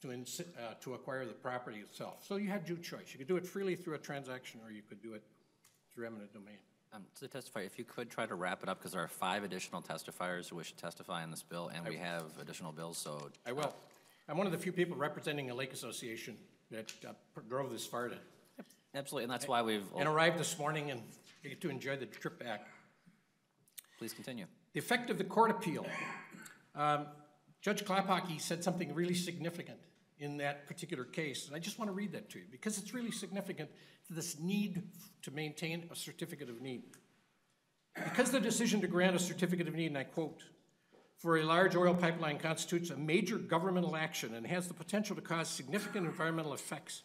to, uh, to acquire the property itself. So you had due choice. You could do it freely through a transaction or you could do it through eminent domain. Um, to testify, if you could try to wrap it up, because there are five additional testifiers who wish to testify in this bill, and we have additional bills, so. I will. I'm one of the few people representing a lake association that uh, drove this far to. Absolutely, and that's why we've. And arrived this morning and get to enjoy the trip back. Please continue. The effect of the court appeal. Um, Judge Klaphake said something really significant in that particular case, and I just want to read that to you because it's really significant to this need to maintain a certificate of need. Because the decision to grant a certificate of need, and I quote, for a large oil pipeline constitutes a major governmental action and has the potential to cause significant environmental effects.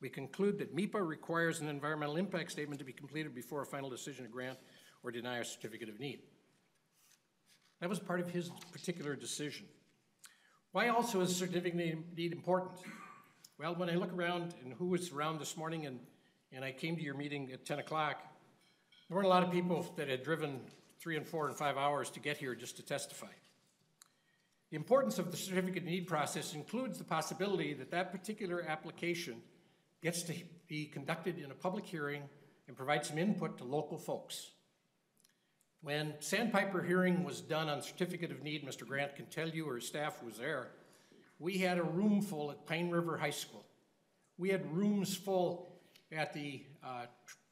We conclude that MEPA requires an environmental impact statement to be completed before a final decision to grant or deny a certificate of need. That was part of his particular decision. Why also is certificate need important? Well, when I look around and who was around this morning and, and I came to your meeting at 10 o'clock, there weren't a lot of people that had driven three and four and five hours to get here just to testify. The importance of the certificate need process includes the possibility that that particular application gets to be conducted in a public hearing and provide some input to local folks. When Sandpiper hearing was done on certificate of need, Mr. Grant can tell you, or his staff was there, we had a room full at Pine River High School. We had rooms full at the uh,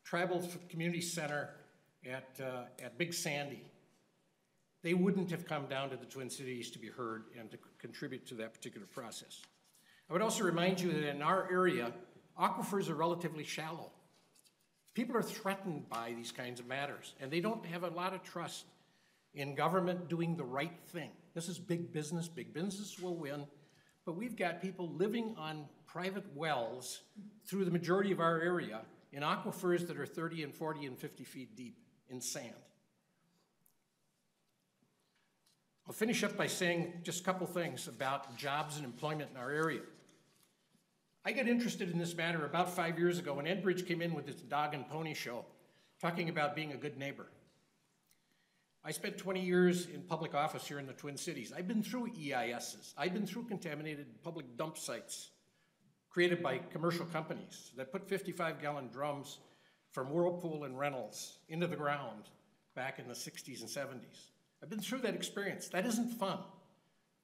Tribal Community Center at, uh, at Big Sandy. They wouldn't have come down to the Twin Cities to be heard and to contribute to that particular process. I would also remind you that in our area, aquifers are relatively shallow. People are threatened by these kinds of matters, and they don't have a lot of trust in government doing the right thing. This is big business. Big business will win. But we've got people living on private wells through the majority of our area in aquifers that are 30 and 40 and 50 feet deep in sand. I'll finish up by saying just a couple things about jobs and employment in our area. I got interested in this matter about five years ago when Enbridge came in with its dog and pony show, talking about being a good neighbor. I spent 20 years in public office here in the Twin Cities. I've been through EISs. I've been through contaminated public dump sites created by commercial companies that put 55 gallon drums from Whirlpool and Reynolds into the ground back in the 60s and 70s. I've been through that experience. That isn't fun.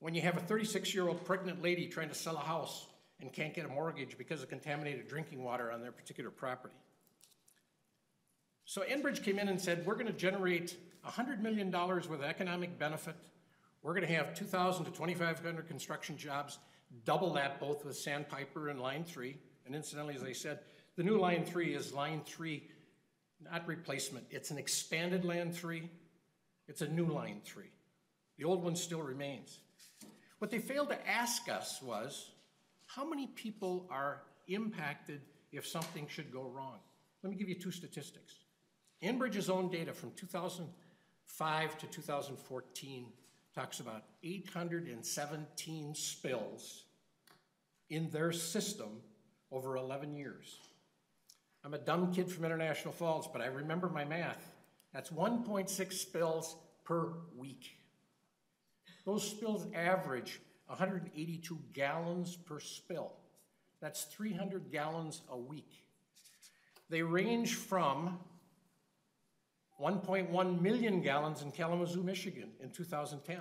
When you have a 36 year old pregnant lady trying to sell a house and can't get a mortgage because of contaminated drinking water on their particular property. So Enbridge came in and said, we're going to generate $100 million worth of economic benefit. We're going to have 2,000 to 2,500 construction jobs, double that both with Sandpiper and Line 3. And incidentally, as I said, the new Line 3 is Line 3, not replacement. It's an expanded Line 3. It's a new Line 3. The old one still remains. What they failed to ask us was, how many people are impacted if something should go wrong? Let me give you two statistics. Enbridge's own data from 2005 to 2014 talks about 817 spills in their system over 11 years. I'm a dumb kid from International Falls, but I remember my math. That's 1.6 spills per week. Those spills average 182 gallons per spill. That's 300 gallons a week. They range from 1.1 million gallons in Kalamazoo, Michigan in 2010.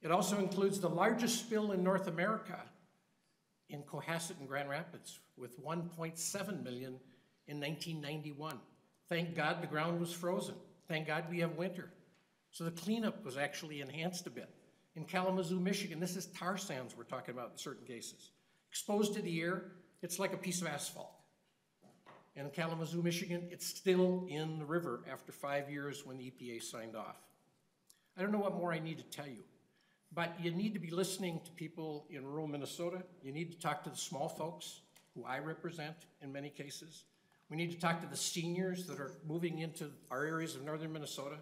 It also includes the largest spill in North America in Cohasset and Grand Rapids with 1.7 million in 1991. Thank God the ground was frozen. Thank God we have winter. So the cleanup was actually enhanced a bit. In Kalamazoo, Michigan, this is tar sands we're talking about in certain cases. Exposed to the air, it's like a piece of asphalt. In Kalamazoo, Michigan, it's still in the river after five years when the EPA signed off. I don't know what more I need to tell you, but you need to be listening to people in rural Minnesota. You need to talk to the small folks who I represent in many cases. We need to talk to the seniors that are moving into our areas of northern Minnesota.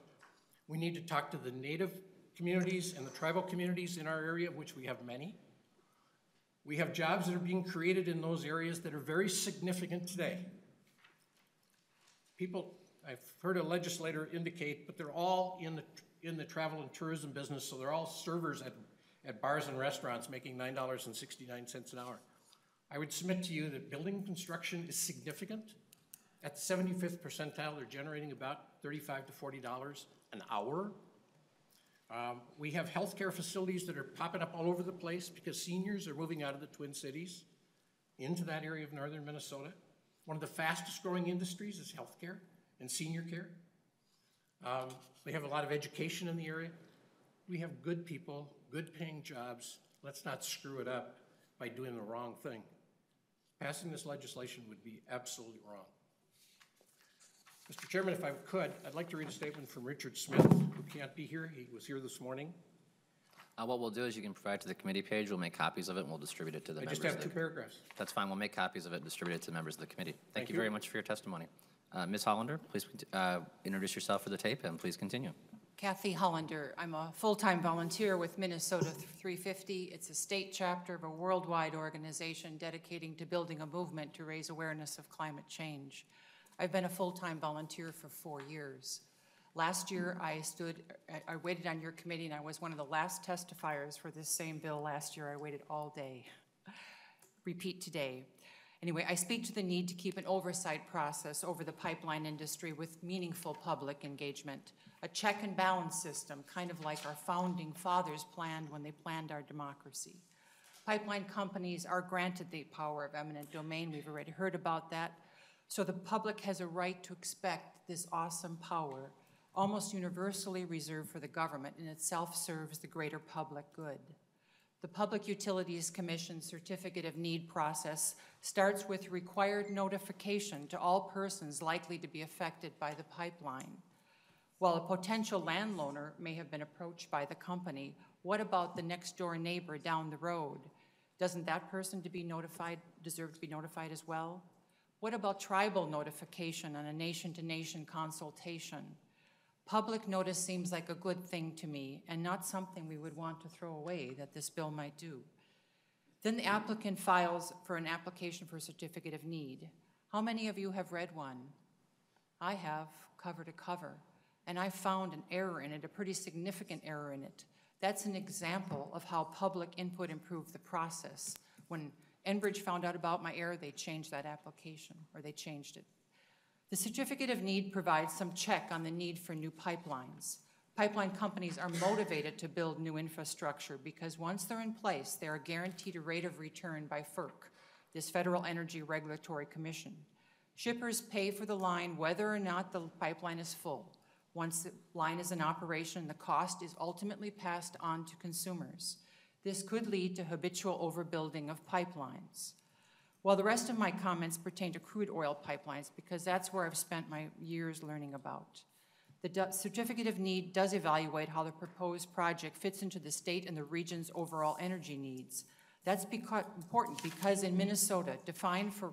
We need to talk to the native communities and the tribal communities in our area, of which we have many. We have jobs that are being created in those areas that are very significant today. People, I've heard a legislator indicate, but they're all in the, in the travel and tourism business, so they're all servers at, at bars and restaurants making $9.69 an hour. I would submit to you that building construction is significant. At the 75th percentile, they're generating about 35 to $40 an hour. Um, we have healthcare facilities that are popping up all over the place because seniors are moving out of the Twin Cities into that area of northern Minnesota. One of the fastest growing industries is healthcare and senior care. Um, we have a lot of education in the area. We have good people, good paying jobs. Let's not screw it up by doing the wrong thing. Passing this legislation would be absolutely wrong. Mr. Chairman, if I could, I'd like to read a statement from Richard Smith, who can't be here. He was here this morning. Uh, What we'll do is you can provide to the committee page, we'll make copies of it, and we'll distribute it to the I members. just have two paragraphs. That's fine, we'll make copies of it and distribute it to the members of the committee. Thank Thank you you. very much for your testimony. Uh, Ms. Hollander, please uh, introduce yourself for the tape, and please continue. Kathy Hollander. I'm a full-time volunteer with Minnesota 350. It's a state chapter of a worldwide organization dedicating to building a movement to raise awareness of climate change. I've been a full-time volunteer for four years. Last year, mm-hmm. I stood, I- I waited on your committee, and I was one of the last testifiers for this same bill last year. I waited all day. Repeat today. Anyway, I speak to the need to keep an oversight process over the pipeline industry with meaningful public engagement, a check and balance system, kind of like our founding fathers planned when they planned our democracy. Pipeline companies are granted the power of eminent domain. We've already heard about that. So the public has a right to expect this awesome power, almost universally reserved for the government, in itself serves the greater public good. The Public Utilities Commission Certificate of Need process starts with required notification to all persons likely to be affected by the pipeline. While a potential landowner may have been approached by the company, what about the next-door neighbor down the road? Doesn't that person to be notified, deserve to be notified as well? What about tribal notification and a nation-to-nation consultation? Public notice seems like a good thing to me and not something we would want to throw away that this bill might do. Then the applicant files for an application for a certificate of need. How many of you have read one? I have, cover to cover, and I found an error in it, a pretty significant error in it. That's an example of how public input improved the process. When Enbridge found out about my error, they changed that application, or they changed it. The certificate of need provides some check on the need for new pipelines. Pipeline companies are motivated to build new infrastructure because once they're in place, they are guaranteed a rate of return by FERC, this Federal Energy Regulatory Commission. Shippers pay for the line whether or not the pipeline is full. Once the line is in operation, the cost is ultimately passed on to consumers. This could lead to habitual overbuilding of pipelines. While the rest of my comments pertain to crude oil pipelines, because that's where I've spent my years learning about. The certificate of need does evaluate how the proposed project fits into the state and the region's overall energy needs. That's important because in Minnesota, for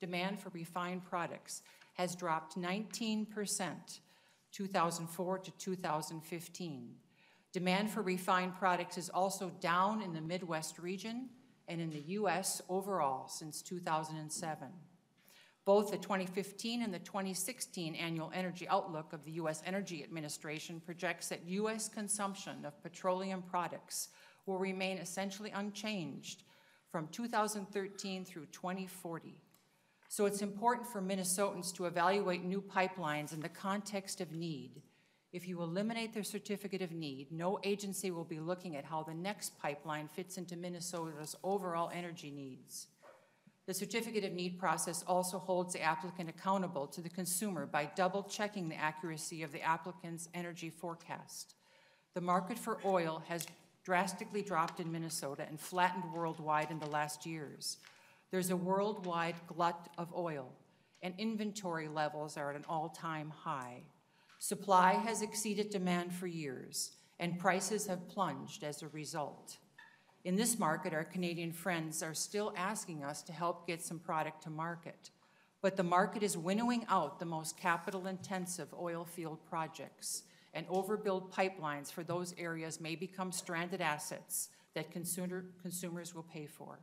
demand for refined products has dropped 19 percent 2004 to 2015. Demand for refined products is also down in the Midwest region and in the U.S. overall since 2007. Both the 2015 and the 2016 Annual Energy Outlook of the U.S. Energy Administration projects that U.S. consumption of petroleum products will remain essentially unchanged from 2013 through 2040. So it's important for Minnesotans to evaluate new pipelines in the context of need. If you eliminate their certificate of need, no agency will be looking at how the next pipeline fits into Minnesota's overall energy needs. The certificate of need process also holds the applicant accountable to the consumer by double checking the accuracy of the applicant's energy forecast. The market for oil has drastically dropped in Minnesota and flattened worldwide in the last years. There's a worldwide glut of oil, and inventory levels are at an all time high. Supply has exceeded demand for years, and prices have plunged as a result. In this market, our Canadian friends are still asking us to help get some product to market. But the market is winnowing out the most capital intensive oil field projects, and overbuild pipelines for those areas may become stranded assets that consumer, consumers will pay for.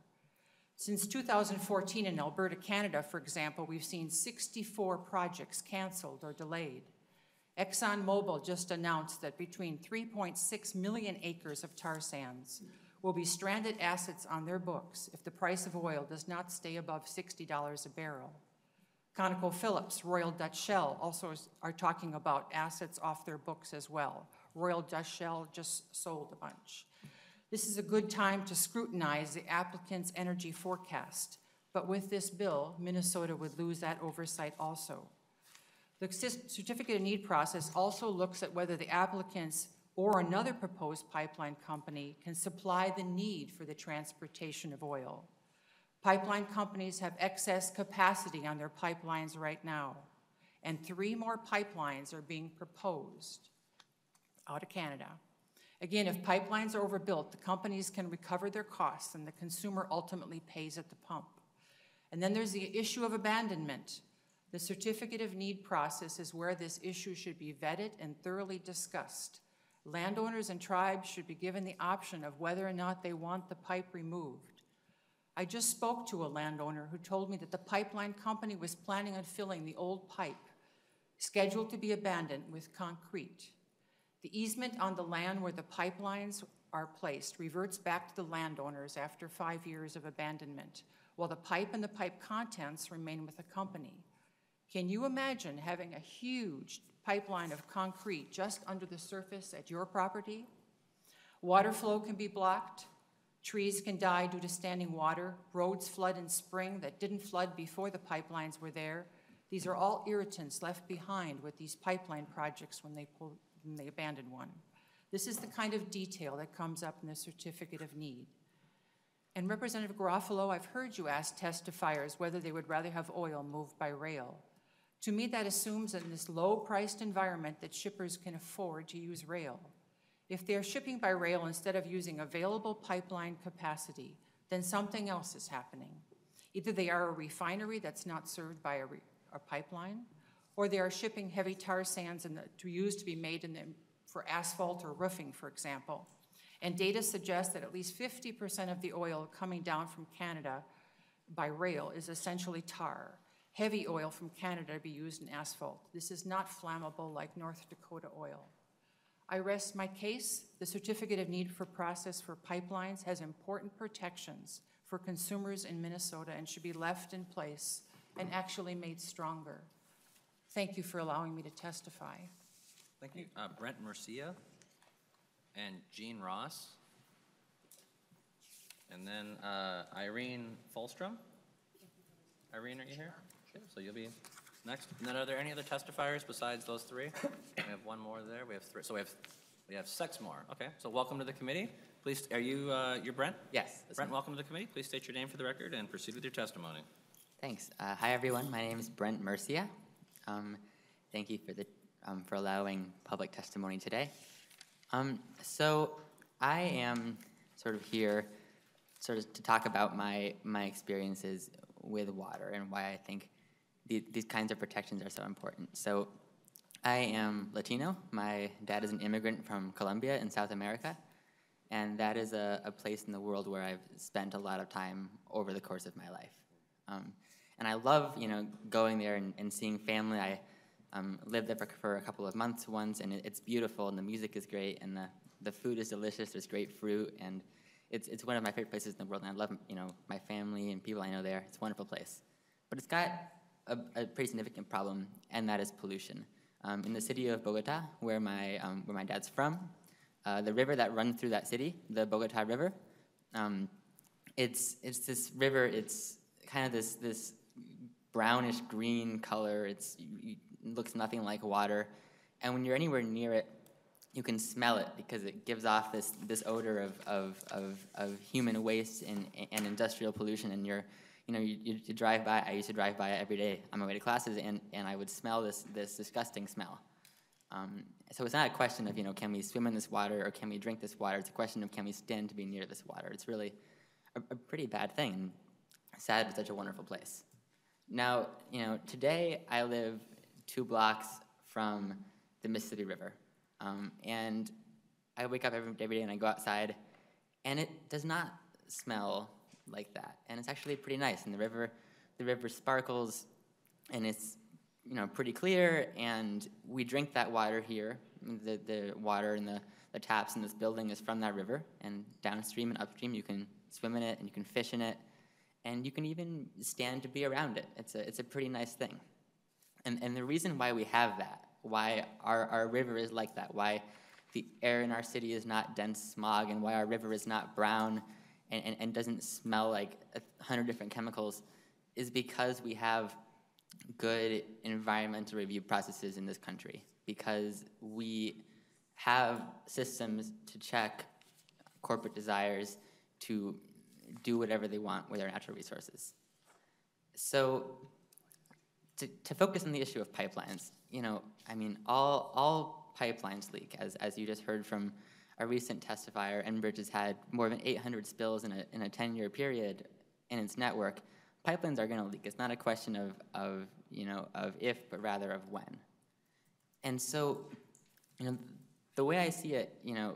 Since 2014 in Alberta, Canada, for example, we've seen 64 projects canceled or delayed. ExxonMobil just announced that between 3.6 million acres of tar sands will be stranded assets on their books if the price of oil does not stay above $60 a barrel. ConocoPhillips, Royal Dutch Shell also are talking about assets off their books as well. Royal Dutch Shell just sold a bunch. This is a good time to scrutinize the applicant's energy forecast, but with this bill, Minnesota would lose that oversight also. The certificate of need process also looks at whether the applicants or another proposed pipeline company can supply the need for the transportation of oil. Pipeline companies have excess capacity on their pipelines right now, and three more pipelines are being proposed out of Canada. Again, if pipelines are overbuilt, the companies can recover their costs and the consumer ultimately pays at the pump. And then there's the issue of abandonment. The certificate of need process is where this issue should be vetted and thoroughly discussed. Landowners and tribes should be given the option of whether or not they want the pipe removed. I just spoke to a landowner who told me that the pipeline company was planning on filling the old pipe, scheduled to be abandoned, with concrete. The easement on the land where the pipelines are placed reverts back to the landowners after five years of abandonment, while the pipe and the pipe contents remain with the company. Can you imagine having a huge pipeline of concrete just under the surface at your property? Water flow can be blocked, trees can die due to standing water, roads flood in spring that didn't flood before the pipelines were there. These are all irritants left behind with these pipeline projects when they pull, when they abandon one. This is the kind of detail that comes up in the certificate of need. And Representative Garofalo, I've heard you ask testifiers whether they would rather have oil moved by rail. To me, that assumes in this low-priced environment that shippers can afford to use rail. If they're shipping by rail instead of using available pipeline capacity, then something else is happening. Either they are a refinery that's not served by a, a pipeline, or they are shipping heavy tar sands the, to use to be made in the, for asphalt or roofing, for example. And data suggests that at least 50% of the oil coming down from Canada by rail is essentially tar. Heavy oil from Canada to be used in asphalt. This is not flammable like North Dakota oil. I rest my case. The certificate of need for process for pipelines has important protections for consumers in Minnesota and should be left in place and actually made stronger. Thank you for allowing me to testify. Thank you. Uh, Brent Mercia and Jean Ross. And then uh, Irene Folstrom. Irene, are you here? Okay, so you'll be next. And then are there any other testifiers besides those three? We have one more there. We have three. So we have we have six more. Okay. So welcome to the committee. Please, are you uh, you're Brent? Yes. Brent, me. welcome to the committee. Please state your name for the record and proceed with your testimony. Thanks. Uh, hi, everyone. My name is Brent Mercia. Um, thank you for the um, for allowing public testimony today. Um, so I am sort of here, sort of to talk about my my experiences with water and why I think the, these kinds of protections are so important. So I am Latino. My dad is an immigrant from Colombia in South America. And that is a, a place in the world where I've spent a lot of time over the course of my life. Um, and I love, you know, going there and, and seeing family. I um, lived there for, for a couple of months once, and it, it's beautiful, and the music is great, and the, the food is delicious. There's great fruit, and it's, it's one of my favorite places in the world. And I love, you know, my family and people I know there. It's a wonderful place. But it's got a, a pretty significant problem, and that is pollution. Um, in the city of Bogota, where my, um, where my dad's from, uh, the river that runs through that city, the Bogota River, um, it's, it's this river, it's kind of this, this brownish green color. It's, it looks nothing like water. And when you're anywhere near it, you can smell it because it gives off this, this odor of, of, of, of human waste and, and industrial pollution. And you're, you know, you, you, you drive by, I used to drive by it every day on my way to classes, and, and I would smell this, this disgusting smell. Um, so it's not a question of, you know, can we swim in this water or can we drink this water? It's a question of can we stand to be near this water? It's really a, a pretty bad thing, and sad it's such a wonderful place. Now, you know, today I live two blocks from the Mississippi River, um, and I wake up every, every day and I go outside, and it does not smell like that, and it's actually pretty nice. And the river, the river sparkles, and it's you know pretty clear, and we drink that water here. The the water in the the taps in this building is from that river, and downstream and upstream you can swim in it and you can fish in it, and you can even stand to be around it. It's a it's a pretty nice thing. And and the reason why we have that, why our our river is like that, why the air in our city is not dense smog, and why our river is not brown and, and, and doesn't smell like a hundred different chemicals, is because we have good environmental review processes in this country. Because we have systems to check corporate desires to do whatever they want with our natural resources. So to, to focus on the issue of pipelines, you know, I mean, all, all pipelines leak, as, as you just heard from a recent testifier. Enbridge has had more than 800 spills in a, in a 10-year period in its network. Pipelines are going to leak. It's not a question of, of, you know, of if, but rather of when. And so, you know, the way I see it, you know,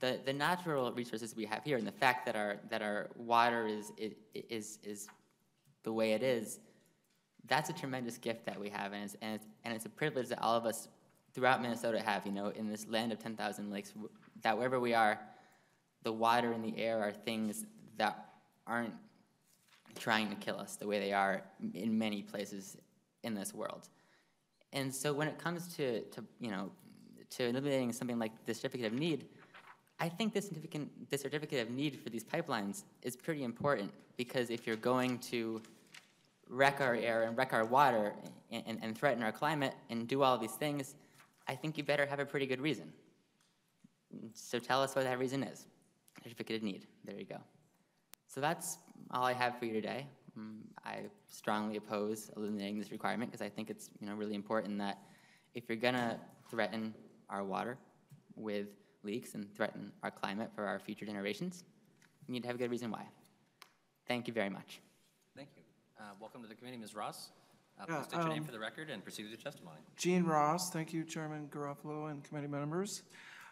the, the natural resources we have here and the fact that our, that our water is, is, is the way it is, that's a tremendous gift that we have, and it's, and it's, and it's a privilege that all of us throughout Minnesota have, you know, in this land of 10,000 lakes, that wherever we are, the water and the air are things that aren't trying to kill us the way they are in many places in this world. And so when it comes to, to you know, to eliminating something like the certificate of need, I think this certificate, the certificate of need for these pipelines is pretty important because if you're going to wreck our air and wreck our water and, and, and threaten our climate and do all these things, I think you better have a pretty good reason. So tell us what that reason is. Certificate of need. There you go. So that's all I have for you today. Mm, I strongly oppose eliminating this requirement because I think it's you know really important that if you're gonna threaten our water with leaks and threaten our climate for our future generations, you need to have a good reason why. Thank you very much. Thank you. Uh, Welcome to the committee, Ms. Ross. Uh, Please state your name um, for the record and proceed with your testimony. Jean Ross, thank you, Chairman Garofalo and committee members.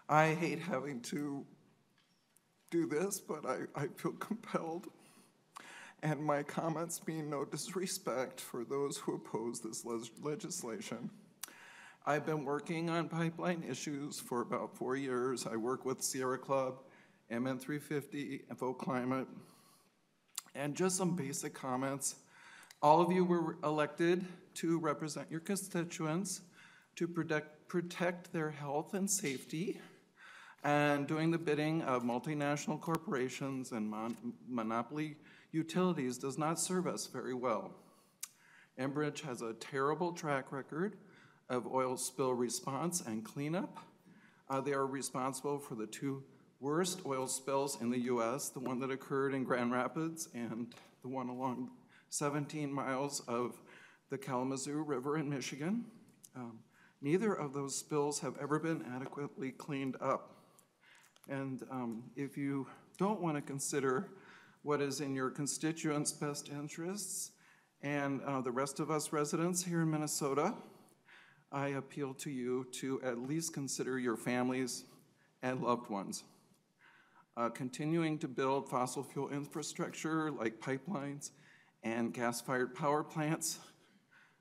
I hate having to do this, but I, I feel compelled. And my comments mean no disrespect for those who oppose this leg- legislation. I've been working on pipeline issues for about four years. I work with Sierra Club, MN 350, Info Climate, and just some basic comments. All of you were elected to represent your constituents, to protect, protect their health and safety, and doing the bidding of multinational corporations and mon- monopoly utilities does not serve us very well. Enbridge has a terrible track record of oil spill response and cleanup. Uh, they are responsible for the two worst oil spills in the US, the one that occurred in Grand Rapids and the one along 17 miles of the Kalamazoo River in Michigan. Um, neither of those spills have ever been adequately cleaned up. And um, if you don't want to consider what is in your constituents' best interests and uh, the rest of us residents here in Minnesota, I appeal to you to at least consider your families and loved ones. Uh, continuing to build fossil fuel infrastructure like pipelines and gas-fired power plants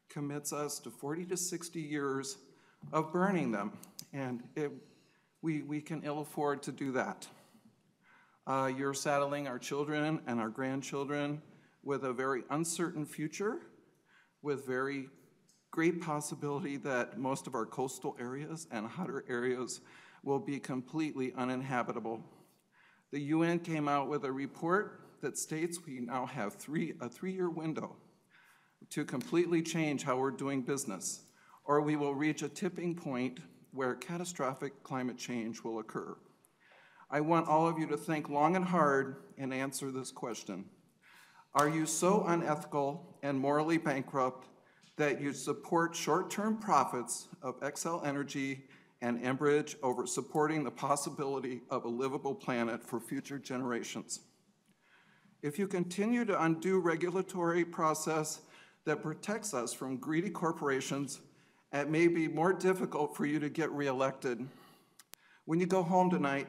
commits us to 40 to 60 years of burning them, and it, we, we can ill afford to do that. Uh, you're saddling our children and our grandchildren with a very uncertain future, with very great possibility that most of our coastal areas and hotter areas will be completely uninhabitable. The UN came out with a report that states we now have three, a three-year window to completely change how we're doing business, or we will reach a tipping point where catastrophic climate change will occur. I want all of you to think long and hard and answer this question. Are you so unethical and morally bankrupt that you support short-term profits of Xcel Energy and Enbridge over supporting the possibility of a livable planet for future generations? If you continue to undo regulatory process that protects us from greedy corporations, it may be more difficult for you to get reelected. When you go home tonight,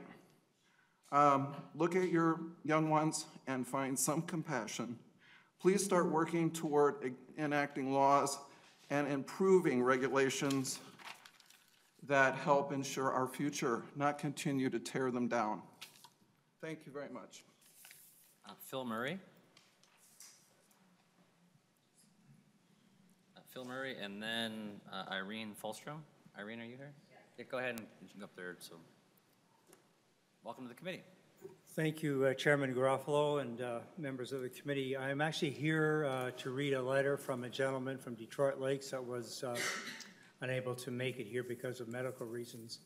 um, look at your young ones and find some compassion. Please start working toward enacting laws and improving regulations that help ensure our future, not continue to tear them down. Thank you very much. Uh, Phil Murray. Uh, Phil Murray, and then uh, Irene Fulstrom. Irene, are you here? Yeah, go ahead and you can go up there, so. Welcome to the committee. Thank you, uh, Chairman Garofalo and uh, members of the committee. I'm actually here uh, to read a letter from a gentleman from Detroit Lakes that was uh, unable to make it here because of medical reasons.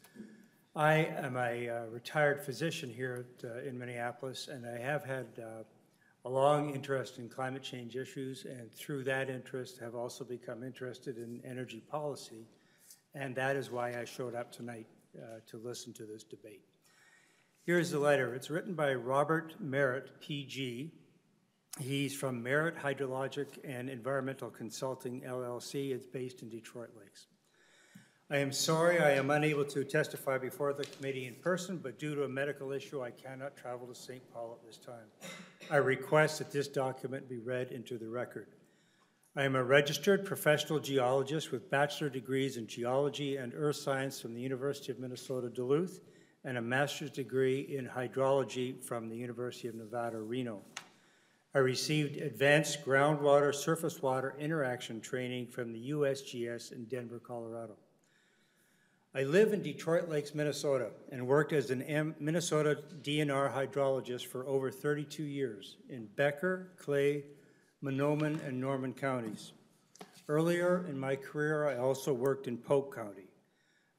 I am a uh, retired physician here at, uh, in Minneapolis, and I have had uh, a long interest in climate change issues, and through that interest have also become interested in energy policy. And that is why I showed up tonight uh, to listen to this debate. Here's the letter. It's written by Robert Merritt, PG. He's from Merritt Hydrologic and Environmental Consulting, LLC. It's based in Detroit Lakes. I am sorry I am unable to testify before the committee in person, but due to a medical issue, I cannot travel to St. Paul at this time. I request that this document be read into the record. I am a registered professional geologist with bachelor degrees in geology and earth science from the University of Minnesota Duluth and a master's degree in hydrology from the University of Nevada, Reno. I received advanced groundwater surface water interaction training from the USGS in Denver, Colorado. I live in Detroit Lakes, Minnesota, and worked as an M Minnesota DNR hydrologist for over 32 years in Becker, Clay, Mahnomen, and Norman counties. Earlier in my career, I also worked in Polk County.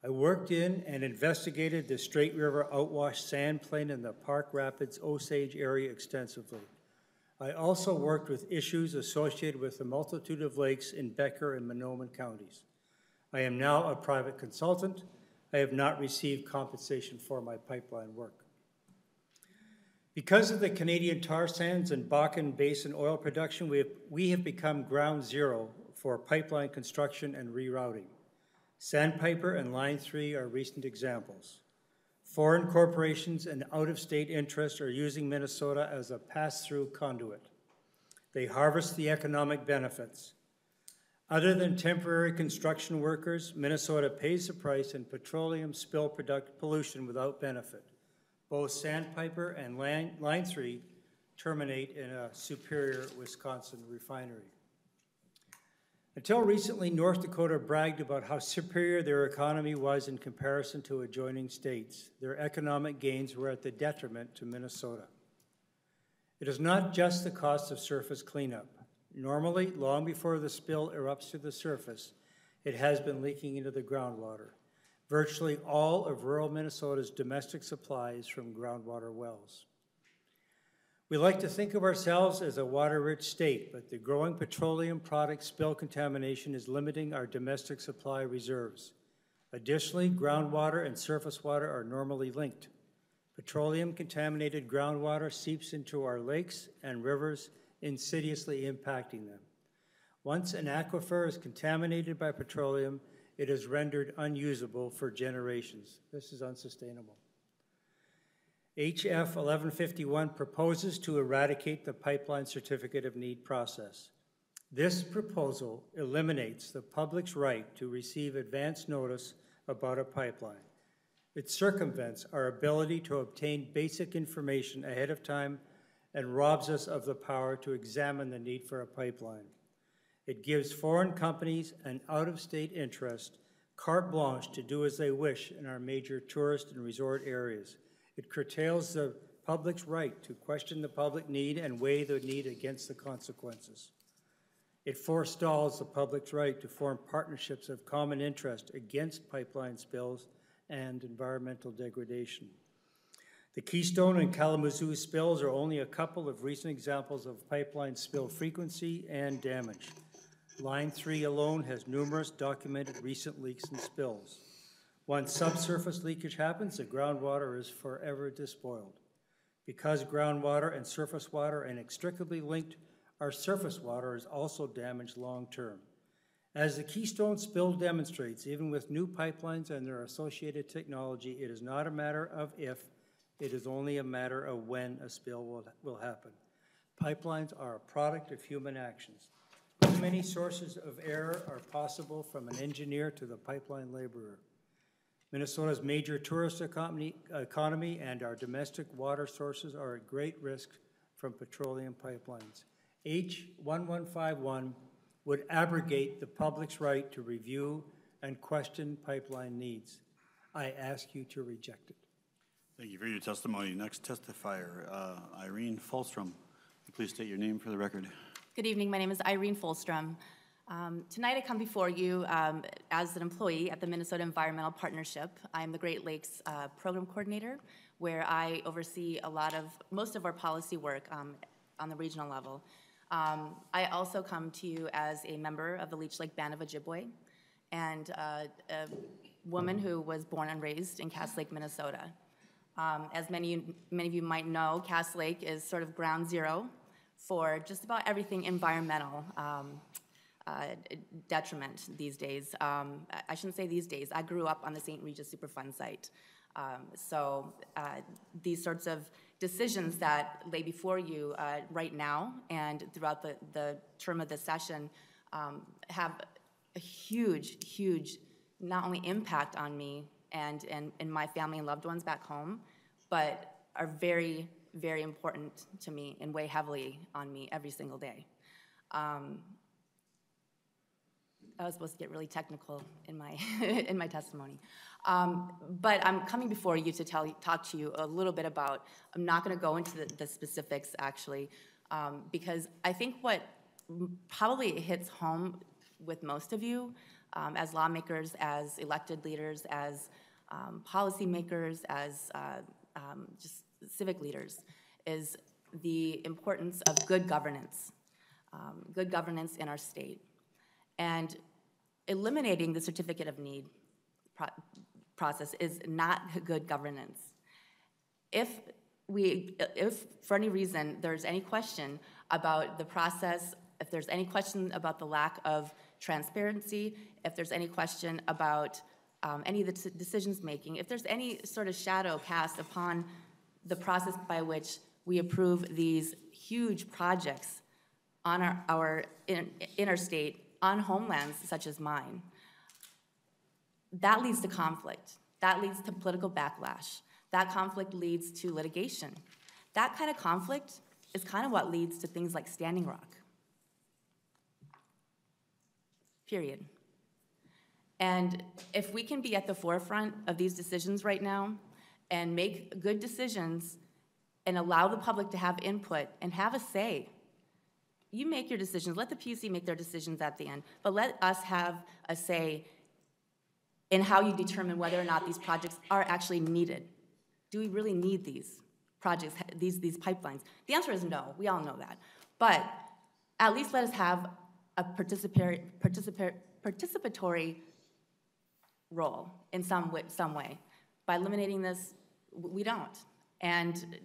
I worked in and investigated the Straight River outwash sand plain in the Park Rapids Osage area extensively. I also worked with issues associated with the multitude of lakes in Becker and Mahnomen counties. I am now a private consultant. I have not received compensation for my pipeline work. Because of the Canadian tar sands and Bakken Basin oil production, we have, we have become ground zero for pipeline construction and rerouting. Sandpiper and Line 3 are recent examples. Foreign corporations and out-of-state interests are using Minnesota as a pass-through conduit. They harvest the economic benefits. Other than temporary construction workers, Minnesota pays the price in petroleum spill product pollution without benefit. Both Sandpiper and Line, Line 3 terminate in a Superior, Wisconsin refinery. Until recently, North Dakota bragged about how superior their economy was in comparison to adjoining states. Their economic gains were at the detriment to Minnesota. It is not just the cost of surface cleanup. Normally, long before the spill erupts to the surface, it has been leaking into the groundwater. Virtually all of rural Minnesota's domestic supply is from groundwater wells. We like to think of ourselves as a water-rich state, but the growing petroleum product spill contamination is limiting our domestic supply reserves. Additionally, groundwater and surface water are normally linked. Petroleum-contaminated groundwater seeps into our lakes and rivers insidiously impacting them. Once an aquifer is contaminated by petroleum, it is rendered unusable for generations. This is unsustainable. HF 1151 proposes to eradicate the pipeline certificate of need process. This proposal eliminates the public's right to receive advance notice about a pipeline. It circumvents our ability to obtain basic information ahead of time and robs us of the power to examine the need for a pipeline. It gives foreign companies and out-of-state interest carte blanche to do as they wish in our major tourist and resort areas. It curtails the public's right to question the public need and weigh the need against the consequences. It forestalls the public's right to form partnerships of common interest against pipeline spills and environmental degradation. The Keystone and Kalamazoo spills are only a couple of recent examples of pipeline spill frequency and damage. Line 3 alone has numerous documented recent leaks and spills. Once subsurface leakage happens, the groundwater is forever despoiled. Because groundwater and surface water are inextricably linked, our surface water is also damaged long-term. As the Keystone spill demonstrates, even with new pipelines and their associated technology, it is not a matter of if, it is only a matter of when a spill will, will happen. Pipelines are a product of human actions. Too many sources of error are possible from an engineer to the pipeline laborer. Minnesota's major tourist economy, economy and our domestic water sources are at great risk from petroleum pipelines. H1151 would abrogate the public's right to review and question pipeline needs. I ask you to reject it. Thank you for your testimony. Next testifier, uh, Irene Fulstrom. Please state your name for the record. Good evening. My name is Irene Fulstrom. Um, tonight I come before you um, as an employee at the Minnesota Environmental Partnership. I'm the Great Lakes uh, Program Coordinator, where I oversee a lot of, most of our policy work um, on the regional level. Um, I also come to you as a member of the Leech Lake Band of Ojibwe and uh, a woman who was born and raised in Cass Lake, Minnesota. Um, As many, many of you might know, Cass Lake is sort of ground zero for just about everything environmental um, uh, detriment these days. Um, I- shouldn't say these days, I grew up on the St. Regis Superfund site. Um, So uh, these sorts of decisions that lay before you uh, right now and throughout the, the term of the session um, have a huge, huge, not only impact on me and, and, and my family and loved ones back home, but are very, very important to me and weigh heavily on me every single day. Um, I was supposed to get really technical in my, in my testimony. Um, But I'm coming before you to tell, talk to you a little bit about, I'm not going to go into the the specifics, actually, um, because I think what probably hits home with most of you, um, as lawmakers, as elected leaders, as um, policymakers, as uh, um, just civic leaders, is the importance of good governance, um, good governance in our state. And eliminating the certificate of need pro- process is not good governance. If we, if for any reason there's any question about the process, if there's any question about the lack of transparency, if there's any question about um, any of the decisions making, if there's any sort of shadow cast upon the process by which we approve these huge projects on our, our in- interstate, on homelands such as mine, that leads to conflict. That leads to political backlash. That conflict leads to litigation. That kind of conflict is kind of what leads to things like Standing Rock. Period. And if we can be at the forefront of these decisions right now and make good decisions and allow the public to have input and have a say, you make your decisions. Let the PUC make their decisions at the end, but let us have a say in how you determine whether or not these projects are actually needed. Do we really need these projects, these, these pipelines? The answer is no, we all know that. But at least let us have a participatory, participa- participatory role in some way, some way. By eliminating this, we don't. And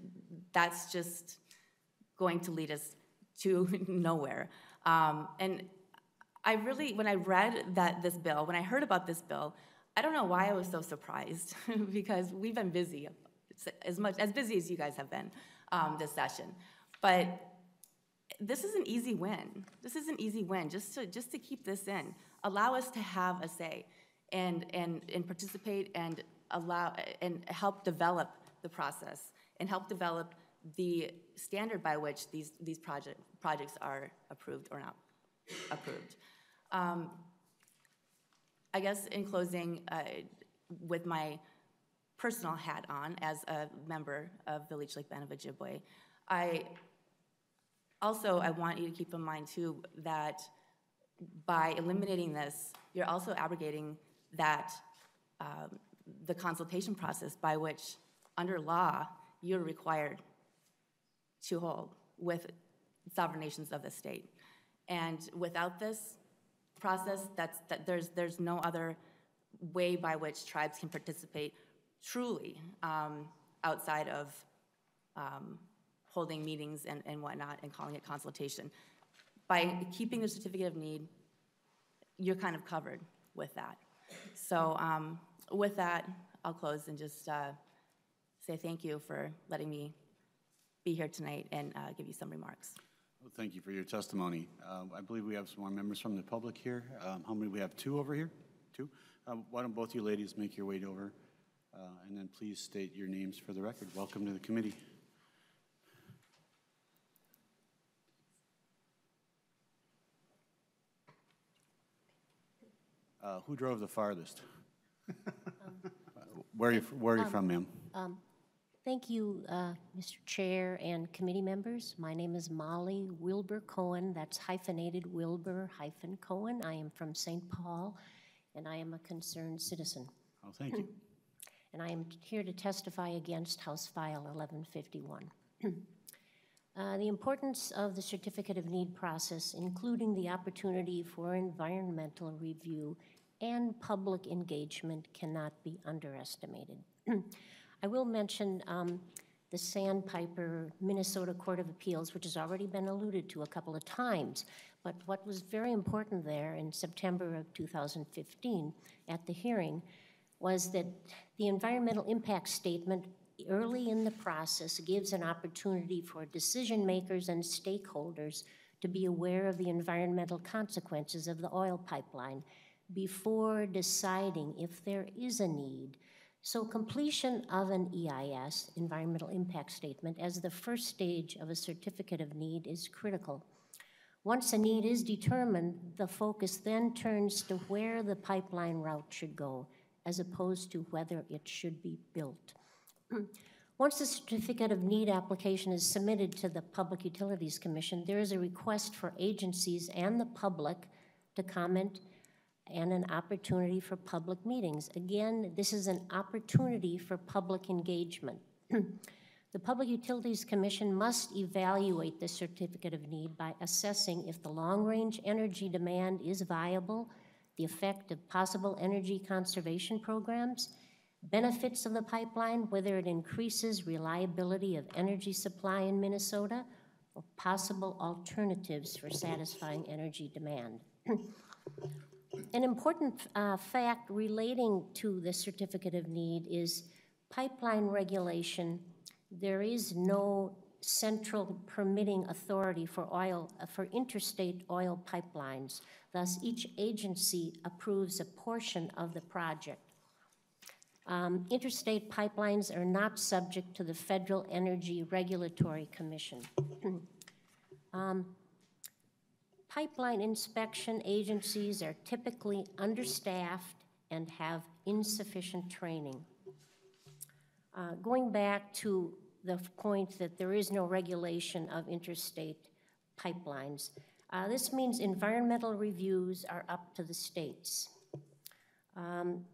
that's just going to lead us to nowhere. Um, and I really, when I read that this bill, when I heard about this bill, I don't know why I was so surprised because we've been busy, as much as busy as you guys have been um, this session. But this is an easy win. This is an easy win just to just to keep this in. Allow us to have a say and and and participate and allow and help develop the process and help develop the standard by which these these project projects are approved or not approved. Um, I guess in closing, uh, with my personal hat on as a member of the Leech Lake Band of Ojibwe, I also, I want you to keep in mind too that by eliminating this, you're also abrogating that, um, the consultation process by which, under law, you're required to hold with sovereign nations of the state. And without this process, that's, that there's, there's no other way by which tribes can participate truly um, outside of um, holding meetings and, and whatnot and calling it consultation. By keeping the certificate of need, you're kind of covered with that. So um, with that, I'll close and just uh, say thank you for letting me be here tonight and uh, give you some remarks. Well, Thank you for your testimony. Um, I believe we have some more members from the public here. Um, How many, we have two over here? Two? Um, Why don't both you ladies make your way over, uh, and then please state your names for the record. Welcome to the committee. Uh, Who drove the farthest? Where are you, where are you Um, from, ma'am? Um, Thank you, uh, Mr. Chair and committee members. My name is Molly Wilbur Cohen. That's hyphenated Wilbur hyphen Cohen. I am from St. Paul, and I am a concerned citizen. Oh, thank you. And I am here to testify against House File 1151. Uh, The importance of the certificate of need process, including the opportunity for environmental review and public engagement, cannot be underestimated. I will mention um, the Sandpiper Minnesota Court of Appeals, which has already been alluded to a couple of times. But what was very important there in September of 2015 at the hearing was that the environmental impact statement early in the process gives an opportunity for decision makers and stakeholders to be aware of the environmental consequences of the oil pipeline before deciding if there is a need. So completion of an EIS, Environmental Impact Statement, as the first stage of a certificate of need is critical. Once a need is determined, the focus then turns to where the pipeline route should go, as opposed to whether it should be built. Once the certificate of need application is submitted to the Public Utilities Commission, there is a request for agencies and the public to comment and an opportunity for public meetings. Again, this is an opportunity for public engagement. the Public Utilities Commission must evaluate the certificate of need by assessing if the long-range energy demand is viable, the effect of possible energy conservation programs, benefits of the pipeline, whether it increases reliability of energy supply in Minnesota, or possible alternatives for satisfying energy demand. An important uh, fact relating to the certificate of need is pipeline regulation. There is no central permitting authority for oil uh, for interstate oil pipelines. Thus, each agency approves a portion of the project. Um, interstate pipelines are not subject to the Federal Energy Regulatory Commission. um, pipeline inspection agencies are typically understaffed and have insufficient training. Uh, going back to the point that there is no regulation of interstate pipelines, uh, this means environmental reviews are up to the states. Um,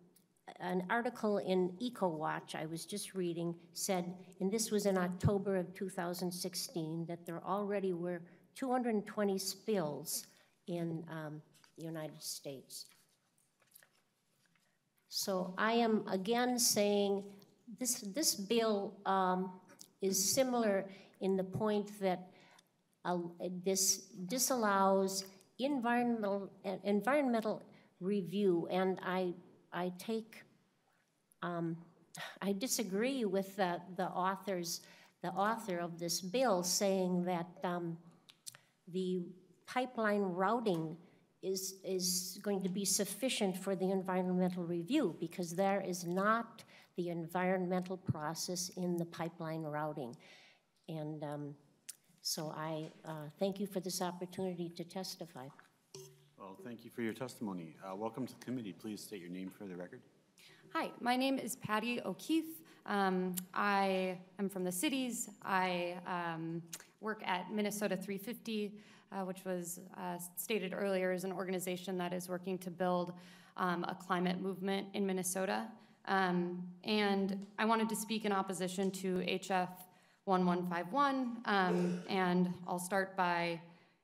an article in EcoWatch I was just reading said, and this was in October of 2016, that there already were 220 spills in um, the United States. So I am again saying this, this bill um, is similar in the point that uh, this disallows environmental, uh, environmental review, and I, I take, um, I disagree with the, the authors, the author of this bill saying that um, the pipeline routing is, is going to be sufficient for the environmental review because there is not the environmental process in the pipeline routing. And um, so I uh, thank you for this opportunity to testify. Well, thank you for your testimony. Uh, welcome to the committee. Please state your name for the record. Hi, my name is Patty O'Keefe. Um, I am from the cities. I um, work at Minnesota 350, uh, which was uh, stated earlier is an organization that is working to build um, a climate movement in Minnesota. Um, and I wanted to speak in opposition to HF 1151, um, and I'll start by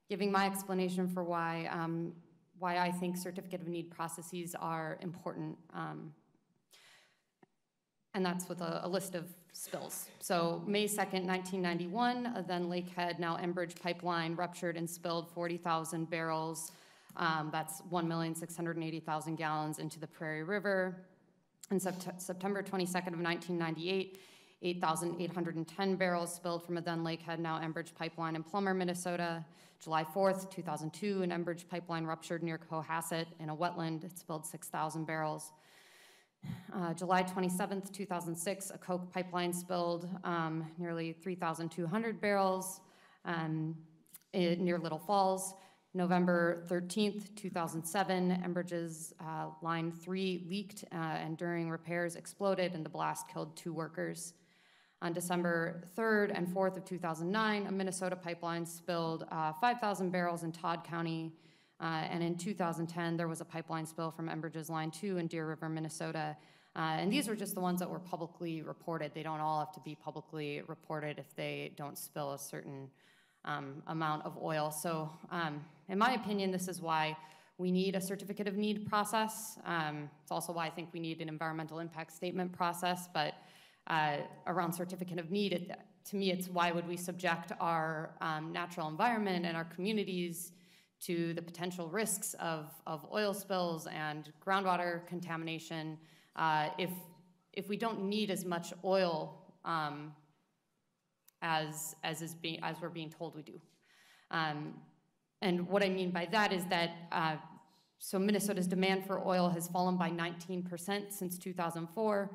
giving my explanation for why, um, why I think certificate of need processes are important um, and that's with a, a, list of spills. So May 2nd, 1991, uh, then Lakehead, now Enbridge pipeline ruptured and spilled 40,000 barrels. Um, that's 1,680,000 gallons into the Prairie River. In sept September 22nd of 1998, 8,810 barrels spilled from a then Lakehead, now Enbridge pipeline in Plummer, Minnesota. July 4th, 2002, an Enbridge pipeline ruptured near Cohasset in a wetland. It spilled 6,000 barrels. Uh, July 27th, 2006, a Koch pipeline spilled um, nearly 3,200 barrels um, near Little Falls. November 13th, 2007, Enbridge's uh, line 3 leaked uh, and during repairs exploded and the blast killed two workers. On December 3rd and 4th of 2009, a Minnesota pipeline spilled uh, 5,000 barrels in Todd County uh, and in 2010, there was a pipeline spill from Enbridge's Line 2 in Deer River, Minnesota, Uh, And these are just the ones that were publicly reported. They don't all have to be publicly reported if they don't spill a certain um, amount of oil. So um, in my opinion, this is why we need a certificate of need process. Um, It's also why I think we need an environmental impact statement process, but uh, around certificate of need, it- to me, it's why would we subject our um, natural environment and our communities to the potential risks of, of oil spills and groundwater contamination uh, if, if we don't need as much oil um, as, as is being, as we're being told we do. Um, and what I mean by that is that, uh, so Minnesota's demand for oil has fallen by 19% since 2004,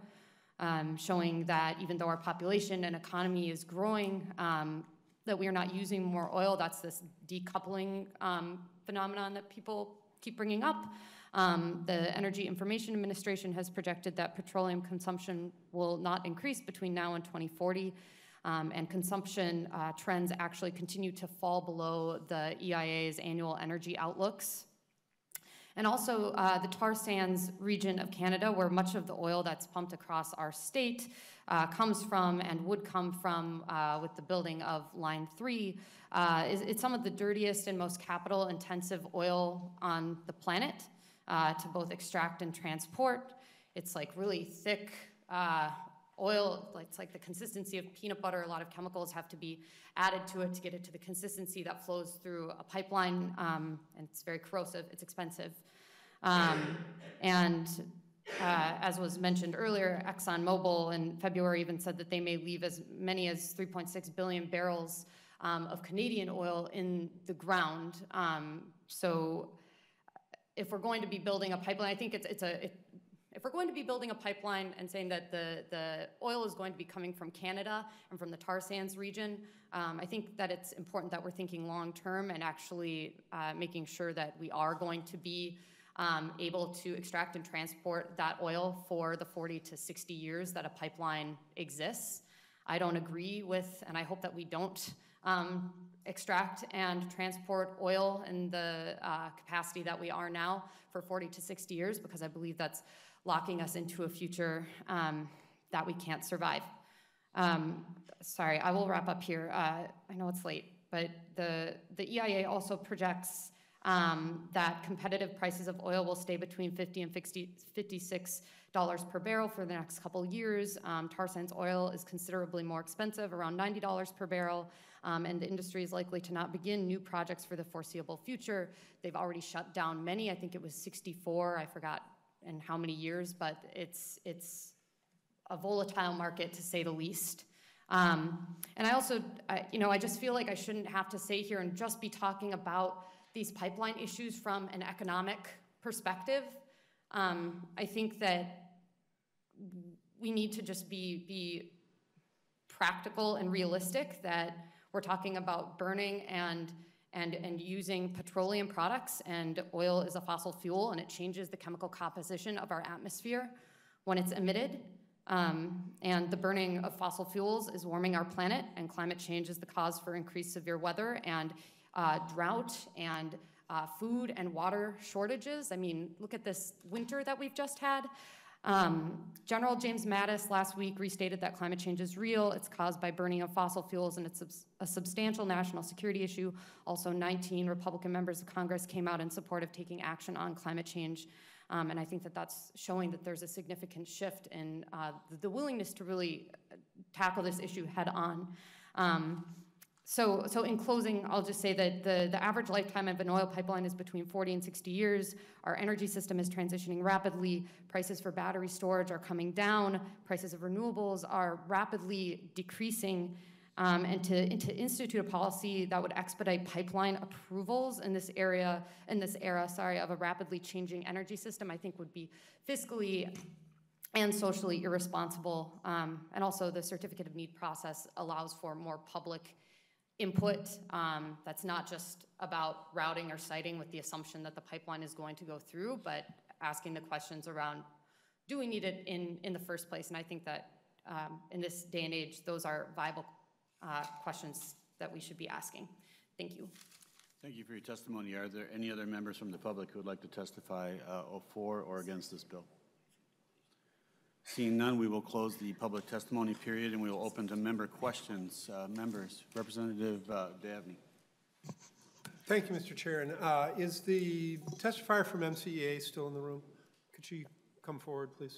um, showing that even though our population and economy is growing, um, that we are not using more oil. That's this decoupling um, phenomenon that people keep bringing up. Um, the Energy Information Administration has projected that petroleum consumption will not increase between now and 2040. Um, and consumption uh, trends actually continue to fall below the EIA's annual energy outlooks. And also uh, the tar sands region of Canada, where much of the oil that's pumped across our state uh, comes from and would come from uh, with the building of Line 3, uh, is, it's some of the dirtiest and most capital intensive oil on the planet uh, to both extract and transport. It's like really thick uh, oil, it's like the consistency of peanut butter. A lot of chemicals have to be added to it to get it to the consistency that flows through a pipeline, um, and it's very corrosive, it's expensive. Um, and uh, as was mentioned earlier, ExxonMobil in February even said that they may leave as many as 3.6 billion barrels um, of Canadian oil in the ground. Um, so if we're going to be building a pipeline, I think it's, it's a, it, if we're going to be building a pipeline and saying that the, the oil is going to be coming from Canada and from the tar sands region, um, I think that it's important that we're thinking long-term and actually uh, making sure that we are going to be um, able to extract and transport that oil for the 40 to 60 years that a pipeline exists. I don't agree with, and I hope that we don't um, extract and transport oil in the uh, capacity that we are now for 40 to 60 years because I believe that's locking us into a future um, that we can't survive. Um, sorry, I will wrap up here. Uh, I know it's late, but the, the EIA also projects um, that competitive prices of oil will stay between 50 and 50, 56 dollars per barrel for the next couple years. Um, tar sands oil is considerably more expensive, around 90 dollars per barrel, um, and the industry is likely to not begin new projects for the foreseeable future. They've already shut down many. I think it was 64. I forgot in how many years, but it's it's a volatile market to say the least. Um, and I also, I, you know, I just feel like I shouldn't have to stay here and just be talking about these pipeline issues from an economic perspective. Um, I think that we need to just be, be practical and realistic that we're talking about burning and, and, and using petroleum products and oil is a fossil fuel and it changes the chemical composition of our atmosphere when it's emitted. Um, and the burning of fossil fuels is warming our planet and climate change is the cause for increased severe weather and uh, drought and uh, food and water shortages. I mean, look at this winter that we've just had. Um, General James Mattis last week restated that climate change is real. It's caused by burning of fossil fuels, and it's a substantial national security issue. Also, 19 Republican members of Congress came out in support of taking action on climate change. Um, and I think that that's showing that there's a significant shift in uh, the, willingness to really tackle this issue head on. Um, so, so in closing, I'll just say that the, the average lifetime of an oil pipeline is between 40 and 60 years. Our energy system is transitioning rapidly. Prices for battery storage are coming down. Prices of renewables are rapidly decreasing. Um, and to, and to institute a policy that would expedite pipeline approvals in this area, in this era, sorry, of a rapidly changing energy system, I think would be fiscally and socially irresponsible. Um, and also, the certificate of need process allows for more public input um, that's not just about routing or siting with the assumption that the pipeline is going to go through, but asking the questions around do we need it in, in the first place? And I think that um, in this day and age, those are viable uh, questions that we should be asking. Thank you. Thank you for your testimony. Are there any other members from the public who would like to testify uh, for or against this bill? Seeing none, we will close the public testimony period and we will open to member questions. Uh, Members, Representative uh, Dabney. Thank you, Mr. Chair. And uh, is the testifier from MCEA still in the room? Could she come forward, please?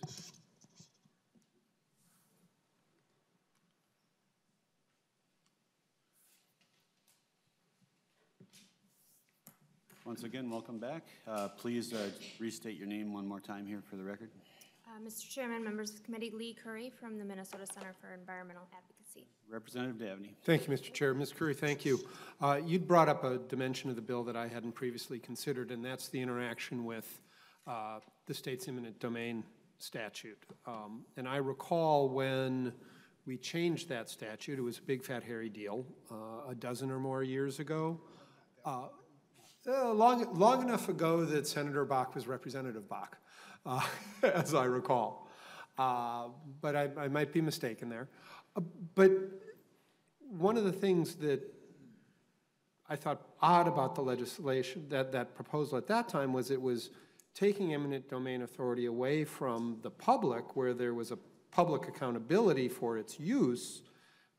Once again, welcome back. Uh, Please uh, restate your name one more time here for the record. Uh, Mr. Chairman, members of the committee, Leigh Currie from the Minnesota Center for Environmental Advocacy. Representative Dabney. Thank you, Mr. Chair. Ms. Currie, thank you. Uh, You'd brought up a dimension of the bill that I hadn't previously considered, and that's the interaction with uh, the state's eminent domain statute. Um, And I recall when we changed that statute, it was a big fat hairy deal, uh, a dozen or more years ago. Uh, uh, Long, long enough ago that Senator Bakk was Representative Bakk, uh, as I recall. Uh, But I, I might be mistaken there. Uh, But one of the things that I thought odd about the legislation, that, that proposal at that time, was it was taking eminent domain authority away from the public, where there was a public accountability for its use,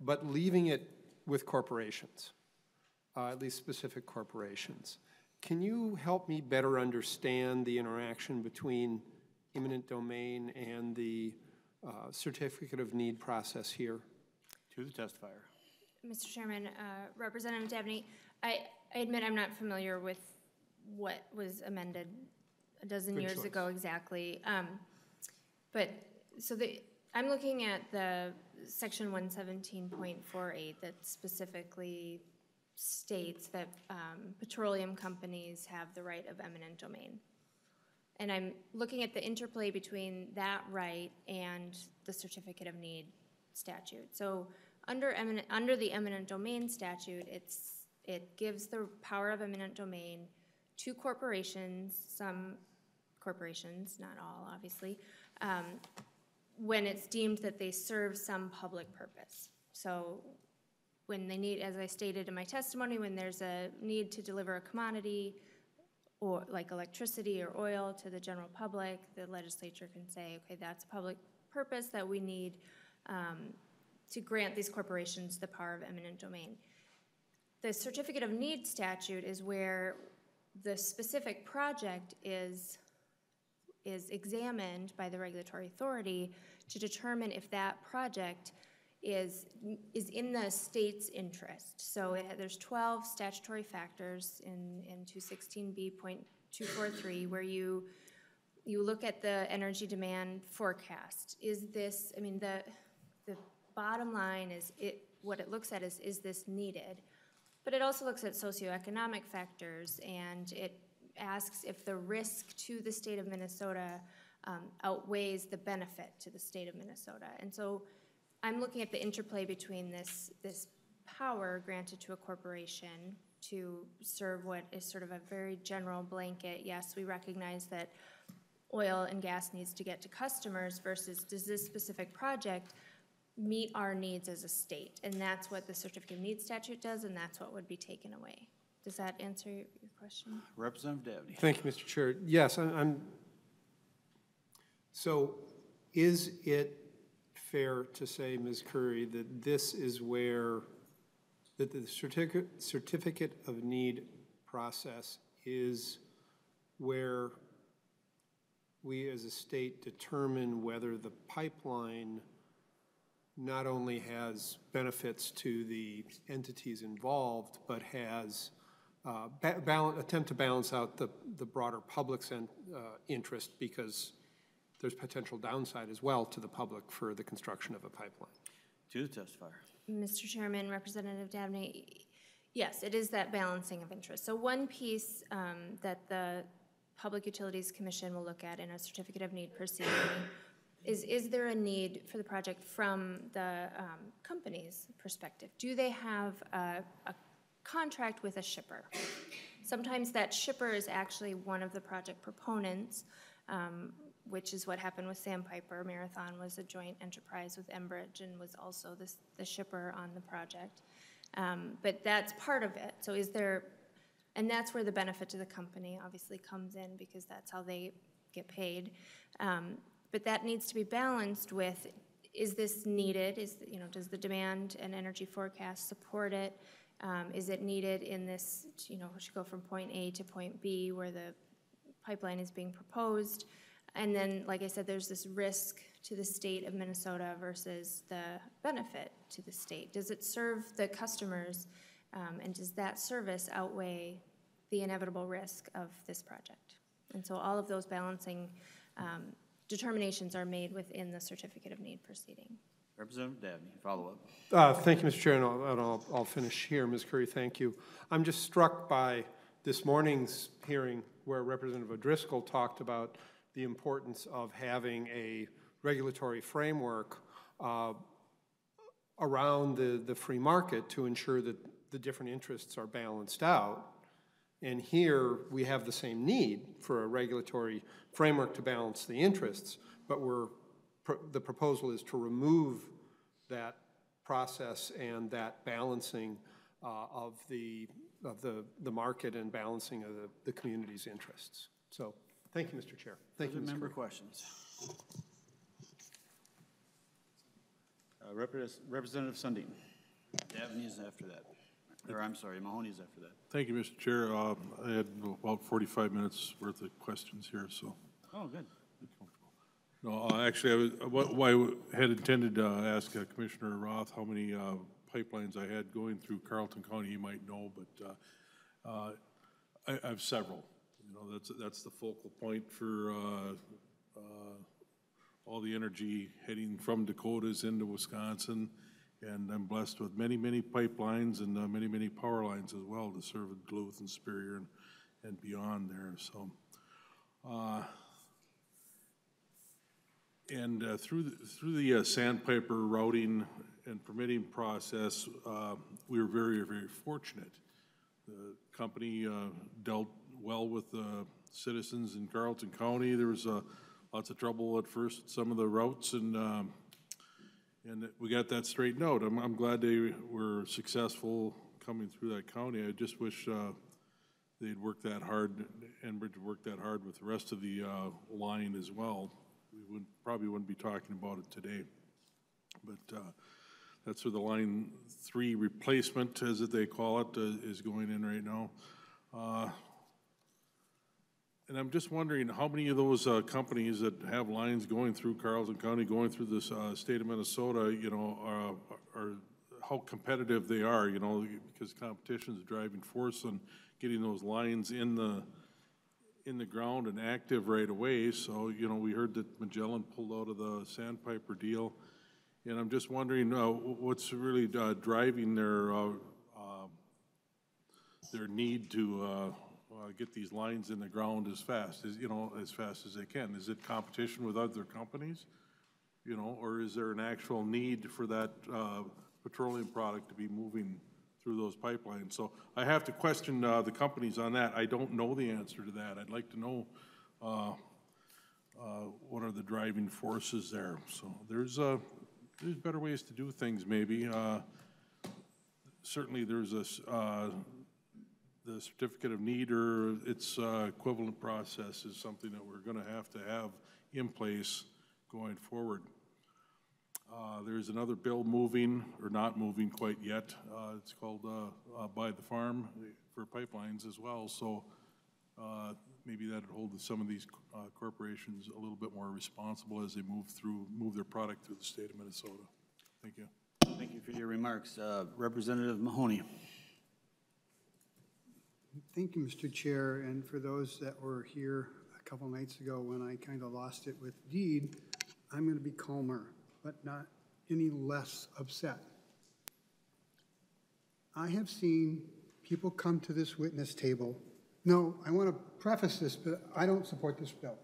but leaving it with corporations, uh, at least specific corporations. Can you help me better understand the interaction between eminent domain and the uh, certificate of need process here? To the testifier. Mr. Chairman, uh, Representative Dabney, I, I admit I'm not familiar with what was amended a dozen Good years choice. ago exactly. Um, But, so the, I'm looking at the section one seventeen point four eight that specifically states that um, petroleum companies have the right of eminent domain. And I'm looking at the interplay between that right and the certificate of need statute. So under eminent, under the eminent domain statute, it's, it gives the power of eminent domain to corporations, some corporations, not all, obviously, um, when it's deemed that they serve some public purpose. So when they need, as I stated in my testimony, when there's a need to deliver a commodity, or like electricity or oil to the general public, the legislature can say, okay, that's a public purpose that we need um, to grant these corporations the power of eminent domain. The certificate of need statute is where the specific project is, is examined by the regulatory authority to determine if that project is, is in the state's interest. So it, there's 12 statutory factors in, in 216B.243 where you, you look at the energy demand forecast. Is this, I mean, the, the bottom line is it, what it looks at is, is this needed? But it also looks at socioeconomic factors and it asks if the risk to the state of Minnesota um, outweighs the benefit to the state of Minnesota. And so I'm looking at the interplay between this, this power granted to a corporation to serve what is sort of a very general blanket, yes, we recognize that oil and gas needs to get to customers versus does this specific project meet our needs as a state? And that's what the certificate of need statute does, and that's what would be taken away. Does that answer your your question? Representative Dabney. Thank you, Mr. Chair. Yes, I- I'm, so is it fair to say, Ms. Currie, that this is where, that the certificate, certificate of need process is where we as a state determine whether the pipeline not only has benefits to the entities involved, but has uh, ba- balan- attempt to balance out the, the broader public's en- uh, interest because there's potential downside as well to the public for the construction of a pipeline. To the testifier. Mr. Chairman, Representative Dabney, yes, it is that balancing of interest. So one piece um, that the Public Utilities Commission will look at in a certificate of need proceeding is, is there a need for the project from the um, company's perspective? Do they have a, a contract with a shipper? Sometimes that shipper is actually one of the project proponents, um, which is what happened with Sandpiper. Marathon was a joint enterprise with Enbridge and was also the, the shipper on the project. Um, but that's part of it. So is there, and that's where the benefit to the company obviously comes in because that's how they get paid. Um, But that needs to be balanced with, is this needed? Is, you know, does the demand and energy forecast support it? Um, Is it needed in this, you know, should go from point A to point B where the pipeline is being proposed? And then, like I said, there's this risk to the state of Minnesota versus the benefit to the state. Does it serve the customers? um, And does that service outweigh the inevitable risk of this project? And so all of those balancing um, determinations are made within the certificate of need proceeding. Representative Dabney, follow-up. Uh, Thank you, Mr. Chair, and I'll- and I'll, I'll finish here. Ms. Currie, thank you. I'm just struck by this morning's hearing where Representative O'Driscoll talked about the importance of having a regulatory framework uh, around the, the free market to ensure that the different interests are balanced out. And here, we have the same need for a regulatory framework to balance the interests, but we're, pro- the proposal is to remove that process and that balancing uh, of the, of the, the market and balancing of the, the community's interests. So, thank you, Mr. Chair. Thank you, Other Ms. member Currie. questions? Uh, Repres- Representative Sundin. Dabney is after that. Or, I'm sorry, Mahoney is after that. Thank you, Mr. Chair. Uh, I had about 45 minutes worth of questions here, so. Oh, good. No, uh, actually, I was, what, what I had intended to ask uh, Commissioner Roth how many uh, pipelines I had going through Carlton County, he might know, but uh, uh, I, I have several. Know, that's, that's the focal point for uh, uh, all the energy heading from Dakotas into Wisconsin. And I'm blessed with many, many pipelines and uh, many, many power lines as well to serve Duluth and Superior and, and beyond there, so. uh, And uh, through, the- through the uh, Sandpiper routing and permitting process, we were very, very fortunate. The company dealt well with the citizens in Carlton County. There was uh, lots of trouble at first some of the routes, and, um, and we got that straightened out. I'm, I'm glad they were successful coming through that county. I just wish uh, they'd worked that hard, Enbridge worked that hard with the rest of the uh, line as well. We would, probably wouldn't be talking about it today. But uh, that's where the line three replacement, as they call it, uh, is going in right now. Uh, And I'm just wondering, how many of those uh, companies that have lines going through Carlton County, going through this uh, state of Minnesota, you know, are, are, how competitive they are, you know, because competition is a driving force on getting those lines in the, in the ground and active right away. So, you know, we heard that Magellan pulled out of the Sandpiper deal. And I'm just wondering, uh, what's really uh, driving their, uh, uh, their need to uh, get these lines in the ground as fast, as, you know, as fast as they can? Is it competition with other companies? You know, or is there an actual need for that uh, petroleum product to be moving through those pipelines? So I have to question uh, the companies on that. I don't know the answer to that. I'd like to know uh, uh, what are the driving forces there. So there's, uh, there's better ways to do things, maybe. Certainly, there's a the certificate of need or its uh, equivalent process is something that we're going to have to have in place going forward. Uh, There's another bill moving, or not moving quite yet. Uh, It's called uh, uh, Buy the Farm for pipelines as well. So uh, maybe that'd hold some of these corporations a little bit more responsible as they move through, move their product through the state of Minnesota. Thank you. Thank you for your remarks. Representative Mahoney. Thank you, Mr. Chair, and for those that were here a couple nights ago when I kind of lost it with deed, I'm going to be calmer, but not any less upset. I have seen people come to this witness table. No, I want to preface this, but I don't support this bill.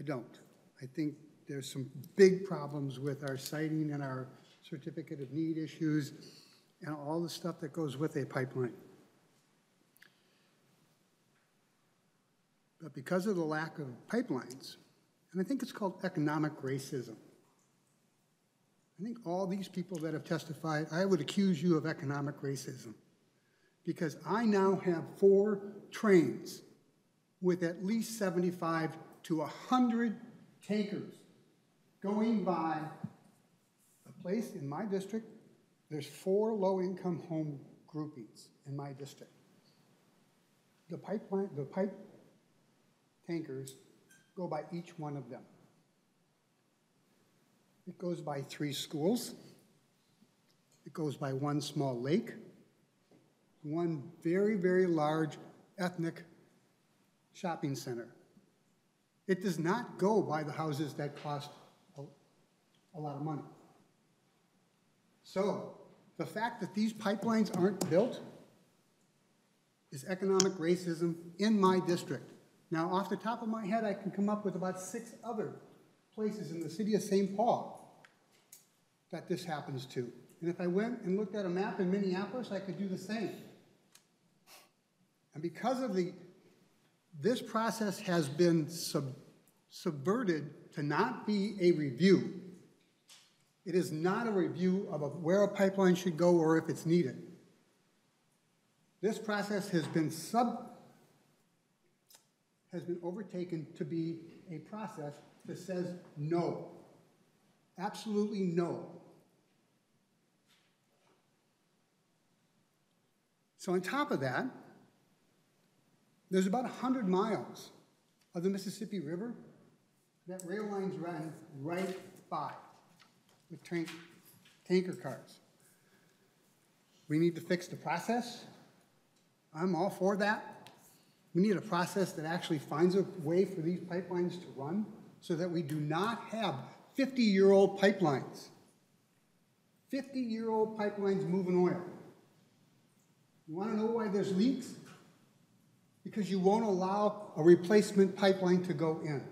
I don't. I think there's some big problems with our siting and our certificate of need issues and all the stuff that goes with a pipeline. But because of the lack of pipelines, and I think it's called economic racism, I think all these people that have testified, I would accuse you of economic racism. Because I now have four trains with at least 75 to 100 takers going by a place in my district, there's four low-income home groupings in my district. The pipeline, the pipe tankers go by each one of them. It goes by three schools. It goes by one small lake, one very, very large ethnic shopping center. It does not go by the houses that cost a, a lot of money. So the fact that these pipelines aren't built is economic racism in my district. Now, off the top of my head, I can come up with about six other places in the city of St. Paul that this happens to. And if I went and looked at a map in Minneapolis, I could do the same. And because of the, this process has been sub, subverted to not be a review. It is not a review of a, where a pipeline should go or if it's needed. This process has been sub, has been overtaken to be a process that says no. Absolutely no. So on top of that, there's about 100 miles of the Mississippi River that rail lines run right by with tank, tanker cars. We need to fix the process. I'm all for that. We need a process that actually finds a way for these pipelines to run so that we do not have 50-year-old pipelines. 50-year-old pipelines moving oil. You want to know why there's leaks? Because you won't allow a replacement pipeline to go in.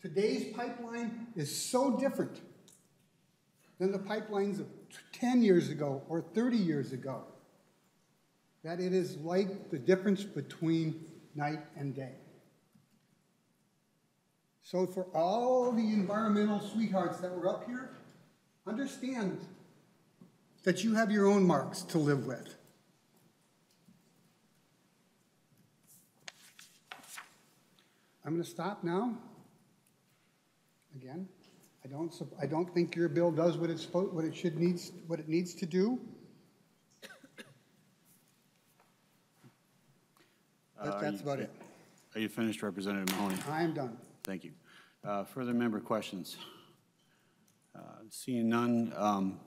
Today's pipeline is so different than the pipelines of 10 years ago or 30 years ago that it is like the difference between night and day. So for all the environmental sweethearts that were up here, understand that you have your own marks to live with. I'm going to stop now. Again, I don't, I don't think your bill does what it's, what it should needs, what it needs to do. That- That's about it. Are you finished, Representative Mahoney? I am done. Thank you. Uh, Further member questions? Uh, Seeing none, um,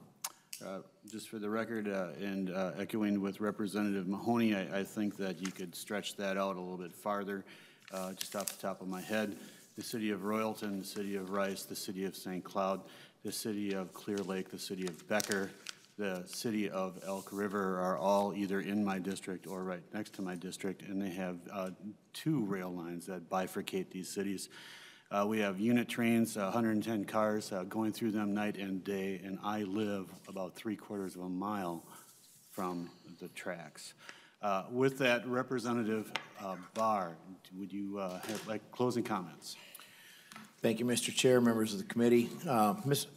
uh, just for the record, uh, and uh, echoing with Representative Mahoney, I I think that you could stretch that out a little bit farther, uh, just off the top of my head. The city of Royalton, the city of Rice, the city of St. Cloud, the city of Clear Lake, the city of Becker, the city of Elk River are all either in my district or right next to my district, and they have uh, two rail lines that bifurcate these cities. Uh, We have unit trains, uh, 110 cars uh, going through them night and day, and I live about three quarters of a mile from the tracks. Uh, With that, Representative uh, Bahr, would you have like closing comments? Thank you, Mr. Chair, members of the committee.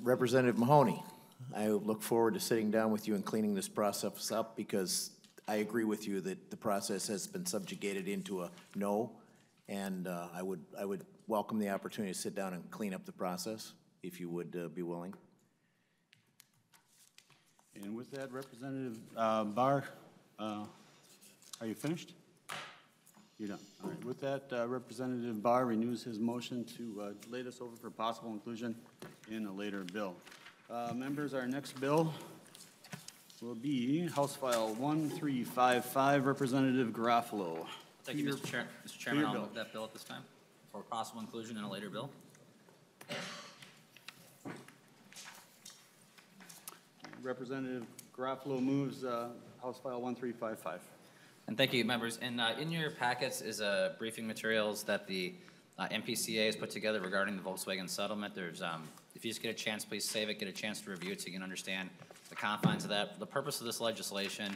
Representative Mahoney, I look forward to sitting down with you and cleaning this process up because I agree with you that the process has been subjugated into a no, and uh, I would, I would welcome the opportunity to sit down and clean up the process, if you would uh, be willing. And with that, Representative uh, Bahr, uh, are you finished? You're done. All right. With that, uh, Representative Bahr renews his motion to uh, lay this over for possible inclusion in a later bill. Uh, Members, our next bill will be House File 1355, Representative Garofalo. Thank you, Mr. Chair. Mr. Chairman, I'll bill. move that bill at this time for possible inclusion in a later bill. Representative Garofalo moves uh, House File 1355. And thank you, members. And uh, in your packets is uh, briefing materials that the uh, MPCA has put together regarding the Volkswagen settlement. There's, um, if you just get a chance, please save it, get a chance to review it so you can understand the confines of that. The purpose of this legislation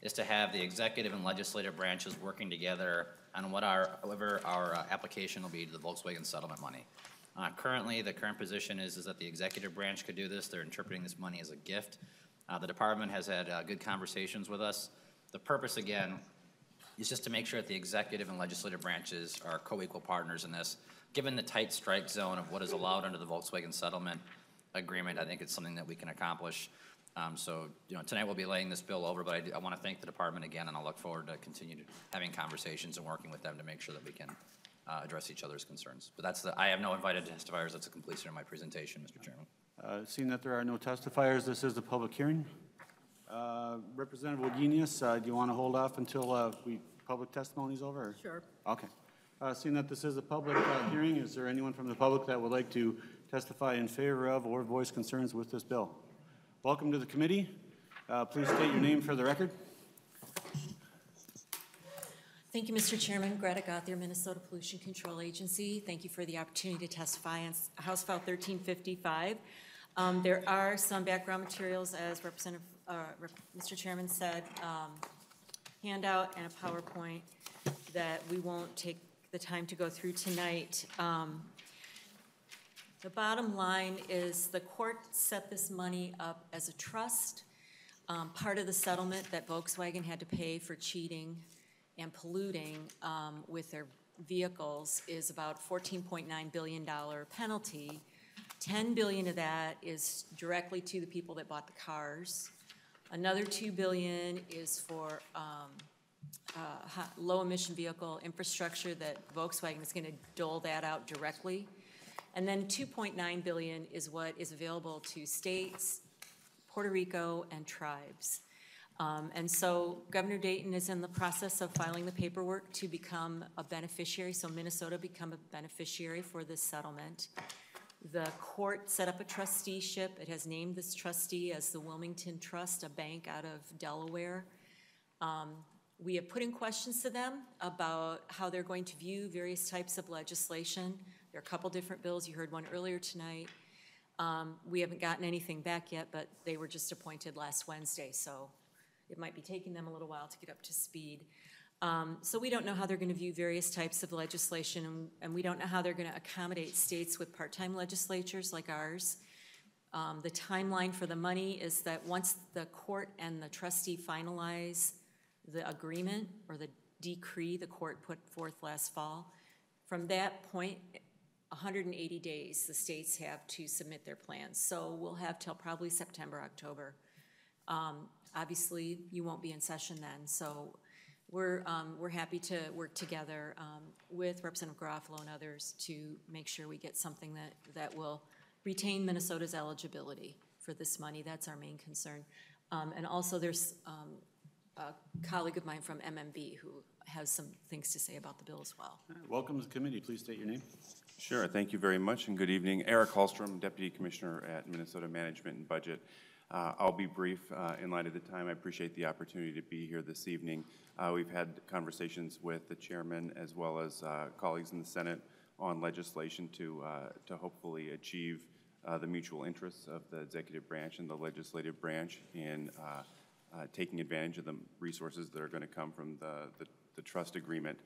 is to have the executive and legislative branches working together on what our, whatever our uh, application will be to the Volkswagen settlement money. Uh, Currently, the current position is, is that the executive branch could do this. They're interpreting this money as a gift. Uh, The department has had uh, good conversations with us. The purpose, again, is just to make sure that the executive and legislative branches are co-equal partners in this. Given the tight strike zone of what is allowed under the Volkswagen settlement agreement, I think it's something that we can accomplish. Um, So, you know, tonight we'll be laying this bill over, but I, do- I want to thank the department again, and I look forward to continue having conversations and working with them to make sure that we can uh, address each other's concerns. But that's the, I have no invited testifiers. That's a completion of my presentation, Mr. Chairman. Uh, Seeing that there are no testifiers, this is a public hearing. Uh, Representative Wagenius, uh, do you want to hold off until uh, we, public testimony is over? or- Sure. Okay. Uh, Seeing that this is a public uh, hearing, is there anyone from the public that would like to testify in favor of or voice concerns with this bill? Welcome to the committee. Uh, Please state your name for the record. Thank you, Mr. Chairman. Greta Gauthier, Minnesota Pollution Control Agency. Thank you for the opportunity to testify on House File 1355. Um, There are some background materials, as Representative, uh, Rep- Mr. Chairman said, um, handout and a PowerPoint that we won't take the time to go through tonight. Um, The bottom line is the court set this money up as a trust. Um, Part of the settlement that Volkswagen had to pay for cheating and polluting um, with their vehicles is about $14.9 billion penalty. 10 billion of that is directly to the people that bought the cars. Another 2 billion is for um, uh, low-emission vehicle infrastructure that Volkswagen is going to dole that out directly. And then 2.9 billion is what is available to states, Puerto Rico, and tribes. Um, And so Governor Dayton is in the process of filing the paperwork to become a beneficiary, so Minnesota become a beneficiary for this settlement. The court set up a trusteeship. It has named this trustee as the Wilmington Trust, a bank out of Delaware. Um, We have put in questions to them about how they're going to view various types of legislation. There are a couple different bills. You heard one earlier tonight. Um, We haven't gotten anything back yet, but they were just appointed last Wednesday, so it might be taking them a little while to get up to speed. Um, So we don't know how they're going to view various types of legislation, and- and we don't know how they're going to accommodate states with part-time legislatures like ours. Um, The timeline for the money is that once the court and the trustee finalize the agreement or the decree the court put forth last fall, from that point, 180 days, the states have to submit their plans. So we'll have till probably September, October. Um, Obviously, you won't be in session then, so we're, um, we're happy to work together um, with Representative Garofalo and others to make sure we get something that, that will retain Minnesota's eligibility for this money. That's our main concern. Um, And also, there's um, a colleague of mine from MMB who has some things to say about the bill as well. Welcome to the committee. Please state your name. Sure, thank you very much, and good evening. Eric Hallstrom, Deputy Commissioner at Minnesota Management and Budget. Uh, I'll be brief uh, in light of the time. I appreciate the opportunity to be here this evening. Uh, We've had conversations with the chairman as well as uh, colleagues in the Senate on legislation to, uh, to hopefully achieve uh, the mutual interests of the executive branch and the legislative branch in uh, taking advantage of the resources that are going to come from the, the, the trust agreement.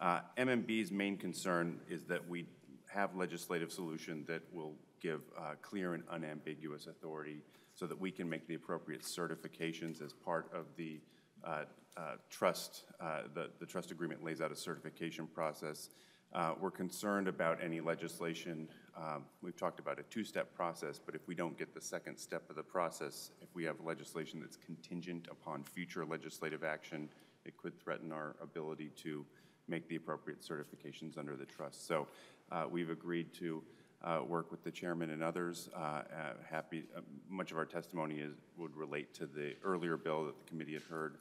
Uh, MMB's main concern is that we have legislative solution that will give uh, clear and unambiguous authority so that we can make the appropriate certifications as part of the uh, uh, trust. uh, The, the trust agreement lays out a certification process. Uh, We're concerned about any legislation, um, we've talked about a two-step process, but if we don't get the second step of the process, if we have legislation that's contingent upon future legislative action, it could threaten our ability to make the appropriate certifications under the trust. So uh, we've agreed to uh, work with the chairman and others. Uh, uh, Happy, uh, much of our testimony is, would relate to the earlier bill that the committee had heard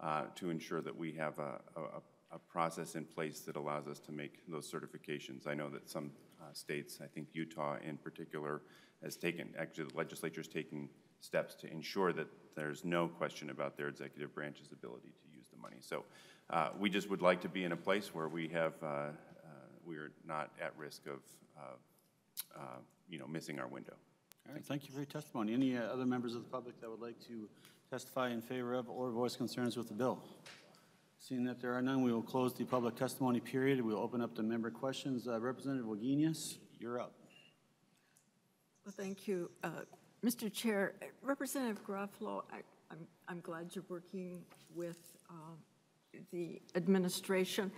uh, to ensure that we have a, a, a process in place that allows us to make those certifications. I know that some states, I think Utah in particular, has taken, actually the legislature is taking steps to ensure that there's no question about their executive branch's ability to use the money. So uh, we just would like to be in a place where we have, uh, uh, we are not at risk of, uh, uh, you know, missing our window. All right, thank you for your testimony. Any uh, other members of the public that would like to testify in favor of or voice concerns with the bill? Seeing that there are none, we will close the public testimony period. We'll open up the member questions. Uh, Representative Wagenius, you're up. Well, thank you. Uh, Mr. Chair, Representative Garofalo, I- I'm I'm glad you're working with uh, the administration.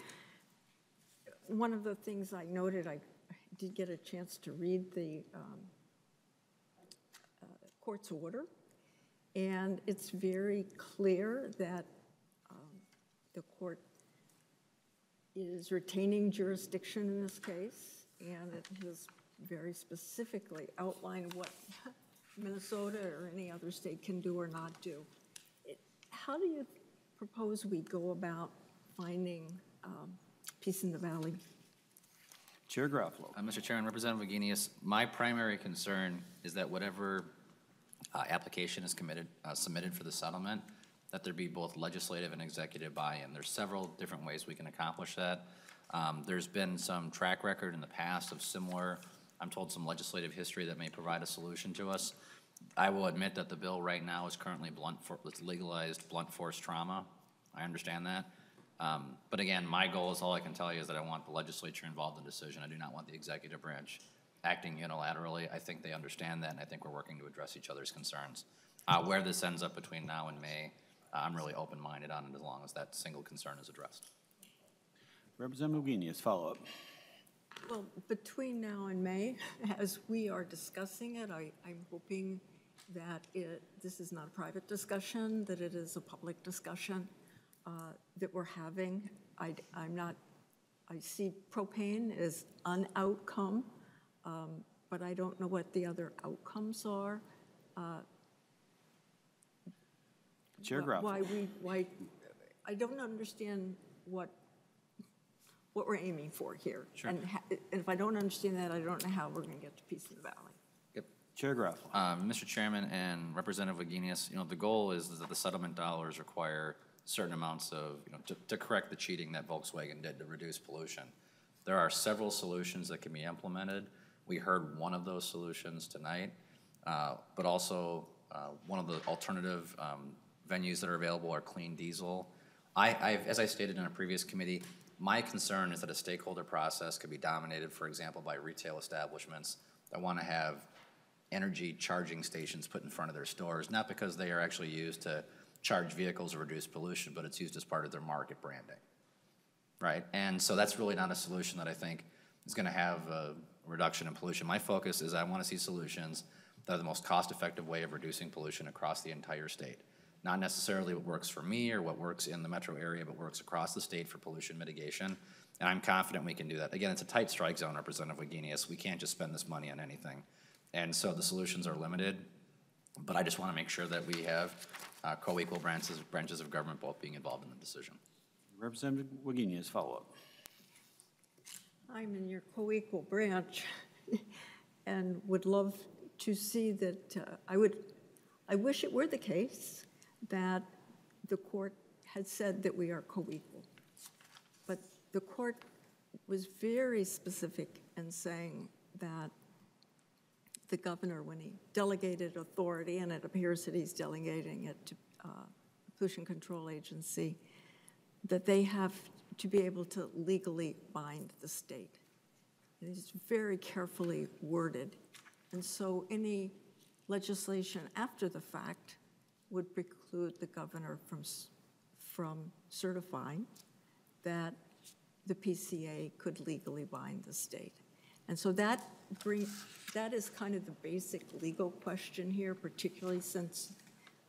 One of the things I noted, I did get a chance to read the um, uh, court's order, and it's very clear that the court is retaining jurisdiction in this case, and it has very specifically outlined what Minnesota or any other state can do or not do. It- How do you propose we go about finding um, peace in the valley? Chair Garofalo. Uh, Mr. Chairman, Representative Wagenius, my primary concern is that whatever uh, application is committed, uh, submitted for the settlement, that there be both legislative and executive buy-in. There's several different ways we can accomplish that. Um, There's been some track record in the past of similar, I'm told some legislative history that may provide a solution to us. I will admit that the bill right now is currently blunt, for- it's legalized blunt force trauma. I understand that. Um, But again, my goal is, all I can tell you is that I want the legislature involved in the decision. I do not want the executive branch acting unilaterally. I think they understand that, and I think we're working to address each other's concerns. Uh, Where this ends up between now and May, I'm really open-minded on it as long as that single concern is addressed. Representative Wagenius, follow-up. Well, between now and May, as we are discussing it, I, I'm hoping that it, this is not a private discussion, that it is a public discussion uh, that we're having. I, I'm not, I see propane as an outcome, um, but I don't know what the other outcomes are. Uh, Chair wh- Why we, why, I don't understand what, what we're aiming for here. Sure. And and if I don't understand that, I don't know how we're going to get to peace in the valley. Chair Garofalo. Um, Mr. Chairman and Representative Wagenius, you know, the goal is that the settlement dollars require certain amounts of, you know, to, to correct the cheating that Volkswagen did to reduce pollution. There are several solutions that can be implemented. We heard one of those solutions tonight, uh, but also uh, one of the alternative um, venues that are available are clean diesel. I, I've, as I stated in a previous committee, my concern is that a stakeholder process could be dominated, for example, by retail establishments that want to have energy charging stations put in front of their stores, not because they are actually used to charge vehicles or reduce pollution, but it's used as part of their market branding. Right? And so that's really not a solution that I think is going to have a reduction in pollution. My focus is I want to see solutions that are the most cost-effective way of reducing pollution across the entire state. Not necessarily what works for me or what works in the metro area, but works across the state for pollution mitigation. And I'm confident we can do that. Again, it's a tight strike zone, Representative Wagenius. We can't just spend this money on anything. And so the solutions are limited, but I just want to make sure that we have uh, co-equal branches, branches of government both being involved in the decision. Representative Wagenius, follow-up. I'm in your co-equal branch and would love to see that, uh, I would, I wish it were the case that the court had said that we are co-equal. But the court was very specific in saying that the governor, when he delegated authority, and it appears that he's delegating it to uh, Pollution Control Agency, that they have to be able to legally bind the state. It is very carefully worded. And so any legislation after the fact would preclude the governor from, from certifying that the PCA could legally bind the state. And so that bring, that is kind of the basic legal question here, particularly since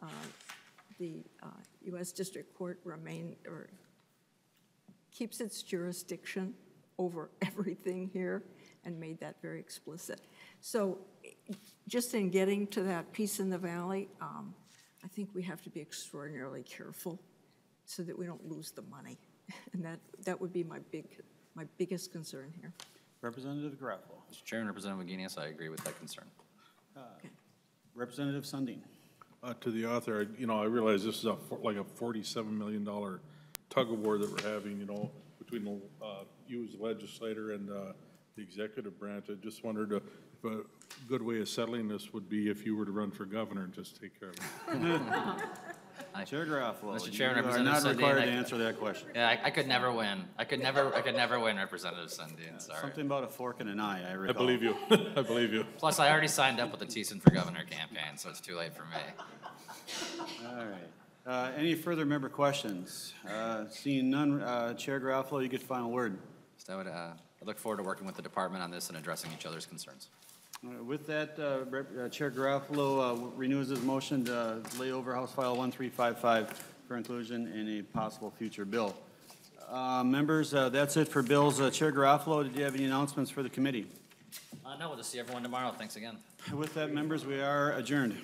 uh, the uh, U.S. District Court remain, or keeps its jurisdiction over everything here and made that very explicit. So just in getting to that peace in the valley, um, I think we have to be extraordinarily careful so that we don't lose the money. And that, that would be my big, my biggest concern here. Representative Garofalo. Mr. Chair and Representative Wagenius, I agree with that concern. Representative Sundin. Uh, to the author, you know, I realize this is a, like a forty-seven million dollar tug of war that we're having, you know, between the, uh, you as the legislator and, uh, the executive branch. I just wondered if a good way of settling this would be if you were to run for governor and just take care of it. Chair Garofalo. Mr. Chair and You are Representative not Sundin, required I- to answer that question. Yeah, I, I could never win. I could never, I could never win, Representative Sundin, sorry. Something about a fork and an eye, I I recall. believe you, I believe you. Plus, I already signed up with the Thissen for Governor campaign, so it's too late for me. All right. Uh, Any further member questions? Uh, Seeing none, uh, Chair Garofalo, you get the final word. So I would, uh, I look forward to working with the department on this and addressing each other's concerns. Right, With that, uh, Rep- uh, Chair Garofalo uh, renews his motion to lay over House File 1355 for inclusion in a possible future bill. Uh, Members, uh, that's it for bills. Uh, Chair Garofalo, did you have any announcements for the committee? Uh, no, we'll just see everyone tomorrow. Thanks again. With that, members, we are adjourned.